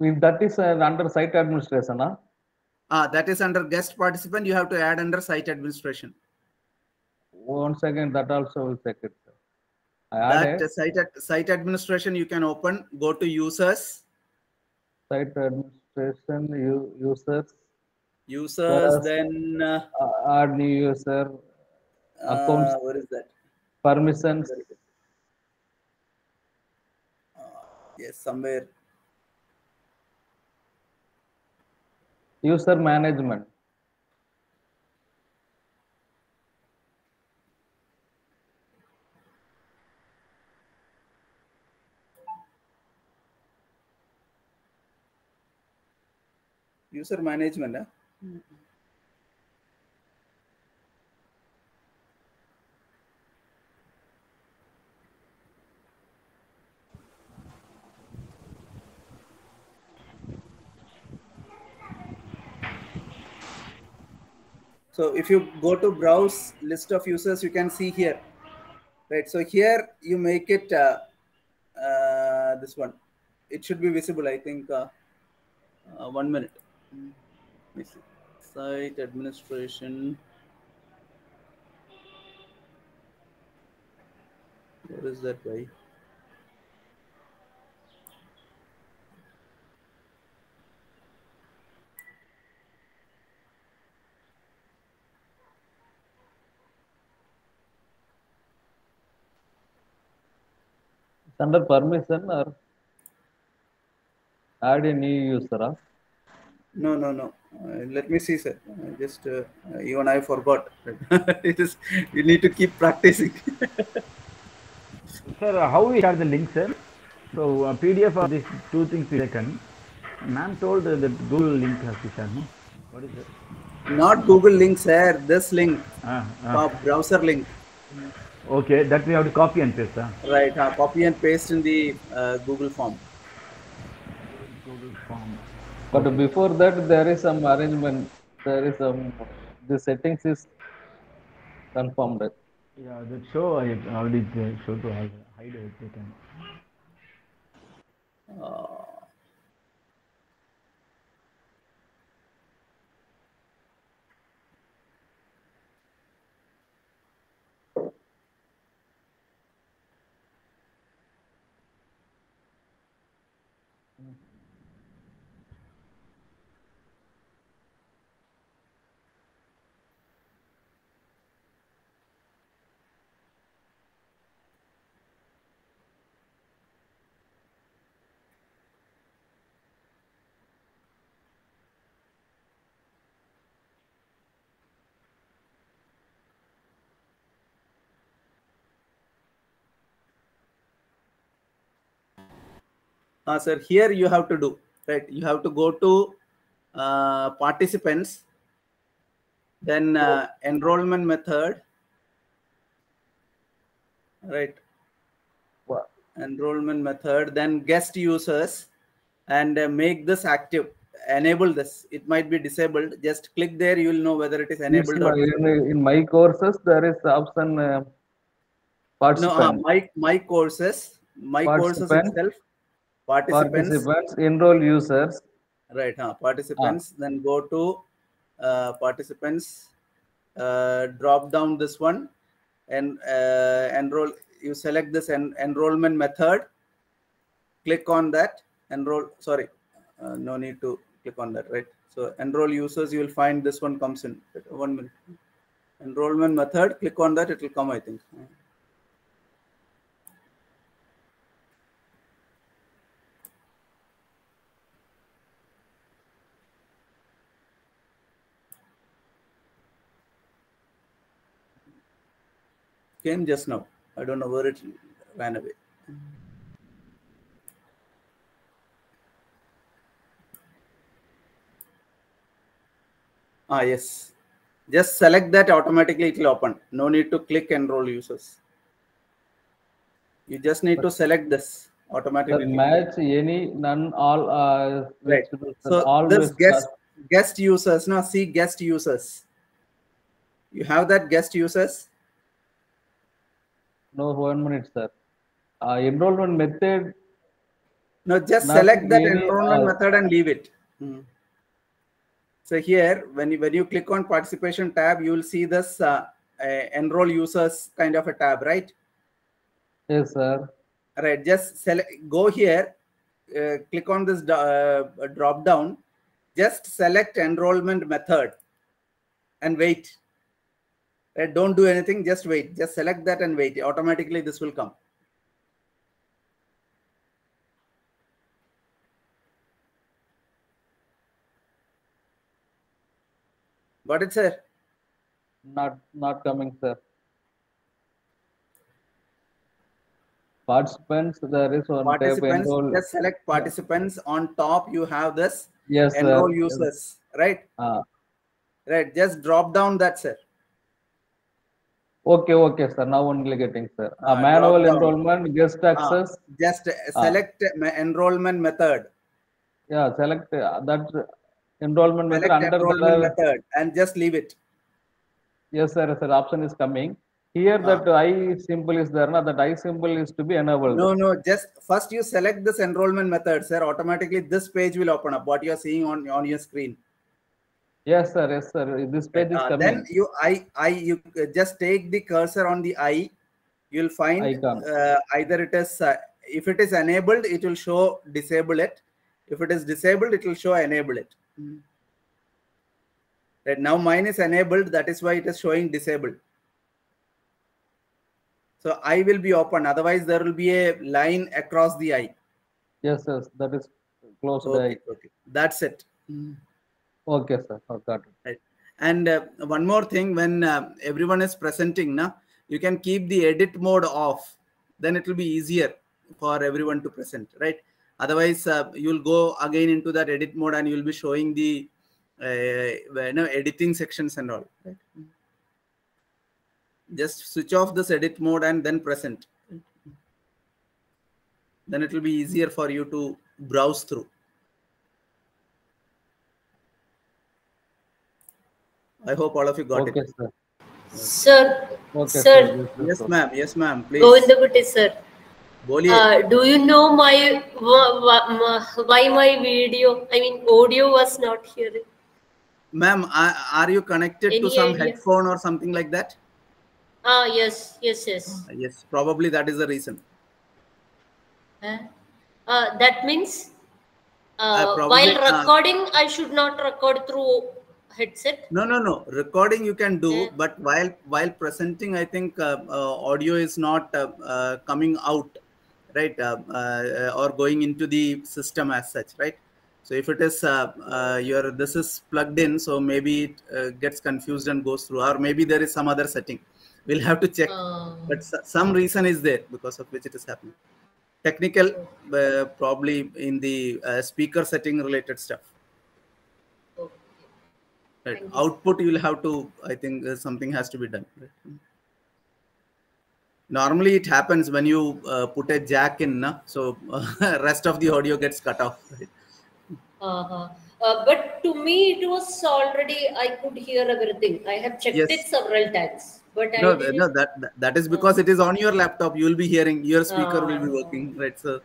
If that is uh, under site administration, huh? Ah, that is under guest participant. You have to add under site administration. One second, that also will check it. Sir. I That added uh, site site administration you can open. Go to users. site administration u- users. Users. Plus, Then uh, uh, add new user accounts uh, where is that? permissions. Yes, somewhere. User management. User management. Huh? So if you go to browse list of users, you can see here, right? So here you make it uh, uh, this one. It should be visible. I think uh, uh, one minute. Site administration. Where is that by? Under permission or add a new user. Huh? No, no, no. Uh, let me see, sir. I just uh, even I forgot. it is. You need to keep practicing. Sir, uh, how we share the link, sir? So uh, PDF of these two things we taken. Ma'am told uh, that Google link has to share, no? What is it? Not Google link, sir. This link, Ah, uh, ah. browser link. Okay, that we have to copy and paste. Huh? Right. Uh, copy and paste in the uh, Google form. Google form. But before that, there is some arrangement. There is some. The settings is confirmed. Yeah, that show I already uh, showed to hide hide it. they can- Uh, uh, sir, here you have to do right. You have to go to uh, participants, then uh, enrollment method, right? what? Enrollment method, then guest users, and uh, make this active. Enable this. It might be disabled. Just click there. You will know whether it is enabled my- or in, in my courses, there is the option uh, no. Uh, my my courses, my courses Participant. itself. Participants. participants, enroll users. right huh? participants then go to uh, participants uh, drop down this one and uh, enroll you select this en- enrollment method click on that enroll sorry uh, no need to click on that right so enroll users you will find this one comes in one minute enrollment method click on that it will come i think came just now I don't know where it ran away. Ah, yes. Just select that automatically it will open. No need to click enroll users. You just need to select this automatically. match any, none, all. Uh, Right. So always this guest guest users. Now see guest users. You have that guest users. No, one minute, sir. Uh, enrollment method. No, just select that enrollment uh, method and leave it. Hmm. So here, when you, when you click on participation tab, you will see this uh, uh, enroll users kind of a tab, right? Yes, sir. Right. Just select. Go here. Uh, click on this uh, drop down. Just select enrollment method, and wait. Right, don't do anything. Just wait. Just select that and wait. Automatically, this will come. Got it, sir? Not not coming, sir. Participants, there is one tab participants enroll. just select participants on top you have this Yes, sir. enroll Yes. users right Ah. right just drop down that sir Okay, okay, sir. Now only getting, sir. Uh, manual enrollment, guest Ah, access. just uh, select enrollment method Yeah, select uh, that enrollment method under enrollment the. method and just leave it Yes, sir. Sir, option is coming. Here, that I symbol is there. Na, that I symbol is to be enabled. no no just first you select this enrollment method sir automatically this page will open up what you are seeing on on your screen Yes, sir. Yes, sir. This page is Uh, coming. then you i i you uh, just take the cursor on the i you'll find Icon. uh, either it is uh, if it is enabled it will show disable it if it is disabled it will show enable it right now mine is enabled that is why it is showing disabled so i will be open otherwise there will be a line across the eye. Yes, yes. That is close okay, eye. okay. that's it Okay, sir. Oh, got it. right. And uh, one more thing when uh, everyone is presenting now you can keep the edit mode off then it will be easier for everyone to present right? Otherwise uh, you'll go again into that edit mode and you'll be showing the uh, you know editing sections and all right? Just switch off this edit mode and then present. Then it will be easier for you to browse through I hope all of you got Okay, it. sir. Sir, Okay, sir, Yes, ma'am. Yes, ma'am. Please. Govindankutty sir. Boliye. Uh, do you know my wh- wh- why my video, I mean audio was not hearing? Ma'am, are, are you connected to some idea? headphone or something like that? Ah, yes, yes, yes. Yes, probably that is the reason. Huh? Uh, that means uh, Uh, probably, while uh, recording, I should not record through headset. No, no, no. Recording you can do, but while while presenting, I think uh, uh, audio is not uh, uh, coming out, right, uh, uh, or going into the system as such, right. So if it is uh, uh, your this is plugged in, so maybe it uh, gets confused and goes through, or maybe there is some other setting. We'll have to check, but some reason is there because of which it is happening. Technical, uh, probably in the uh, speaker setting related stuff. Right. Output you will have to. I think uh, something has to be done. Right? Normally it happens when you uh, put a jack in, na? so uh, rest of the audio gets cut off. Right? Uh-huh. Uh, but to me, it was already, I could hear everything. I have checked Yes. it several times. But No, didn't. no, that, that that is because it is on your laptop. You will be hearing your speaker will be Ah. working, right? So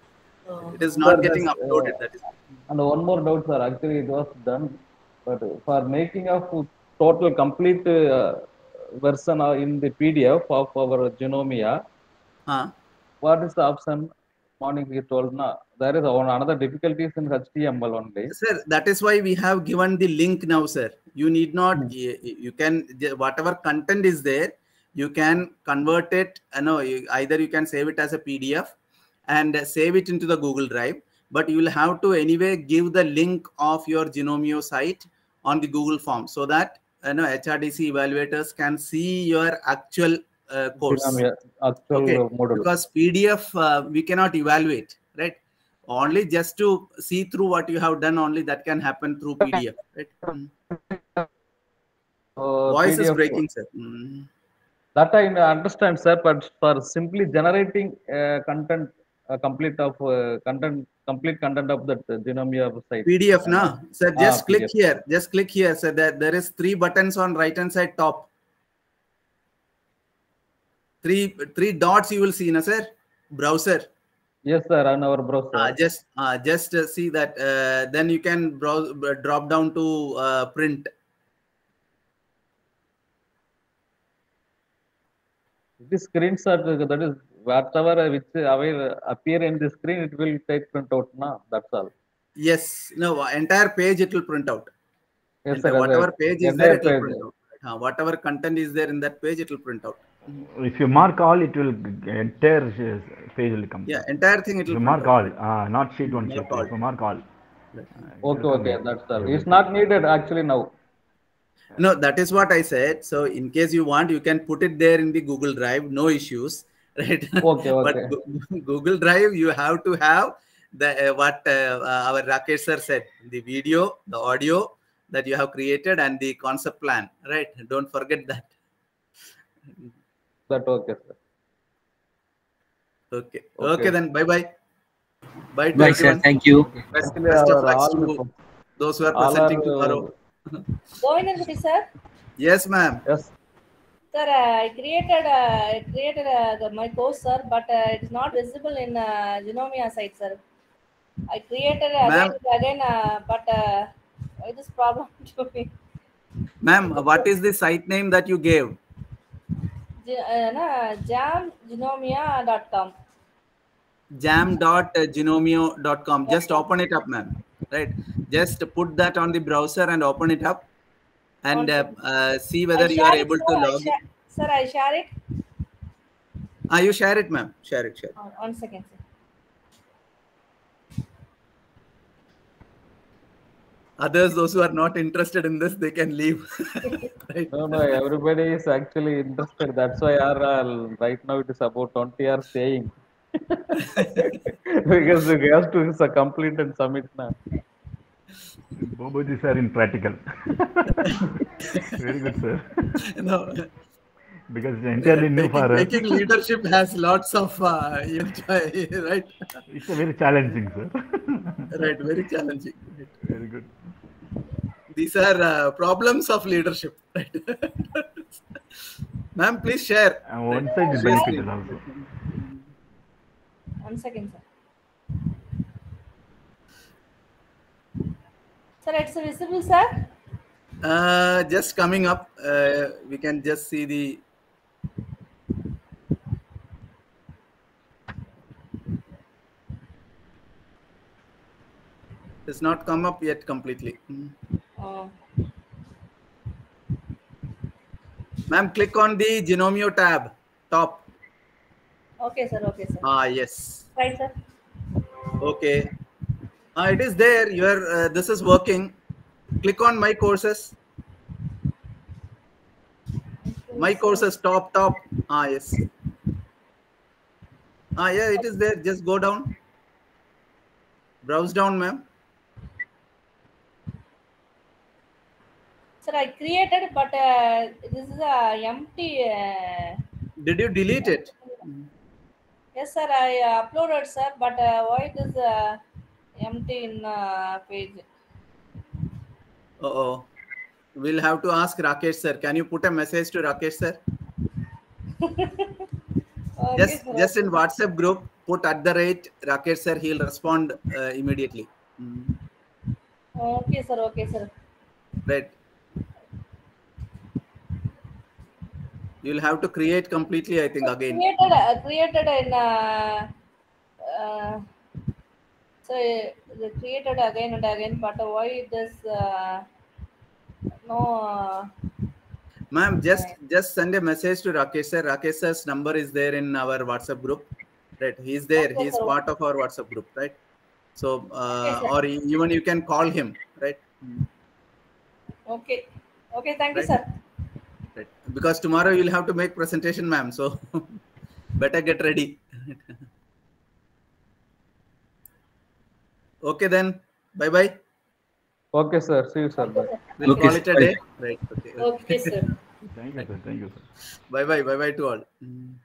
Oh. it is not Sir, getting uploaded. uh, That is. And one more doubt, sir. Actually, it was done, but for making a total complete uh, version uh, in the PDF of our Gnomio, Huh? what is the option? Morning he told na there is another difficulties in HTML only. Sir, that is why we have given the link now, sir. You need not. y- y- You can whatever content is there, you can convert it. You know, you, either you can save it as a PDF and save it into the Google Drive, but you will have to anyway give the link of your Gnomio site on the Google form so that you know HRDC evaluators can see your actual uh, course. Genomics, actual Okay, module. because PDF uh, we cannot evaluate, right? Only just to see through what you have done, only that can happen through PDF, right? Mm. Uh, Voice is PDF. breaking, sir. Mm. That I understand, sir, but for simply generating uh, content, uh, complete of uh, content, complete content of that uh, Gnomio site. PDF, na? Sir, Ah, just click PDF. here. Just click here. So that there is three buttons on right hand side top. Three three dots you will see, na sir? Browser. Yes, sir, on our browser. Uh, just uh, just uh, see that. Uh, then you can browse, uh, drop down to uh, print. This screenshot, uh, that is whatever uh, which uh, will appear in the screen, it will take print out. Na, that's all. Yes. No. Entire page it will print out. Yes, sir. whatever yes, page yes. is there, it will page. print out. Uh, whatever content is there in that page, it will print out. If you mark all, it will entire page will come. Yeah, entire thing it will mark out. all, uh, not sheet one, Mark sheet two. all. If you mark all. Okay, okay, that's all. It's not needed actually now. No, that is what I said. So, in case you want, you can put it there in the Google Drive, no issues, right? Okay, but okay. Go- Google Drive, you have to have the uh, what uh, uh, our Rakesh sir said: the video, the audio that you have created, and the concept plan. Right? Don't forget that. That okay, sir. Okay. Okay. Okay, then. Bye bye. Bye to Bye, sir. Thank you. Best, Actually, best of luck to those who are all presenting are, tomorrow. Govindan sir. Yes, ma'am. Yes. Sir, uh, I created uh, I created uh, my course, sir, but uh, it is not visible in uh, Gnomio site, sir. I created uh, again, again uh, but uh, why this problem to me? Ma'am, what is the site name that you gave? Ge- uh, jamgnomio.com. jam.gnomio.com. Just open it up, ma'am. Right. Just put that on the browser and open it up and uh, uh, see whether you are share it, able to sir, log in. share- Sir, I share it. Ah, you share it, ma'am. Share it, share. it. Uh, one second, sir. Others, those who are not interested in this, they can leave. right. No, no, everybody is actually interested. That's why our uh, right now it is about 20 hours staying. because we have to s- complete and submit now. Boboji sir in practical. Very good, sir. No. Because it's entirely new taking, for us. taking leadership has lots of, uh, enjoy, right? It's a very challenging, sir. right, very challenging. Right. Very good. These are uh, problems of leadership. Right? Ma'am, please share. And one side is Please benefited leave. also. One second, sir. Sir, it's visible, sir. Uh, just coming up, uh, we can just see the. It's not come up yet completely. Uh, Ma'am, click on the Gnomio tab, top. okay, sir. Okay, sir. Ah, yes. Right, sir. Okay. Ah, it is there. Your uh, this is working. Click on my courses. My courses top top. Ah yes. Ah yeah, it is there. Just go down. Browse down, ma'am. Sir, I created, but uh, this is a empty. Uh, Did you delete it? yes, sir. I uh, uploaded, sir, but uh, why it is uh, empty in uh, page? Uh oh. We'll have to ask Rakesh sir. Can you put a message to Rakesh sir? Just just in WhatsApp group, put at the rate Rakesh sir. He'll respond uh, immediately. Mm. Okay, sir. Okay, sir. Right. You'll have to create completely, I think, again. Created, uh, created in. So they created again and again, but why this? Uh, no. Uh, Ma'am, just just send a message to Rakesh sir. Rakesh sir's number is there in our WhatsApp group. Right. He's there. Okay, He's sir. part of our WhatsApp group, right? So uh, sir. or even you can call him, right? okay. Okay. Thank you, sir. Right. because tomorrow you'll have to make presentation, ma'am. So better get ready. okay then. Bye bye. Okay, sir. See you, sir. Bye. We'll Okay, call it a bye. day. Right. Okay. Okay, sir. Thank you, sir. Thank you, sir. Bye bye. Bye bye to all. Mm.